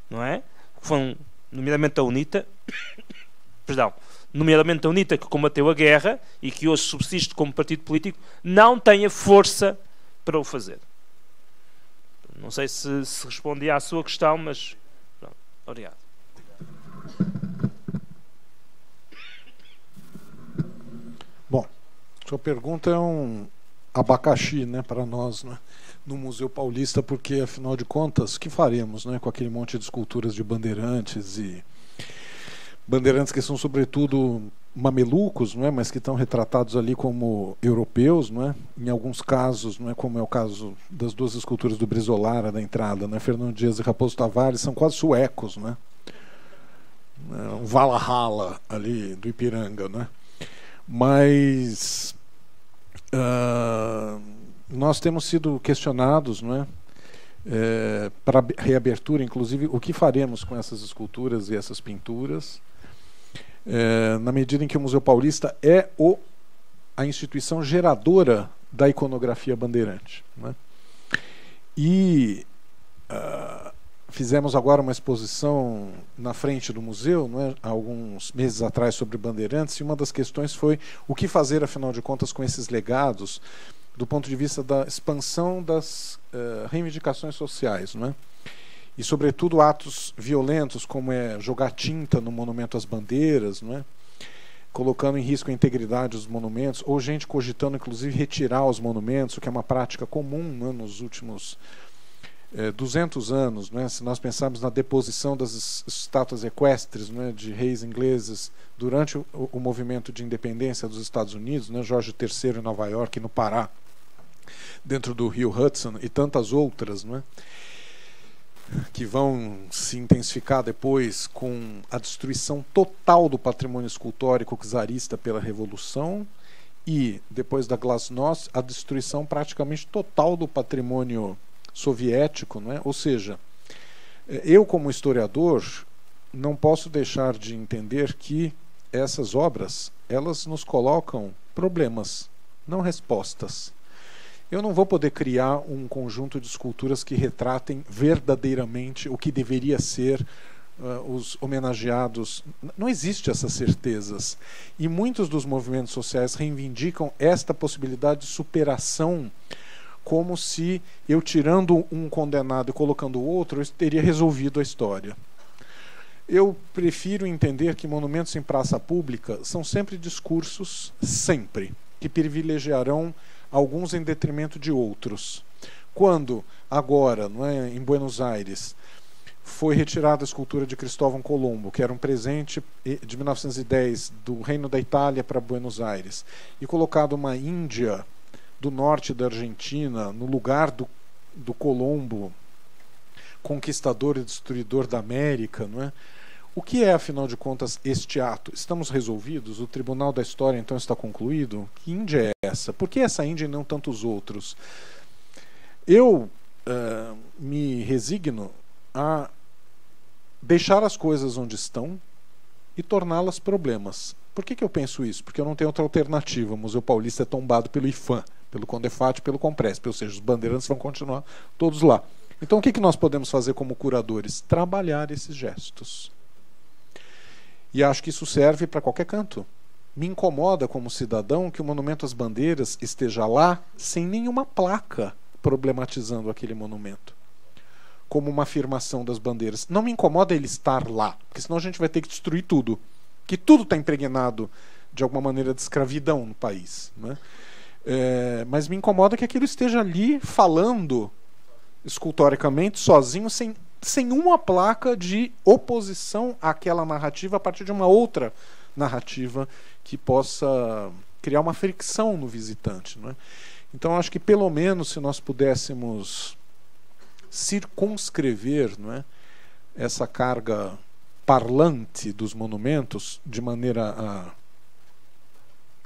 não é? Foram, nomeadamente a UNITA, perdão, nomeadamente a UNITA, que combateu a guerra e que hoje subsiste como partido político, não tem a força para o fazer. Não sei se, se respondi à sua questão, mas. Pronto, obrigado. Bom, sua pergunta é um abacaxi né, para nós né, no Museu Paulista, porque afinal de contas, o que faremos né, com aquele monte de esculturas de bandeirantes e bandeirantes que são sobretudo mamelucos, não é, mas que estão retratados ali como europeus, não é? Em alguns casos, não é, como é o caso das duas esculturas do Brizolara da entrada, né? Fernando Dias e Raposo Tavares são quase suecos, não é? Um Valhalla ali do Ipiranga, né? Mas uh, nós temos sido questionados, não é? É, para reabertura, inclusive, o que faremos com essas esculturas e essas pinturas? É, na medida em que o Museu Paulista é o, a instituição geradora da iconografia bandeirante. Né? E uh, fizemos agora uma exposição na frente do museu, né, alguns meses atrás, sobre bandeirantes, e uma das questões foi o que fazer, afinal de contas, com esses legados do ponto de vista da expansão das uh, reivindicações sociais. Não é? E, sobretudo, atos violentos, como é jogar tinta no monumento às bandeiras, não é? colocando em risco a integridade dos monumentos, ou gente cogitando, inclusive, retirar os monumentos, o que é uma prática comum né, nos últimos é, 200 anos. Né, se nós pensarmos na deposição das estátuas equestres né, de reis ingleses durante o, o, movimento de independência dos Estados Unidos, né, Jorge III em Nova York no Pará, dentro do Rio Hudson e tantas outras, não é? Que vão se intensificar depois com a destruição total do patrimônio escultórico czarista pela Revolução e, depois da Glasnost, a destruição praticamente total do patrimônio soviético. Não é? Ou seja, eu, como historiador, não posso deixar de entender que essas obras elas nos colocam problemas, não respostas. Eu não vou poder criar um conjunto de esculturas que retratem verdadeiramente o que deveria ser uh, os homenageados. Não existe essas certezas. E muitos dos movimentos sociais reivindicam esta possibilidade de superação como se eu tirando um condenado e colocando outro, eu teria resolvido a história. Eu prefiro entender que monumentos em praça pública são sempre discursos, sempre, que privilegiarão alguns em detrimento de outros. Quando, agora, não é, em Buenos Aires, foi retirada a escultura de Cristóvão Colombo, que era um presente de 1910 do Reino da Itália para Buenos Aires, e colocado uma Índia do norte da Argentina no lugar do, do Colombo, conquistador e destruidor da América, não é? O que é, afinal de contas, este ato? Estamos resolvidos? O Tribunal da História então está concluído? Que Índia é essa? Por que essa Índia e não tantos outros? Eu uh, me resigno a deixar as coisas onde estão e torná-las problemas. Por que, que eu penso isso? Porque eu não tenho outra alternativa. O Museu Paulista é tombado pelo IFAM, pelo Condefat pelo Compresp, ou seja, os bandeirantes vão continuar todos lá. Então o que, que nós podemos fazer como curadores? Trabalhar esses gestos. E acho que isso serve para qualquer canto. Me incomoda como cidadão que o Monumento às Bandeiras esteja lá sem nenhuma placa problematizando aquele monumento. Como uma afirmação das bandeiras. Não me incomoda ele estar lá, porque senão a gente vai ter que destruir tudo. Que tudo está impregnado de alguma maneira de escravidão no país. Né? É, mas me incomoda que aquilo esteja ali falando escultoricamente, sozinho, sem sem uma placa de oposição àquela narrativa a partir de uma outra narrativa que possa criar uma fricção no visitante. Não é? Então, acho que pelo menos se nós pudéssemos circunscrever não é, essa carga parlante dos monumentos de maneira a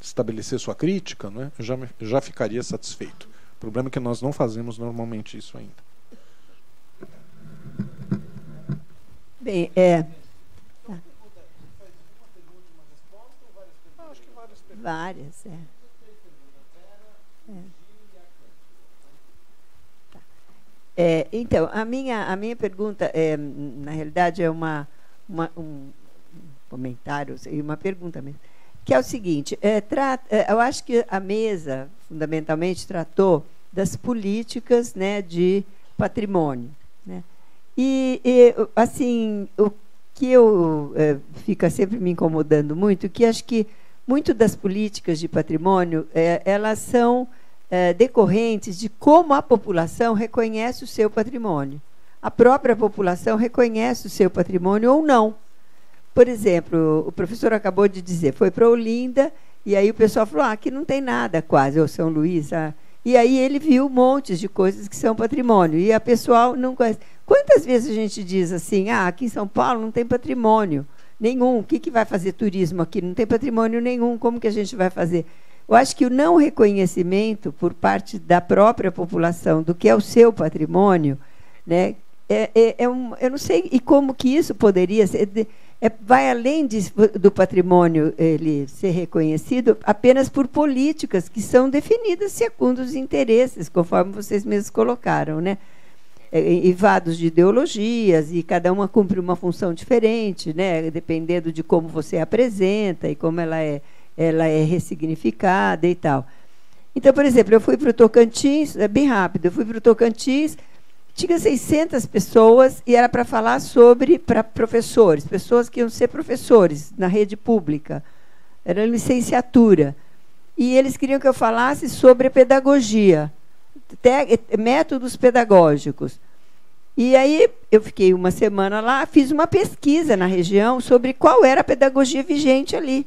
estabelecer sua crítica, é, eu já, já ficaria satisfeito. O problema é que nós não fazemos normalmente isso ainda. Bem, é. Várias, é. é. Tá. É, então, a minha, a minha pergunta, é, na realidade, é uma, uma um comentário e uma pergunta mesmo, que é o seguinte: é, tra, é, eu acho que a mesa, fundamentalmente, tratou das políticas né, de patrimônio. E, e assim, o que eu é, fica sempre me incomodando muito, que acho que muito das políticas de patrimônio, é, elas são é, decorrentes de como a população reconhece o seu patrimônio. A própria população reconhece o seu patrimônio ou não. Por exemplo, o professor acabou de dizer, foi para Olinda, e aí o pessoal falou, ah, aqui não tem nada quase, ou São Luís. Ah. E aí ele viu montes de coisas que são patrimônio, e a pessoal não conhece. Quantas vezes a gente diz assim, ah, aqui em São Paulo não tem patrimônio nenhum, o que, que vai fazer turismo aqui? Não tem patrimônio nenhum, como que a gente vai fazer? Eu acho que o não reconhecimento por parte da própria população do que é o seu patrimônio, né, é, é, é um, eu não sei e como que isso poderia ser, é, vai além de, do patrimônio ele ser reconhecido apenas por políticas que são definidas segundo os interesses, conforme vocês mesmos colocaram, né? evados é, de ideologias e cada uma cumpre uma função diferente, né, dependendo de como você apresenta e como ela é, ela é ressignificada e tal. Então, por exemplo, eu fui para o Tocantins, é bem rápido, eu fui para o Tocantins, tinha 600 pessoas e era para falar sobre para professores, pessoas que iam ser professores na rede pública, era licenciatura. E eles queriam que eu falasse sobre pedagogia métodos pedagógicos. E aí eu fiquei uma semana lá, fiz uma pesquisa na região sobre qual era a pedagogia vigente ali.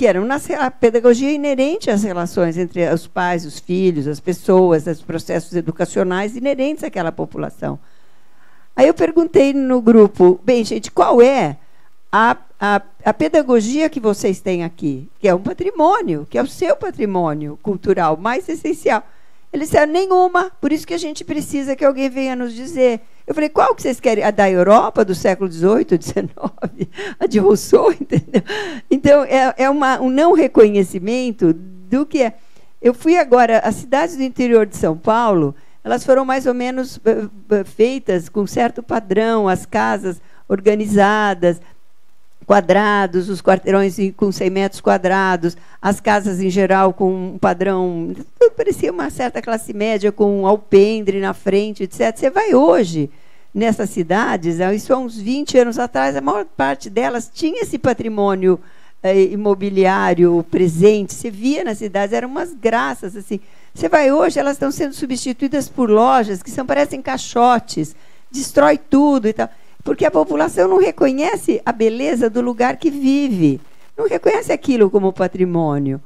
Que era uma, a pedagogia inerente às relações entre os pais, os filhos, as pessoas, os processos educacionais inerentes àquela população. Aí eu perguntei no grupo, bem, gente, qual é a, a, a pedagogia que vocês têm aqui? Que é um patrimônio, que é o seu patrimônio cultural mais essencial. Eles disseram, nenhuma, por isso que a gente precisa que alguém venha nos dizer. Eu falei, qual que vocês querem? A da Europa, do século XVIII, XIX? A de Rousseau, entendeu? Então, é, é uma, um não reconhecimento do que é. Eu fui agora, as cidades do interior de São Paulo, elas foram mais ou menos uh, feitas com certo padrão, as casas organizadas, quadrados, os quarteirões com 100 metros quadrados, as casas em geral com um padrão, parecia uma certa classe média com um alpendre na frente, etc. Você vai hoje nessas cidades, né, isso há uns 20 anos atrás, a maior parte delas tinha esse patrimônio eh, imobiliário presente, você via nas cidades, eram umas graças assim. Você vai hoje, elas estão sendo substituídas por lojas que são parecem caixotes, destrói tudo e tal. Porque a população não reconhece a beleza do lugar que vive, não reconhece aquilo como patrimônio.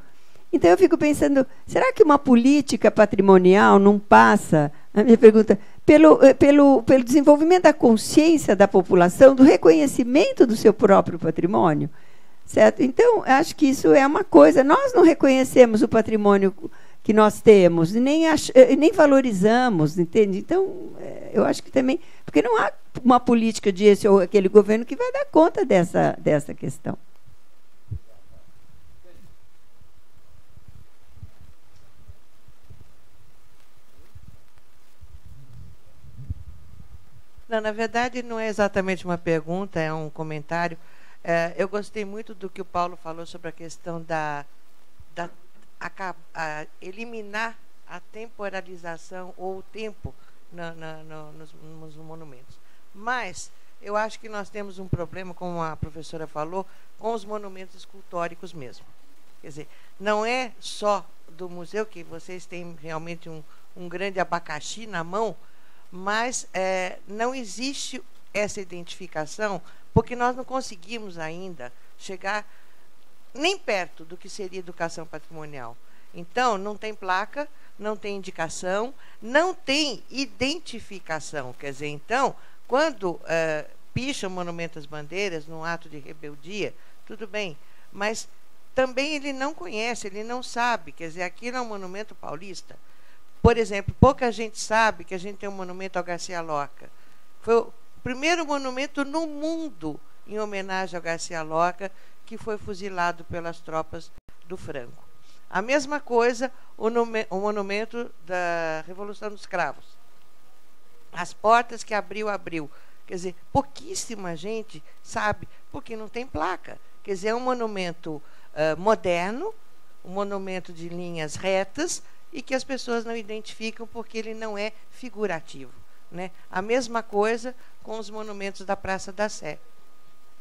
Então eu fico pensando, será que uma política patrimonial não passa, a minha pergunta, pelo, eh, pelo, pelo desenvolvimento da consciência da população, do reconhecimento do seu próprio patrimônio? Certo? Então, acho que isso é uma coisa. Nós não reconhecemos o patrimônio que nós temos, nem, ach, eh, nem valorizamos, entende? Então, eh, eu acho que também. Porque não há uma política de esse ou aquele governo que vai dar conta dessa, dessa questão. Não, na verdade, não é exatamente uma pergunta, é um comentário. É, eu gostei muito do que o Paulo falou sobre a questão da, da a, a eliminar a temporalização ou o tempo na, no, nos, nos monumentos. Mas eu acho que nós temos um problema, como a professora falou, com os monumentos escultóricos mesmo. Quer dizer, não é só do museu, que vocês têm realmente um, um grande abacaxi na mão, mas é, não existe essa identificação, porque nós não conseguimos ainda chegar nem perto do que seria educação patrimonial. Então, não tem placa, não tem indicação, não tem identificação. Quer dizer, então, quando uh, picha o Monumento às Bandeiras num ato de rebeldia, tudo bem, mas também ele não conhece, ele não sabe. Quer dizer, aquilo é um monumento paulista. Por exemplo, pouca gente sabe que a gente tem um monumento ao Garcia Lorca. Foi o primeiro monumento no mundo em homenagem ao Garcia Lorca, que foi fuzilado pelas tropas do Franco. A mesma coisa o, o monumento da Revolução dos Cravos. As portas que abriu, abriu. Quer dizer, pouquíssima gente sabe, porque não tem placa. Quer dizer, é um monumento uh, moderno, um monumento de linhas retas e que as pessoas não identificam porque ele não é figurativo. Né? A mesma coisa com os monumentos da Praça da Sé,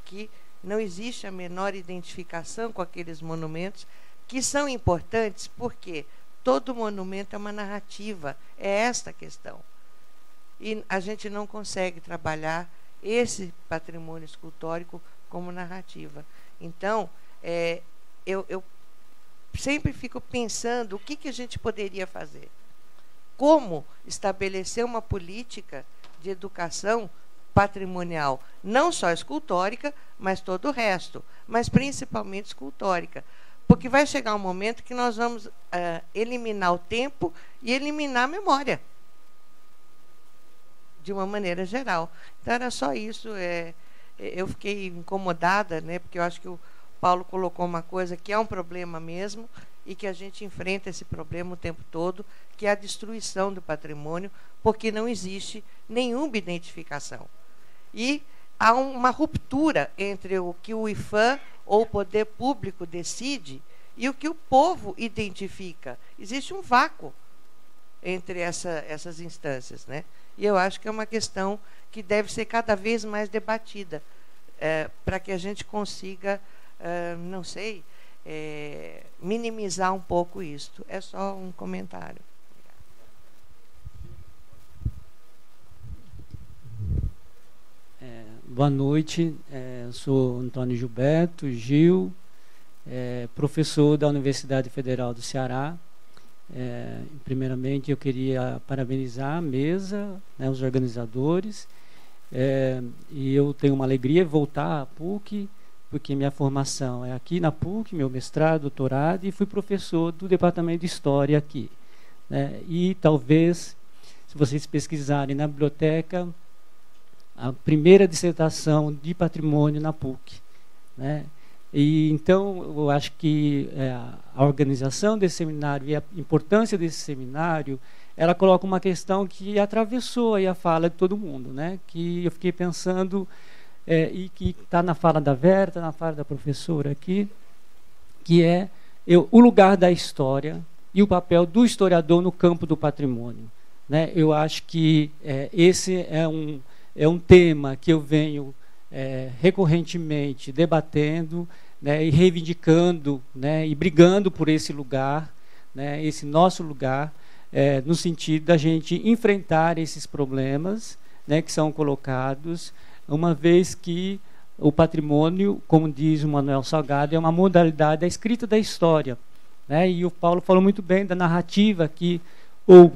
que não existe a menor identificação com aqueles monumentos que são importantes porque todo monumento é uma narrativa, é esta a questão. E a gente não consegue trabalhar esse patrimônio escultórico como narrativa. Então, é, eu, eu sempre fico pensando o que, que a gente poderia fazer. Como estabelecer uma política de educação patrimonial, não só escultórica, mas todo o resto, mas principalmente escultórica. Porque vai chegar um momento que nós vamos uh, eliminar o tempo e eliminar a memória. De uma maneira geral. Então era só isso. É, eu fiquei incomodada, né, porque eu acho que o Paulo colocou uma coisa que é um problema mesmo e que a gente enfrenta esse problema o tempo todo, que é a destruição do patrimônio, porque não existe nenhuma identificação. E há uma ruptura entre o que o IFAM ou o poder público decide e o que o povo identifica. Existe um vácuo entre essa, essas instâncias. Né? E eu acho que é uma questão que deve ser cada vez mais debatida é, para que a gente consiga, é, não sei, é, minimizar um pouco isto. É só um comentário. Boa noite, é, sou Antônio Gilberto Gil, é, professor da Universidade Federal do Ceará. É, primeiramente, eu queria parabenizar a mesa, né, os organizadores, é, e eu tenho uma alegria voltar à PUC, porque minha formação é aqui na PUC, meu mestrado, doutorado, e fui professor do Departamento de História aqui. Né, e talvez, se vocês pesquisarem na biblioteca, a primeira dissertação de patrimônio na PUC. Né? E então eu acho que é, a organização desse seminário e a importância desse seminário, ela coloca uma questão que atravessou a fala de todo mundo, né? Que eu fiquei pensando é, e que está na fala da Verta, na fala da professora aqui, que é eu, o lugar da história e o papel do historiador no campo do patrimônio. Né? Eu acho que é, esse é um é um tema que eu venho é, recorrentemente debatendo né, e reivindicando né, e brigando por esse lugar, né, esse nosso lugar, é, no sentido da gente enfrentar esses problemas né, que são colocados, uma vez que o patrimônio, como diz o Manuel Salgado, é uma modalidade da escrita da história. Né, e o Paulo falou muito bem da narrativa que ou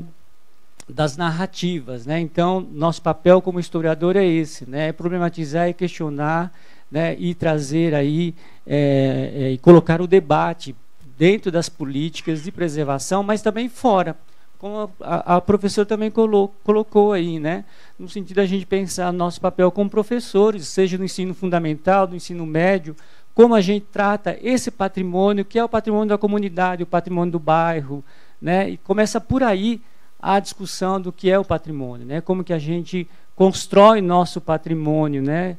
das narrativas, né? Então, nosso papel como historiador é esse, né? É problematizar e questionar, né? E trazer aí é, é, e colocar o debate dentro das políticas de preservação, mas também fora, como a, a professora também colo, colocou aí, né? No sentido da gente pensar nosso papel como professores, seja no ensino fundamental, no ensino médio, como a gente trata esse patrimônio, que é o patrimônio da comunidade, o patrimônio do bairro, né? E começa por aí a discussão do que é o patrimônio, né? Como que a gente constrói nosso patrimônio, né?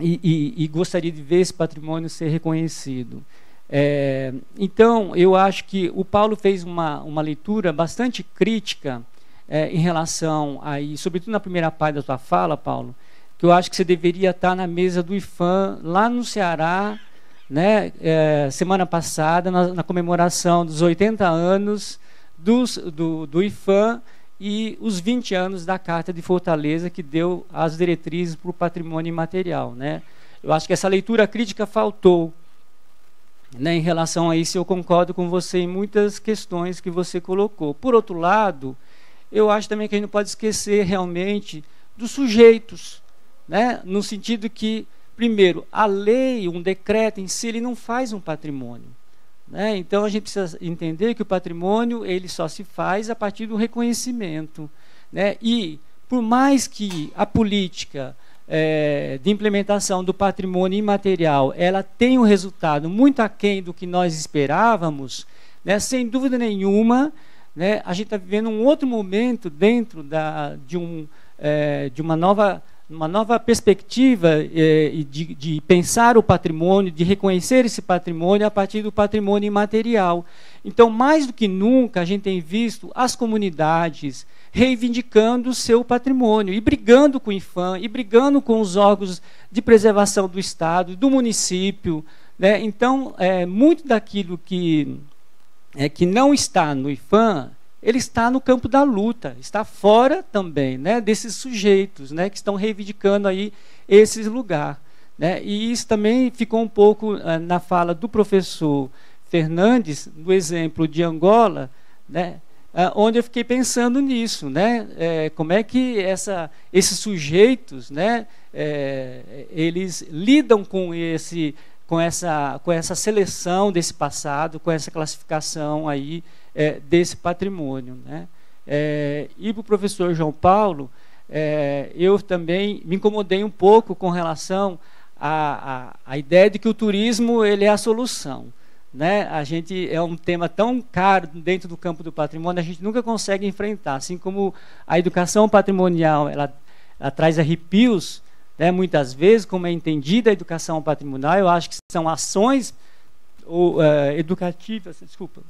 E, e, e gostaria de ver esse patrimônio ser reconhecido. É, então, eu acho que o Paulo fez uma, uma leitura bastante crítica é, em relação a isso, sobretudo na primeira parte da sua fala, Paulo, que eu acho que você deveria estar na mesa do IFAM, lá no Ceará, né, é, semana passada, na, na comemoração dos 80 anos dos, do, do IFAM e os 20 anos da Carta de Fortaleza, que deu as diretrizes para o patrimônio imaterial. Né? Eu acho que essa leitura crítica faltou. Né, em relação a isso, eu concordo com você em muitas questões que você colocou. Por outro lado, eu acho também que a gente não pode esquecer realmente dos sujeitos, né, no sentido que, primeiro, a lei, um decreto em si, ele não faz um patrimônio. Né? Então a gente precisa entender que o patrimônio ele só se faz a partir do reconhecimento. Né? E por mais que a política é, de implementação do patrimônio imaterial ela tenha um resultado muito aquém do que nós esperávamos, né? sem dúvida nenhuma, né? a gente está vivendo um outro momento dentro da, de, um, é, de uma nova uma nova perspectiva eh, de, de, pensar o patrimônio, de reconhecer esse patrimônio a partir do patrimônio imaterial. Então, mais do que nunca, a gente tem visto as comunidades reivindicando o seu patrimônio e brigando com o IFAM, e brigando com os órgãos de preservação do Estado, do município. Né? Então, é, muito daquilo que, é, que não está no IFAM ele está no campo da luta, está fora também né, desses sujeitos né, que estão reivindicando aí esse lugar. Né? E isso também ficou um pouco uh, na fala do professor Fernandes, do exemplo de Angola, né, uh, onde eu fiquei pensando nisso, né, é, como é que essa, esses sujeitos, né, é, eles lidam com esse, com essa, com essa seleção desse passado, com essa classificação aí é, desse patrimônio. Né? É, e para o professor João Paulo, é, eu também me incomodei um pouco com relação à, à, à, ideia de que o turismo ele é a solução. Né? A gente é um tema tão caro dentro do campo do patrimônio, a gente nunca consegue enfrentar. Assim como a educação patrimonial ela, ela traz arrepios, né, muitas vezes, como é entendida a educação patrimonial, eu acho que são ações ou, uh, educativas, desculpa,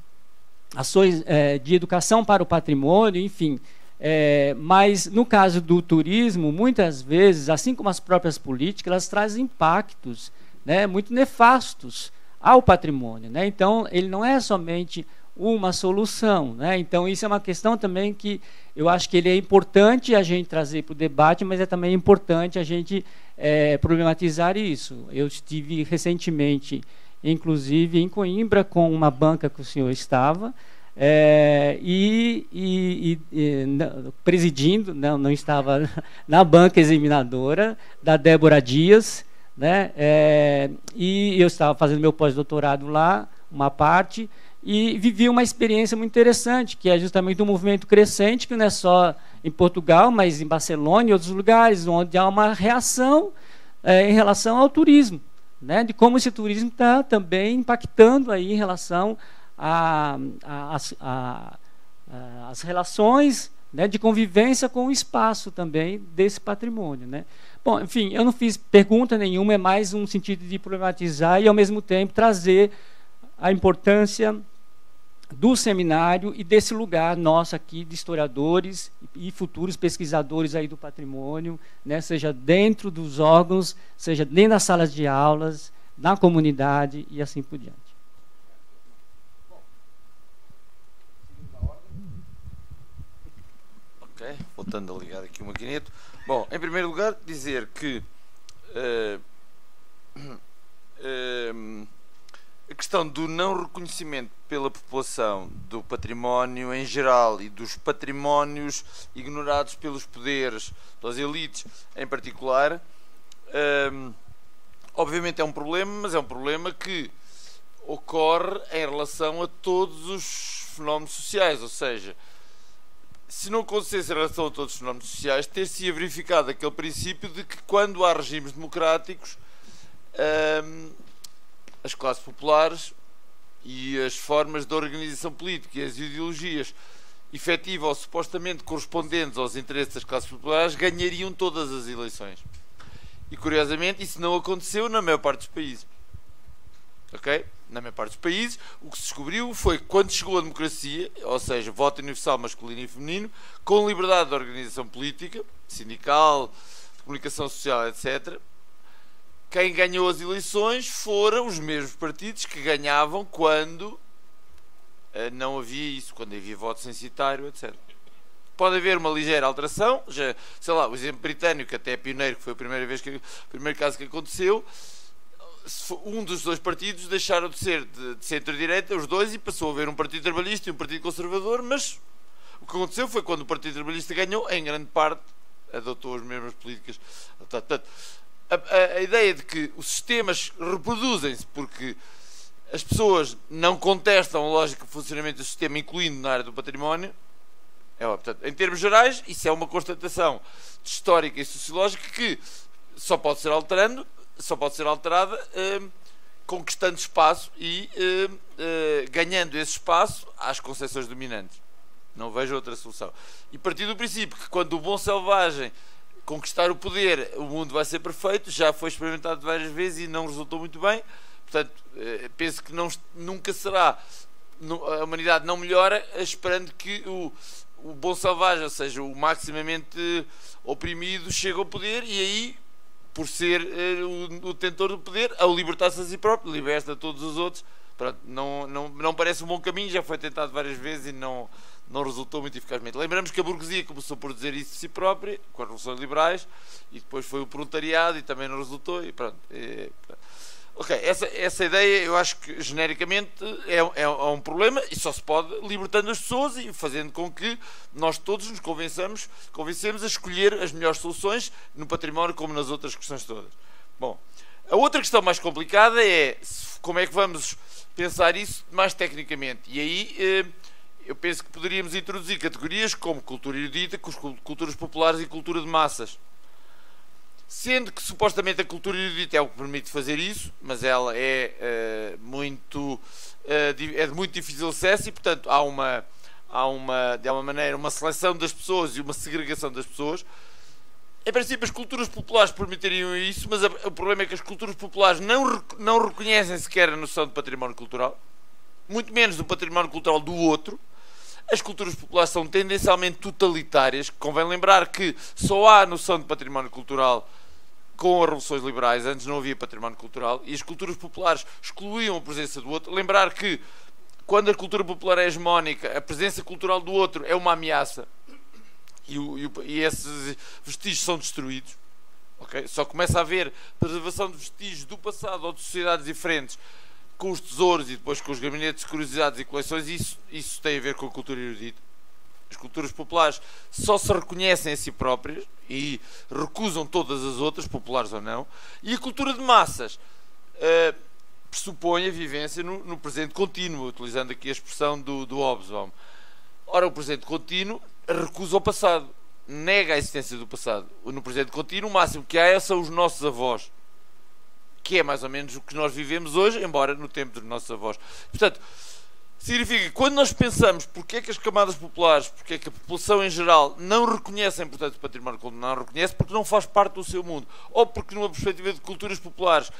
ações é, de educação para o patrimônio, enfim. É, mas no caso do turismo, muitas vezes, assim como as próprias políticas, elas trazem impactos né, muito nefastos ao patrimônio. Né? Então, ele não é somente uma solução. Né? Então, isso é uma questão também que eu acho que ele é importante a gente trazer para o debate, mas é também importante a gente é, problematizar isso. Eu estive recentemente inclusive em Coimbra, com uma banca que o senhor estava, é, e, e, e, presidindo, não, não estava na banca examinadora da Débora Dias, né? É, e eu estava fazendo meu pós-doutorado lá, uma parte, e vivi uma experiência muito interessante, que é justamente um movimento crescente, que não é só em Portugal, mas em Barcelona e outros lugares, onde há uma reação é, em relação ao turismo, né? de como esse turismo está também impactando aí em relação as relações né, de convivência com o espaço também desse patrimônio. Né? Bom, enfim, eu não fiz pergunta nenhuma, é mais um sentido de problematizar e, ao mesmo tempo, trazer a importância do seminário e desse lugar nosso aqui de historiadores e futuros pesquisadores aí do patrimônio, né, seja dentro dos órgãos, seja dentro das salas de aulas, na comunidade e assim por diante. Ok, voltando a ligar aqui o maquineto. Bom, em primeiro lugar, dizer que uh, uh, a questão do não reconhecimento pela população do património em geral e dos patrimónios ignorados pelos poderes, das elites em particular, um, obviamente é um problema, mas é um problema que ocorre em relação a todos os fenómenos sociais, ou seja, se não acontecesse em relação a todos os fenómenos sociais, ter-se verificado aquele princípio de que quando há regimes democráticos um, as classes populares e as formas de organização política e as ideologias efetiva ou supostamente correspondentes aos interesses das classes populares ganhariam todas as eleições. E curiosamente isso não aconteceu na maior parte dos países. Ok? Na maior parte dos países, o que se descobriu foi que quando chegou a democracia, ou seja, voto universal masculino e feminino, com liberdade de organização política, sindical, de comunicação social, etc., quem ganhou as eleições foram os mesmos partidos que ganhavam quando uh, não havia isso, quando havia voto censitário, etc. Pode haver uma ligeira alteração, já, sei lá, o exemplo britânico, até é pioneiro, que foi a primeira vez que, o primeiro caso que aconteceu, um dos dois partidos deixaram de ser de, de centro-direita, os dois, e passou a haver um partido trabalhista e um partido conservador, mas o que aconteceu foi quando o Partido Trabalhista ganhou, em grande parte adotou as mesmas políticas. Portanto, a, a, a ideia de que os sistemas reproduzem-se porque as pessoas não contestam a lógica de funcionamento do sistema, incluindo na área do património, é, portanto, em termos gerais, isso é uma constatação histórica e sociológica que só pode ser alterando, só pode ser alterada eh, conquistando espaço e eh, eh, ganhando esse espaço às concepções dominantes. Não vejo outra solução. E partir do princípio que quando o bom selvagem conquistar o poder, o mundo vai ser perfeito, já foi experimentado várias vezes e não resultou muito bem. Portanto, penso que não, nunca será, a humanidade não melhora esperando que o, o bom selvagem, ou seja, o maximamente oprimido, chegue ao poder e aí, por ser eh, o, o detentor do poder, ao libertar-se a si próprio, liberta todos os outros. Pronto, não, não, não parece um bom caminho, já foi tentado várias vezes e não, não resultou muito eficazmente. Lembramos que a burguesia começou por dizer isso de si própria, com as revoluções liberais, e depois foi o proletariado e também não resultou, e pronto. E, Ok, essa, essa ideia eu acho que genericamente é, é, é, um problema e só se pode libertando as pessoas e fazendo com que nós todos nos convençamos, convencemos a escolher as melhores soluções no património como nas outras questões todas. Bom, a outra questão mais complicada é como é que vamos pensar isso mais tecnicamente. E aí eh, eu penso que poderíamos introduzir categorias como cultura erudita, culturas populares e cultura de massas. Sendo que supostamente a cultura erudita é o que permite fazer isso, mas ela é uh, muito uh, é de muito difícil acesso e portanto há uma há uma de alguma maneira uma seleção das pessoas e uma segregação das pessoas. Em princípio as culturas populares permitiriam isso, mas o problema é que as culturas populares não não reconhecem sequer a noção de património cultural, muito menos do património cultural do outro as culturas populares são tendencialmente totalitárias. Convém lembrar que só há noção de património cultural com as revoluções liberais. Antes não havia património cultural e as culturas populares excluíam a presença do outro. Lembrar que quando a cultura popular é hegemónica, a presença cultural do outro é uma ameaça e, o, e, o, e esses vestígios são destruídos. Okay? Só começa a haver preservação de vestígios do passado ou de sociedades diferentes com os tesouros e depois com os gabinetes de curiosidades e coleções, isso, isso tem a ver com a cultura erudita. As culturas populares só se reconhecem a si próprias e recusam todas as outras, populares ou não, e a cultura de massas uh, pressupõe a vivência no, no, presente contínuo, utilizando aqui a expressão do, do Hobsbawm. Ora, o presente contínuo recusa o passado, nega a existência do passado. No presente contínuo, o máximo que há é são os nossos avós, que é mais ou menos o que nós vivemos hoje, embora no tempo dos nossos avós. Portanto, significa que quando nós pensamos porque é que as camadas populares, porque é que a população em geral não reconhece a importância do património cultural, não reconhece porque não faz parte do seu mundo, ou porque numa perspectiva de culturas populares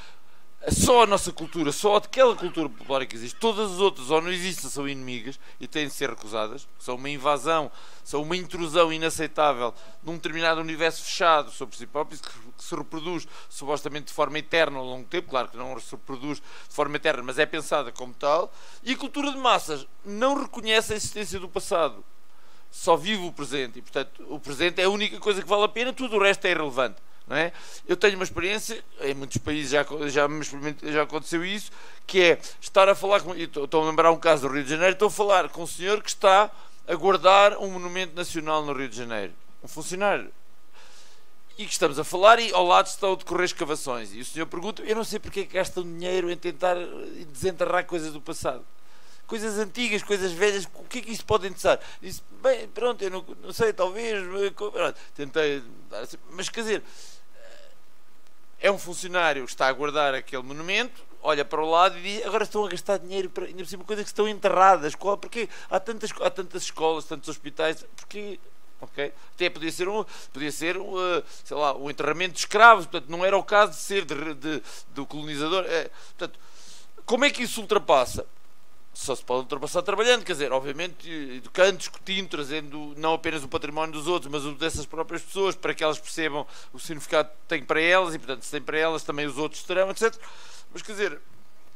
só a nossa cultura, só aquela cultura popular que existe, todas as outras ou não existem, são inimigas e têm de ser recusadas, são uma invasão, são uma intrusão inaceitável num determinado universo fechado sobre si próprio, que se reproduz supostamente de forma eterna ao longo do tempo, claro que não se reproduz de forma eterna, mas é pensada como tal, e a cultura de massas não reconhece a existência do passado, só vive o presente, e portanto o presente é a única coisa que vale a pena, tudo o resto é irrelevante. Não é? Eu tenho uma experiência, em muitos países já, já, já aconteceu isso, que é estar a falar com. Estou a lembrar um caso do Rio de Janeiro, estou a falar com um senhor que está a guardar um monumento nacional no Rio de Janeiro. Um funcionário. E que estamos a falar e ao lado estão a decorrer escavações. E o senhor pergunta: Eu não sei porque é que gastam dinheiro em tentar desenterrar coisas do passado coisas antigas, coisas velhas, o que é que isso pode interessar? Disse, bem, pronto, eu não, não sei, talvez, pronto, tentei, assim, mas quer dizer, é um funcionário que está a guardar aquele monumento, olha para o lado e diz, agora estão a gastar dinheiro para ainda por cima coisas que estão enterradas. Qual, porque há tantas, há tantas escolas, tantos hospitais, porque ok? Até podia ser um, podia ser um, uh, sei lá, um enterramento de escravos, portanto não era o caso de ser de, de, do colonizador. É, portanto, como é que isso ultrapassa? Só se pode ultrapassar trabalhando, quer dizer, obviamente educando, discutindo, trazendo não apenas o património dos outros, mas o dessas próprias pessoas, para que elas percebam o significado que tem para elas e, portanto, se tem para elas, também os outros terão, etc. Mas, quer dizer,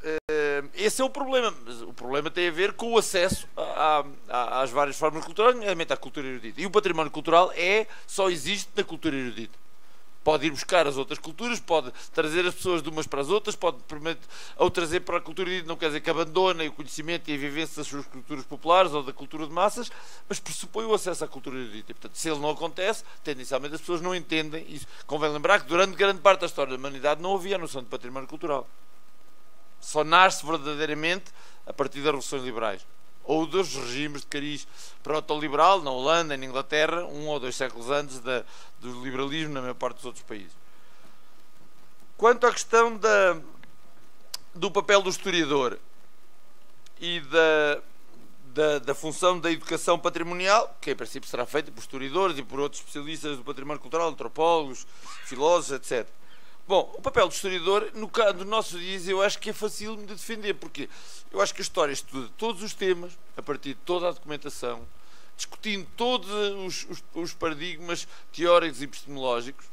eh, esse é o problema. O problema tem a ver com o acesso a, a, às várias formas culturais, nomeadamente à cultura erudita. E o património cultural é, só existe na cultura erudita pode ir buscar as outras culturas, pode trazer as pessoas de umas para as outras, pode ou trazer para a cultura não quer dizer que abandone o conhecimento e a vivência das suas culturas populares ou da cultura de massas, mas pressupõe o acesso à cultura erudita. Portanto, se ele não acontece, tendencialmente as pessoas não entendem isso. Convém lembrar que durante grande parte da história da humanidade não havia a noção de património cultural. Só nasce verdadeiramente a partir das revoluções liberais ou dos regimes de cariz proto-liberal na Holanda, na Inglaterra, um ou dois séculos antes da, do liberalismo na maior parte dos outros países. Quanto à questão da, do papel do historiador e da, da, da, função da educação patrimonial, que em princípio será feita por historiadores e por outros especialistas do património cultural, antropólogos, filósofos, etc. Bom, o papel do historiador, no caso dos nossos dias, eu acho que é fácil de defender, porque eu acho que a história estuda todos os temas, a partir de toda a documentação, discutindo todos os, os, os paradigmas teóricos e epistemológicos.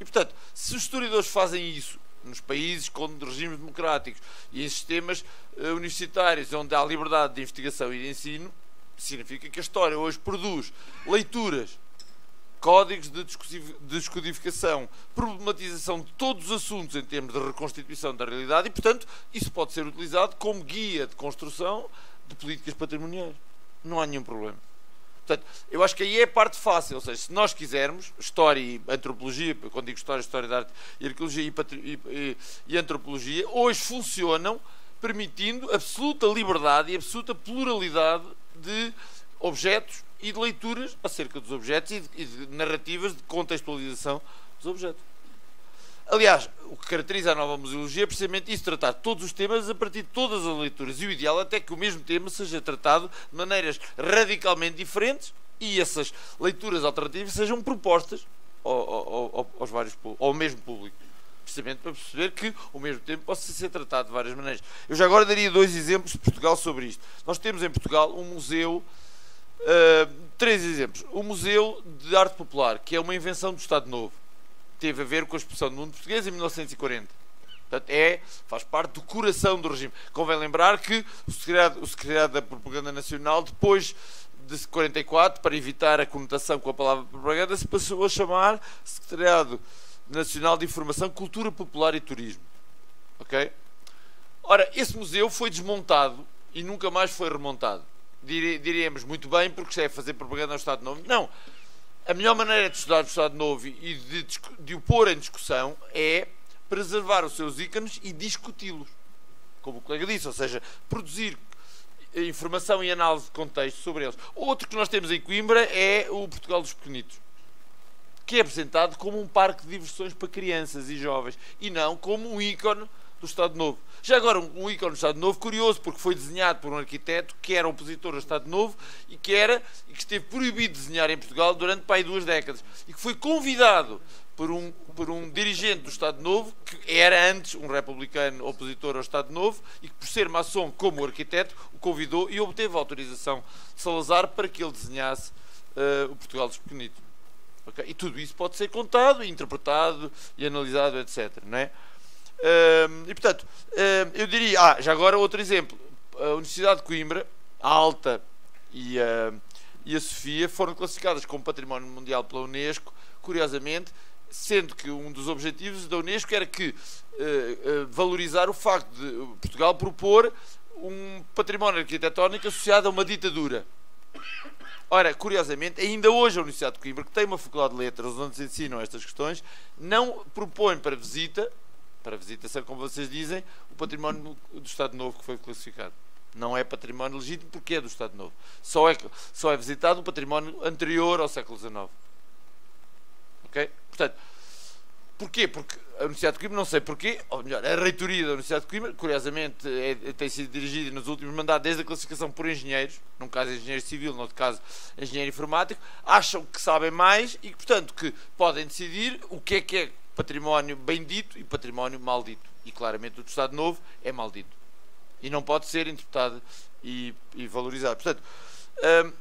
E, portanto, se os historiadores fazem isso nos países com regimes democráticos e em sistemas uh, universitários onde há liberdade de investigação e de ensino, significa que a história hoje produz leituras códigos de descodificação, problematização de todos os assuntos em termos de reconstituição da realidade e, portanto, isso pode ser utilizado como guia de construção de políticas patrimoniais. Não há nenhum problema. Portanto, eu acho que aí é a parte fácil, ou seja, se nós quisermos, história e antropologia, quando digo história, história da arte e arqueologia e, e, e antropologia, hoje funcionam permitindo absoluta liberdade e absoluta pluralidade de objetos e de leituras acerca dos objetos e de, e de narrativas de contextualização dos objetos. Aliás, o que caracteriza a nova museologia é precisamente isso, tratar todos os temas a partir de todas as leituras. E o ideal é até que o mesmo tema seja tratado de maneiras radicalmente diferentes e essas leituras alternativas sejam propostas ao, ao, ao, aos vários, ao mesmo público. Precisamente para perceber que o mesmo tempo possa ser tratado de várias maneiras. Eu já agora daria dois exemplos de Portugal sobre isto. Nós temos em Portugal um museu Uh, três exemplos. O Museu de Arte Popular, que é uma invenção do Estado Novo, teve a ver com a expulsão do mundo português em 1940. Portanto, é, faz parte do coração do regime. Convém lembrar que o secretário, o secretariado da Propaganda Nacional, depois de 44, para evitar a conotação com a palavra propaganda, se passou a chamar Secretariado Nacional de Informação, Cultura Popular e Turismo. Ok? Ora, esse museu foi desmontado e nunca mais foi remontado. Diríamos muito bem, porque se é fazer propaganda ao Estado Novo. Não. A melhor maneira de estudar o Estado Novo e de, de o pôr em discussão é preservar os seus ícones e discuti-los. Como o colega disse, ou seja, produzir informação e análise de contexto sobre eles. Outro que nós temos em Coimbra é o Portugal dos Pequenitos, que é apresentado como um parque de diversões para crianças e jovens e não como um ícone do Estado Novo. Já agora, um, ícone do Estado Novo, curioso, porque foi desenhado por um arquiteto que era opositor ao Estado Novo e que, era, e que esteve proibido de desenhar em Portugal durante pai duas décadas e que foi convidado por um, por um dirigente do Estado Novo, que era antes um republicano opositor ao Estado Novo e que, por ser maçom como arquiteto, o convidou e obteve a autorização de Salazar para que ele desenhasse uh, o Portugal dos Pequenitos. Okay? E tudo isso pode ser contado, interpretado e analisado, etc. Não é? E portanto, eu diria, ah, já agora outro exemplo, a Universidade de Coimbra, a Alta e a, e a Sofia foram classificadas como Património Mundial pela Unesco, curiosamente, sendo que um dos objetivos da Unesco era que uh, uh, valorizar o facto de Portugal propor um património arquitetónico associado a uma ditadura. Ora, curiosamente, ainda hoje a Universidade de Coimbra, que tem uma faculdade de letras onde se ensinam estas questões, não propõe para visita para visitação, como vocês dizem, o património do Estado Novo que foi classificado. Não é património legítimo porque é do Estado Novo. Só é, só é visitado o património anterior ao século XIX. Ok? Portanto, porquê? Porque a Universidade de Coimbra, não sei porquê, ou melhor, a reitoria da Universidade de Coimbra, curiosamente, é, tem sido dirigida nos últimos mandatos desde a classificação por engenheiros, num caso engenheiro civil, no outro caso engenheiro informático, acham que sabem mais e, portanto, que podem decidir o que é que é património bendito e património maldito. E claramente o do Estado Novo é maldito. E não pode ser interpretado e, e valorizado. Portanto, hum,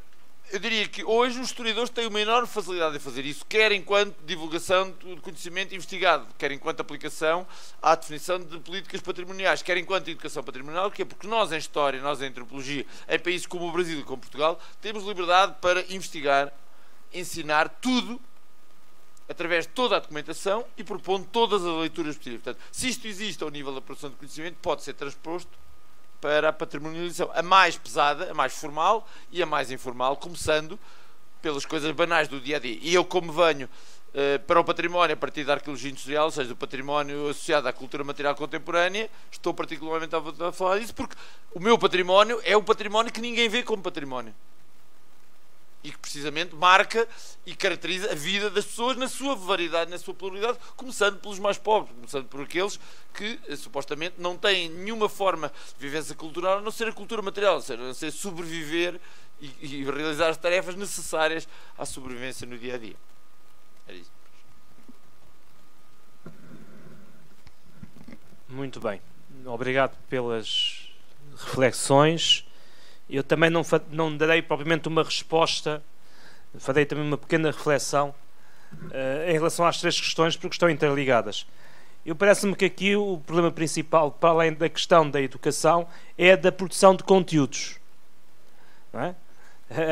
eu diria que hoje os historiadores têm uma enorme facilidade em fazer isso, quer enquanto divulgação do conhecimento investigado, quer enquanto aplicação à definição de políticas patrimoniais, quer enquanto educação patrimonial, que é porque nós em História, nós em Antropologia, em países como o Brasil e como Portugal, temos liberdade para investigar, ensinar tudo através de toda a documentação e propondo todas as leituras possíveis. Portanto, se isto existe ao nível da produção de conhecimento, pode ser transposto para a patrimonialização. A mais pesada, a mais formal e a mais informal, começando pelas coisas banais do dia a dia. E eu, como venho uh, para o património a partir da arqueologia industrial, ou seja, do património associado à cultura material contemporânea, estou particularmente a falar disso porque o meu património é o património que ninguém vê como património e que precisamente marca e caracteriza a vida das pessoas na sua variedade, na sua pluralidade, começando pelos mais pobres, começando por aqueles que eh, supostamente não têm nenhuma forma de vivência cultural a não ser a cultura material, a não ser sobreviver e, e realizar as tarefas necessárias à sobrevivência no dia a dia. Era isso. Muito bem. Obrigado pelas reflexões. Eu também não, não darei propriamente uma resposta, farei também uma pequena reflexão uh, em relação às três questões, porque estão interligadas. Eu parece-me que aqui o problema principal, para além da questão da educação, é da produção de conteúdos. Não é?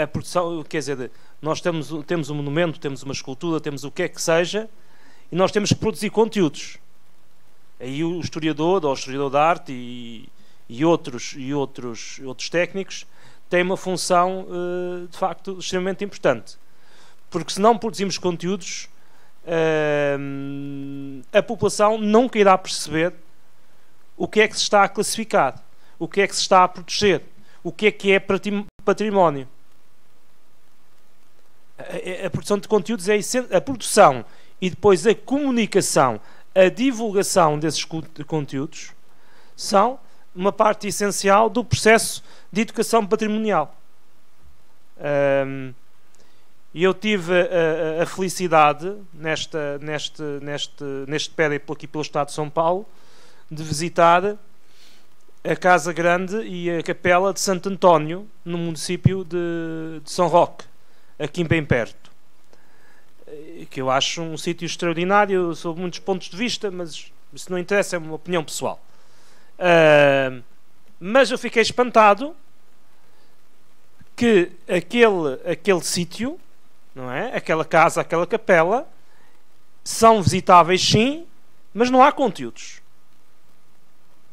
A produção, quer dizer, nós temos, temos um monumento, temos uma escultura, temos o que é que seja, e nós temos que produzir conteúdos. Aí o historiador, ou o historiador da arte, e, e outros, e outros, outros técnicos têm uma função uh, de facto extremamente importante. Porque se não produzimos conteúdos, uh, a população nunca irá perceber o que é que se está a classificar, o que é que se está a proteger, o que é que é património. A, a produção de conteúdos é a produção e depois a comunicação, a divulgação desses conteúdos são uma parte essencial do processo de educação patrimonial. E eu tive a, felicidade, nesta, neste, neste, neste périplo aqui pelo Estado de São Paulo, de visitar a Casa Grande e a Capela de Santo António, no município de, de São Roque, aqui bem perto. Que eu acho um sítio extraordinário, sob muitos pontos de vista, mas isso não interessa, é uma opinião pessoal. Uh, mas eu fiquei espantado que aquele, aquele sítio, não é? Aquela casa, aquela capela, são visitáveis sim, mas não há conteúdos.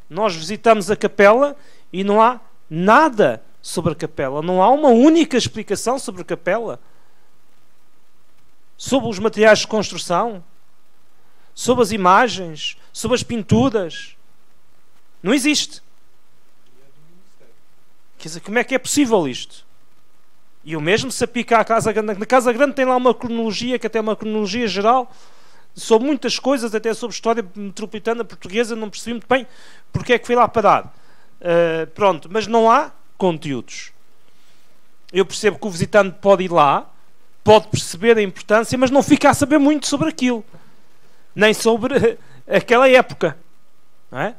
Nós visitamos a capela e não há nada sobre a capela. Não há uma única explicação sobre a capela. Sobre os materiais de construção, sobre as imagens, sobre as pinturas. Não existe. Quer dizer, como é que é possível isto? E o mesmo se aplica à Casa Grande. Na Casa Grande tem lá uma cronologia, que até é uma cronologia geral, sobre muitas coisas, até sobre história metropolitana portuguesa, não percebi muito bem porque é que foi lá parar. Uh, pronto, mas não há conteúdos. Eu percebo que o visitante pode ir lá, pode perceber a importância, mas não fica a saber muito sobre aquilo, nem sobre aquela época. Não é?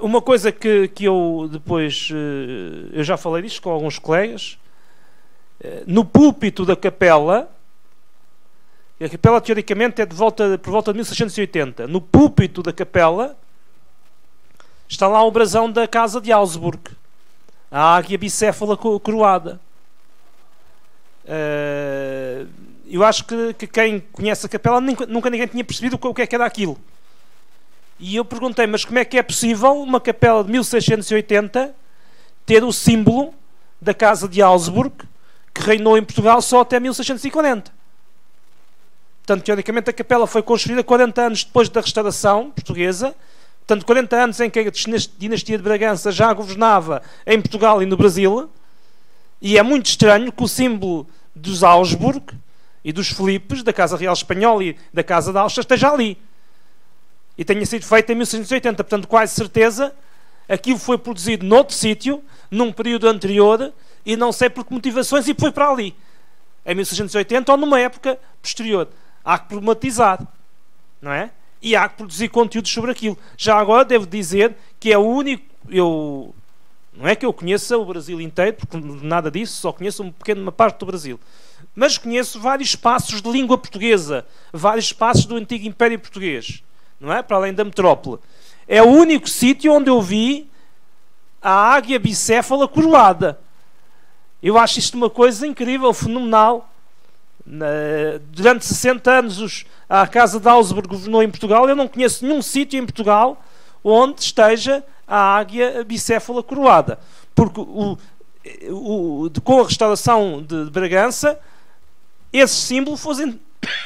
Uma coisa que, que eu depois uh, eu já falei disto com alguns colegas, uh, no púlpito da capela a capela, teoricamente, é de volta, por volta de 1680. No púlpito da capela está lá o brasão da casa de Augsburg, a águia bicéfala coroada. Uh, eu acho que, que, quem conhece a capela nunca, nunca ninguém tinha percebido o que é que era aquilo. E eu perguntei, mas como é que é possível uma capela de 1680 ter o símbolo da casa de Augsburg, que reinou em Portugal só até 1640? Portanto, teoricamente, a capela foi construída 40 anos depois da restauração portuguesa. Portanto, 40 anos em que a dinastia de Bragança já governava em Portugal e no Brasil. E é muito estranho que o símbolo dos Augsburg e dos Filipes, da Casa Real Espanhola e da Casa de Áustria, esteja ali. E tenha sido feito em 1680. Portanto, quase certeza, aquilo foi produzido noutro sítio, num período anterior, e não sei por que motivações, e foi para ali. Em 1680 ou numa época posterior há que problematizar, não é? E há que produzir conteúdos sobre aquilo. Já agora devo dizer que é o único. Eu, não é que eu conheça o Brasil inteiro, porque nada disso, só conheço uma pequena parte do Brasil. Mas conheço vários espaços de língua portuguesa, vários espaços do antigo Império Português, não é? Para além da metrópole. É o único sítio onde eu vi a águia bicéfala coroada. Eu acho isto uma coisa incrível, fenomenal durante 60 anos os, a Casa de Augsburg governou em Portugal. Eu não conheço nenhum sítio em Portugal onde esteja a águia bicéfala coroada. Porque o, o, de, com a restauração de, de Bragança, esse símbolo foi,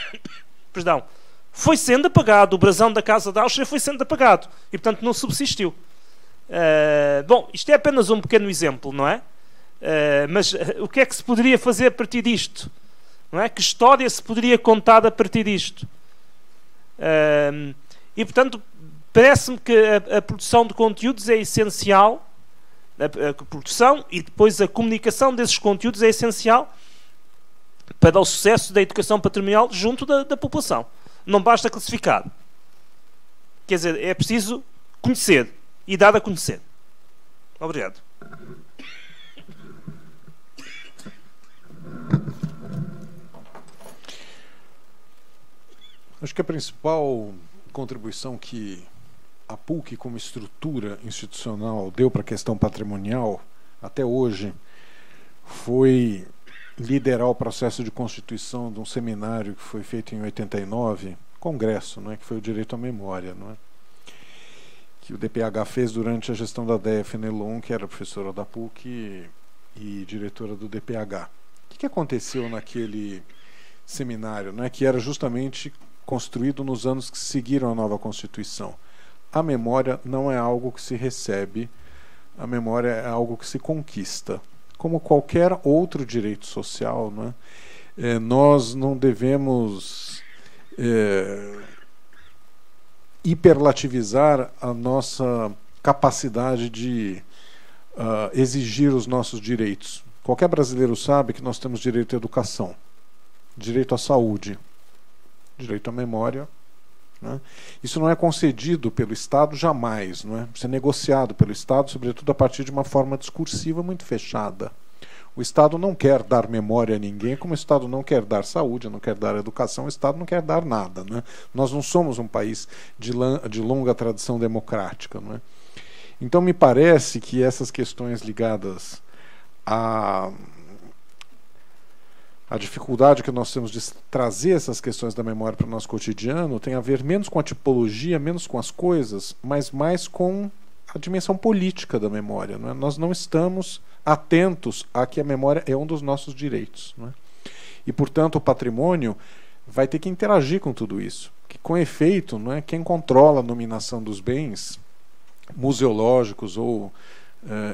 perdão, foi sendo apagado. O brasão da Casa de Áustria foi sendo apagado. E, portanto, não subsistiu. Uh, bom, isto é apenas um pequeno exemplo, não é? Uh, mas uh, o que é que se poderia fazer a partir disto? Não é? Que história se poderia contar a partir disto? Um, e, portanto, parece-me que a, a, produção de conteúdos é essencial, a, a, produção e depois a comunicação desses conteúdos é essencial para o sucesso da educação patrimonial junto da, da população. Não basta classificar. Quer dizer, é preciso conhecer e dar a conhecer. Obrigado. Acho que a principal contribuição que a PUC, como estrutura institucional, deu para a questão patrimonial até hoje foi liderar o processo de constituição de um seminário que foi feito em 89, congresso, não é, que foi o direito à memória, não é? Que o DPH fez durante a gestão da DEF Fenelon, que era professora da PUC e, e diretora do DPH. O que, que aconteceu naquele seminário, não é? Que era justamente construído nos anos que seguiram a nova Constituição. A memória não é algo que se recebe, a memória é algo que se conquista. Como qualquer outro direito social, não é? É, nós não devemos é, hiperlativizar a nossa capacidade de uh, exigir os nossos direitos. Qualquer brasileiro sabe que nós temos direito à educação, direito à saúde, direito à memória. Né? Isso não é concedido pelo Estado jamais, não é? Isso é negociado pelo Estado, sobretudo a partir de uma forma discursiva muito fechada. O Estado não quer dar memória a ninguém, como o Estado não quer dar saúde, não quer dar educação, o Estado não quer dar nada. Né? Nós não somos um país de, de longa tradição democrática. Não é? Então, me parece que essas questões ligadas a a dificuldade que nós temos de trazer essas questões da memória para o nosso cotidiano tem a ver menos com a tipologia, menos com as coisas, mas mais com a dimensão política da memória. Não é? Nós não estamos atentos a que a memória é um dos nossos direitos. Não é? E, portanto, o patrimônio vai ter que interagir com tudo isso. Que, com efeito, não é quem controla a nominação dos bens museológicos ou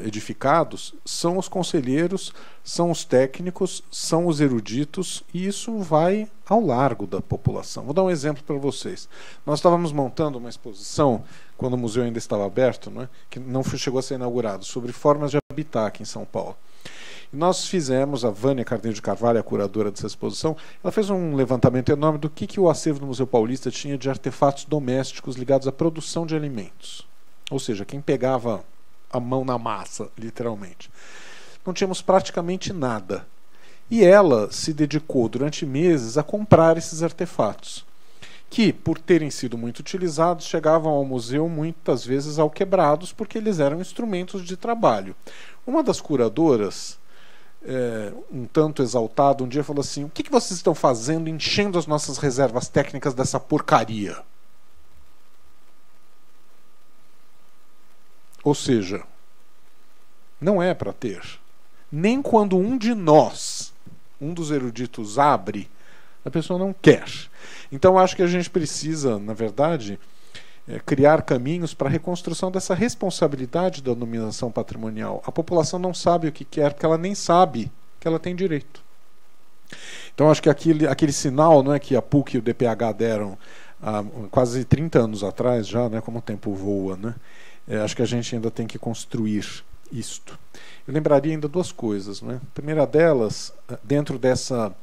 edificados são os conselheiros, são os técnicos, são os eruditos, e isso vai ao largo da população. Vou dar um exemplo para vocês. Nós estávamos montando uma exposição, quando o museu ainda estava aberto, não é? que não chegou a ser inaugurado, sobre formas de habitar aqui em São Paulo. E nós fizemos, a Vânia Carneiro de Carvalho, a curadora dessa exposição, ela fez um levantamento enorme do que, que o acervo do Museu Paulista tinha de artefatos domésticos ligados à produção de alimentos. Ou seja, quem pegava a mão na massa, literalmente. Não tínhamos praticamente nada. E ela se dedicou durante meses a comprar esses artefatos, que, por terem sido muito utilizados, chegavam ao museu muitas vezes ao quebrados, porque eles eram instrumentos de trabalho. Uma das curadoras, é, um tanto exaltada, um dia falou assim: O que vocês estão fazendo enchendo as nossas reservas técnicas dessa porcaria? Ou seja, não é para ter. Nem quando um de nós, um dos eruditos, abre, a pessoa não quer. Então acho que a gente precisa, na verdade, é, criar caminhos para a reconstrução dessa responsabilidade da dominação patrimonial. A população não sabe o que quer, porque ela nem sabe que ela tem direito. Então acho que aquele, aquele sinal não é que a PUC e o DPH deram há quase 30 anos atrás já, né, como o tempo voa, né? É, acho que a gente ainda tem que construir isto. Eu lembraria ainda duas coisas. Né? A primeira delas, eh, dentro dessa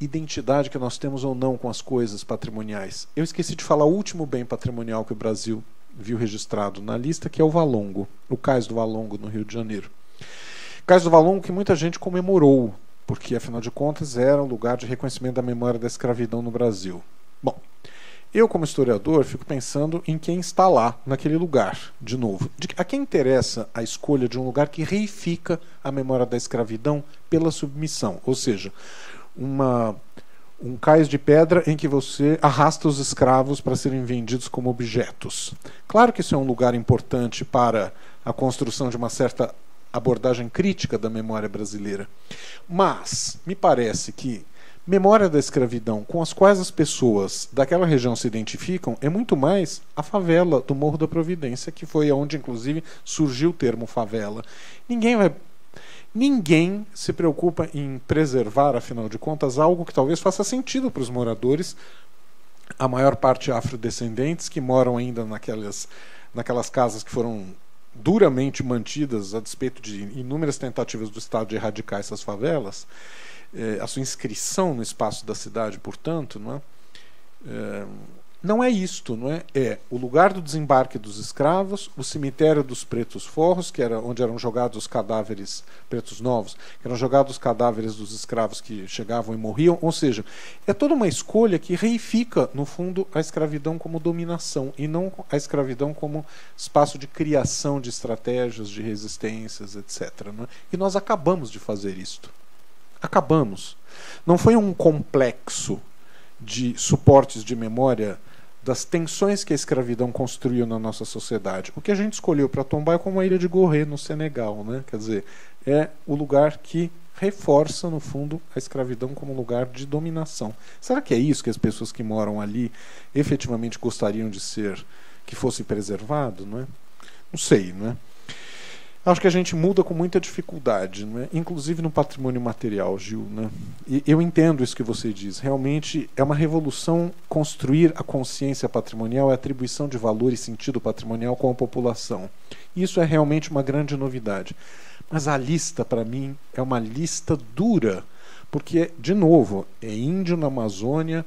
identidade que nós temos ou não com as coisas patrimoniais. Eu esqueci de falar o último bem patrimonial que o Brasil viu registrado na lista, que é o Valongo, o Cais do Valongo, no Rio de Janeiro. Cais do Valongo que muita gente comemorou, porque afinal de contas era um lugar de reconhecimento da memória da escravidão no Brasil. Bom, eu, como historiador, fico pensando em quem está lá, naquele lugar, de novo. De, a quem interessa a escolha de um lugar que reifica a memória da escravidão pela submissão? Ou seja, uma, um cais de pedra em que você arrasta os escravos para serem vendidos como objetos. Claro que isso é um lugar importante para a construção de uma certa abordagem crítica da memória brasileira. Mas me parece que memória da escravidão com as quais as pessoas daquela região se identificam é muito mais a favela do Morro da Providência, que foi onde, inclusive, surgiu o termo favela. Ninguém vai. Ninguém se preocupa em preservar, afinal de contas, algo que talvez faça sentido para os moradores, a maior parte afrodescendentes que moram ainda naquelas, naquelas casas que foram duramente mantidas a despeito de inúmeras tentativas do Estado de erradicar essas favelas é, a sua inscrição no espaço da cidade, portanto, não é? é? não é isto, não é? É o lugar do desembarque dos escravos, o cemitério dos pretos forros, que era onde eram jogados os cadáveres pretos novos, que eram jogados os cadáveres dos escravos que chegavam e morriam, ou seja, é toda uma escolha que reifica, no fundo, a escravidão como dominação e não a escravidão como espaço de criação de estratégias, de resistências, etc. É? E nós acabamos de fazer isto acabamos. Não foi um complexo de suportes de memória das tensões que a escravidão construiu na nossa sociedade. O que a gente escolheu para tombar é como a ilha de Gorré, no Senegal. Né? Quer dizer, é o lugar que reforça, no fundo, a escravidão como lugar de dominação. Será que é isso que as pessoas que moram ali efetivamente gostariam de ser, que fosse preservado? Não, é? não sei, não é? Acho que a gente muda com muita dificuldade, né? inclusive no patrimônio material, Gil. Né? E eu entendo isso que você diz. Realmente é uma revolução construir a consciência patrimonial, a atribuição de valor e sentido patrimonial com a população. Isso é realmente uma grande novidade. Mas a lista, para mim, é uma lista dura, porque, de novo, é índio na Amazônia,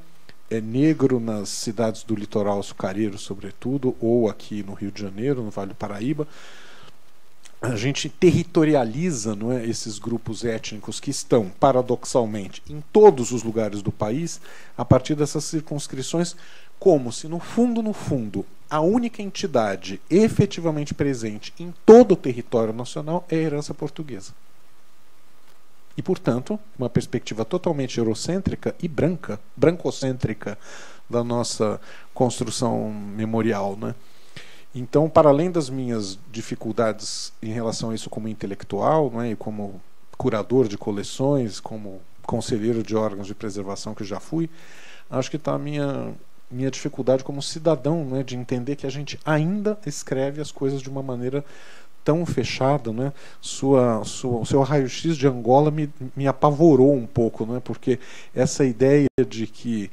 é negro nas cidades do litoral açucareiro, sobretudo, ou aqui no Rio de Janeiro, no Vale do Paraíba a gente territorializa não é, esses grupos étnicos que estão, paradoxalmente, em todos os lugares do país, a partir dessas circunscrições, como se, no fundo, no fundo, a única entidade efetivamente presente em todo o território nacional é a herança portuguesa. E, portanto, uma perspectiva totalmente eurocêntrica e branca, brancocêntrica da nossa construção memorial. Né? Então, para além das minhas dificuldades em relação a isso como intelectual, né, e como curador de coleções, como conselheiro de órgãos de preservação que já fui, acho que está a minha minha dificuldade como cidadão, né, de entender que a gente ainda escreve as coisas de uma maneira tão fechada, né? Sua, sua, o seu raio-x de Angola me, me apavorou um pouco, né? Porque essa ideia de que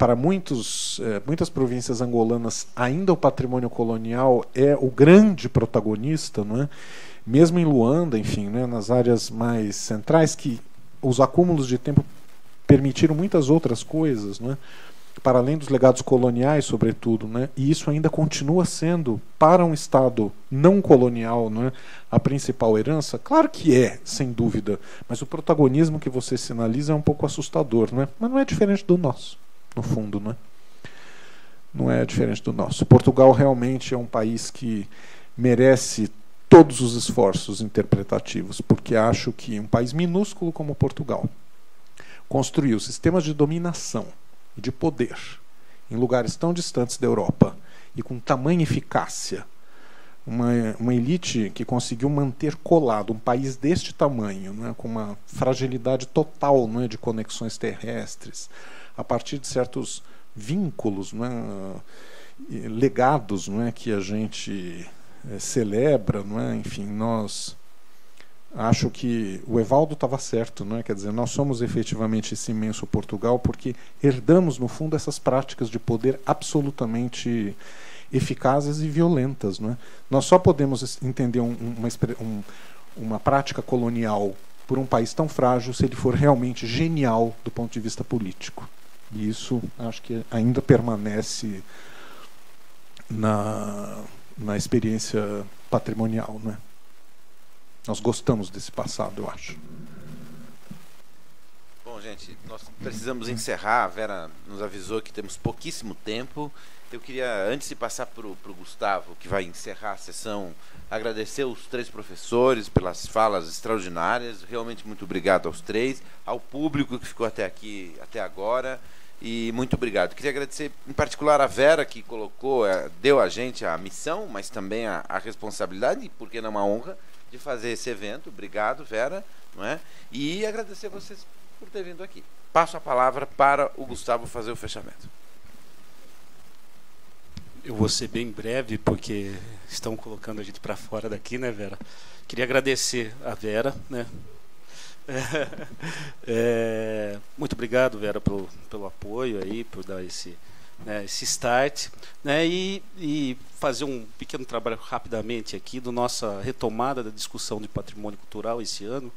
para muitos, eh, muitas províncias angolanas ainda o patrimônio colonial é o grande protagonista, não é? Mesmo em Luanda, enfim, né? Nas áreas mais centrais que os acúmulos de tempo permitiram muitas outras coisas, não é? para além dos legados coloniais, sobretudo, né? e isso ainda continua sendo, para um Estado não colonial, né? a principal herança? Claro que é, sem dúvida, mas o protagonismo que você sinaliza é um pouco assustador, né? mas não é diferente do nosso, no fundo. Né? Não é diferente do nosso. Portugal realmente é um país que merece todos os esforços interpretativos, porque acho que um país minúsculo como Portugal construiu sistemas de dominação e de poder em lugares tão distantes da Europa e com tamanha eficácia, uma, uma elite que conseguiu manter colado um país deste tamanho, né, com uma fragilidade total né, de conexões terrestres, a partir de certos vínculos, né, legados né, que a gente é, celebra, não é? enfim, nós acho que o Evaldo estava certo, não é? Quer dizer, nós somos efetivamente esse imenso Portugal porque herdamos no fundo essas práticas de poder absolutamente eficazes e violentas, não é? Nós só podemos entender um, uma, um, uma prática colonial por um país tão frágil se ele for realmente genial do ponto de vista político. E isso acho que ainda permanece na, na experiência patrimonial, não é? Nós gostamos desse passado, eu acho. Bom, gente, nós precisamos encerrar. A Vera nos avisou que temos pouquíssimo tempo. Eu queria, antes de passar para o Gustavo, que vai encerrar a sessão, agradecer os três professores pelas falas extraordinárias. Realmente muito obrigado aos três, ao público que ficou até aqui, até agora. E muito obrigado. Queria agradecer em particular a Vera, que colocou, eh, deu a gente a missão, mas também a, a responsabilidade, e por que não uma honra, de fazer esse evento. Obrigado, Vera. Não é? E agradecer a vocês por ter vindo aqui. Passo a palavra para o Gustavo fazer o fechamento. Eu vou ser bem breve, porque estão colocando a gente para fora daqui, né, Vera? Queria agradecer a Vera, né? É, muito obrigado, Vera, pelo, pelo apoio aí, por dar esse, né, esse start, né, e, e, fazer um pequeno trabalho rapidamente aqui do nossa retomada da discussão de patrimônio cultural esse ano.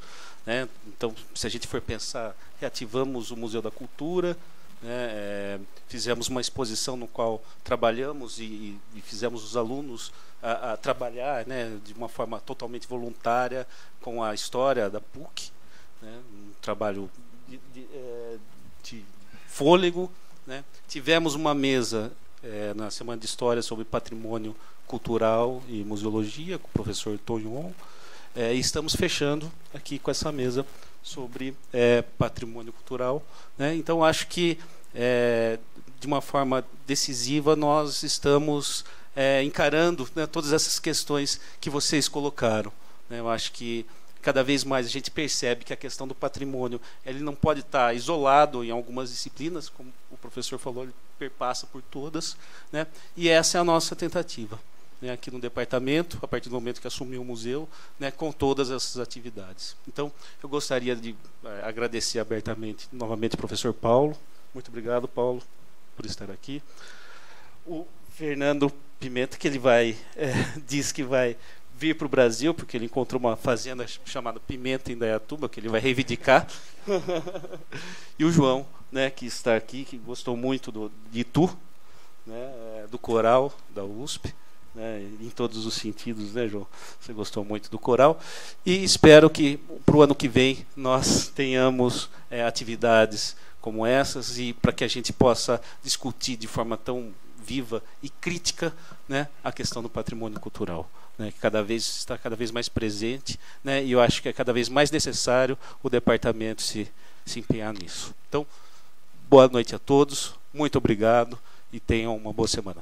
Né, então, se a gente for pensar, reativamos o Museu da Cultura, né, é, fizemos uma exposição no qual trabalhamos e, e fizemos os alunos a, a trabalhar né, de uma forma totalmente voluntária com a história da PUC, né, um trabalho de, de, é, de fôlego né? Tivemos uma mesa é, na Semana de História sobre patrimônio cultural e museologia com o professor Tonhon. É, e estamos fechando aqui com essa mesa sobre é, patrimônio cultural. Né? Então, acho que, de uma forma decisiva, nós estamos encarando né, todas essas questões que vocês colocaram. Né? Eu acho que cada vez mais a gente percebe que a questão do patrimônio ele não pode estar isolado em algumas disciplinas, como o professor falou, ele perpassa por todas, né? E essa é a nossa tentativa, né? Aqui no departamento, a partir do momento que assumiu o museu, né? Com todas essas atividades. Então, eu gostaria de é, agradecer abertamente novamente o professor Paulo. Muito obrigado, Paulo, por estar aqui. O Fernando Pimenta, que ele vai, é, diz que vai vir para o Brasil, porque ele encontrou uma fazenda chamada Pimenta em Dayatuba, que ele vai reivindicar. e o João, né, que está aqui, que gostou muito do, de Itu, né, é, do coral da USP. Né, em todos os sentidos, né, João? Você gostou muito do coral. E espero que para o ano que vem nós tenhamos é, atividades como essas e para que a gente possa discutir de forma tão viva e crítica né, a questão do patrimônio cultural né, que cada vez está cada vez mais presente, né, e eu acho que é cada vez mais necessário o departamento se, se empenhar nisso. Então, boa noite a todos, muito obrigado e tenham uma boa semana.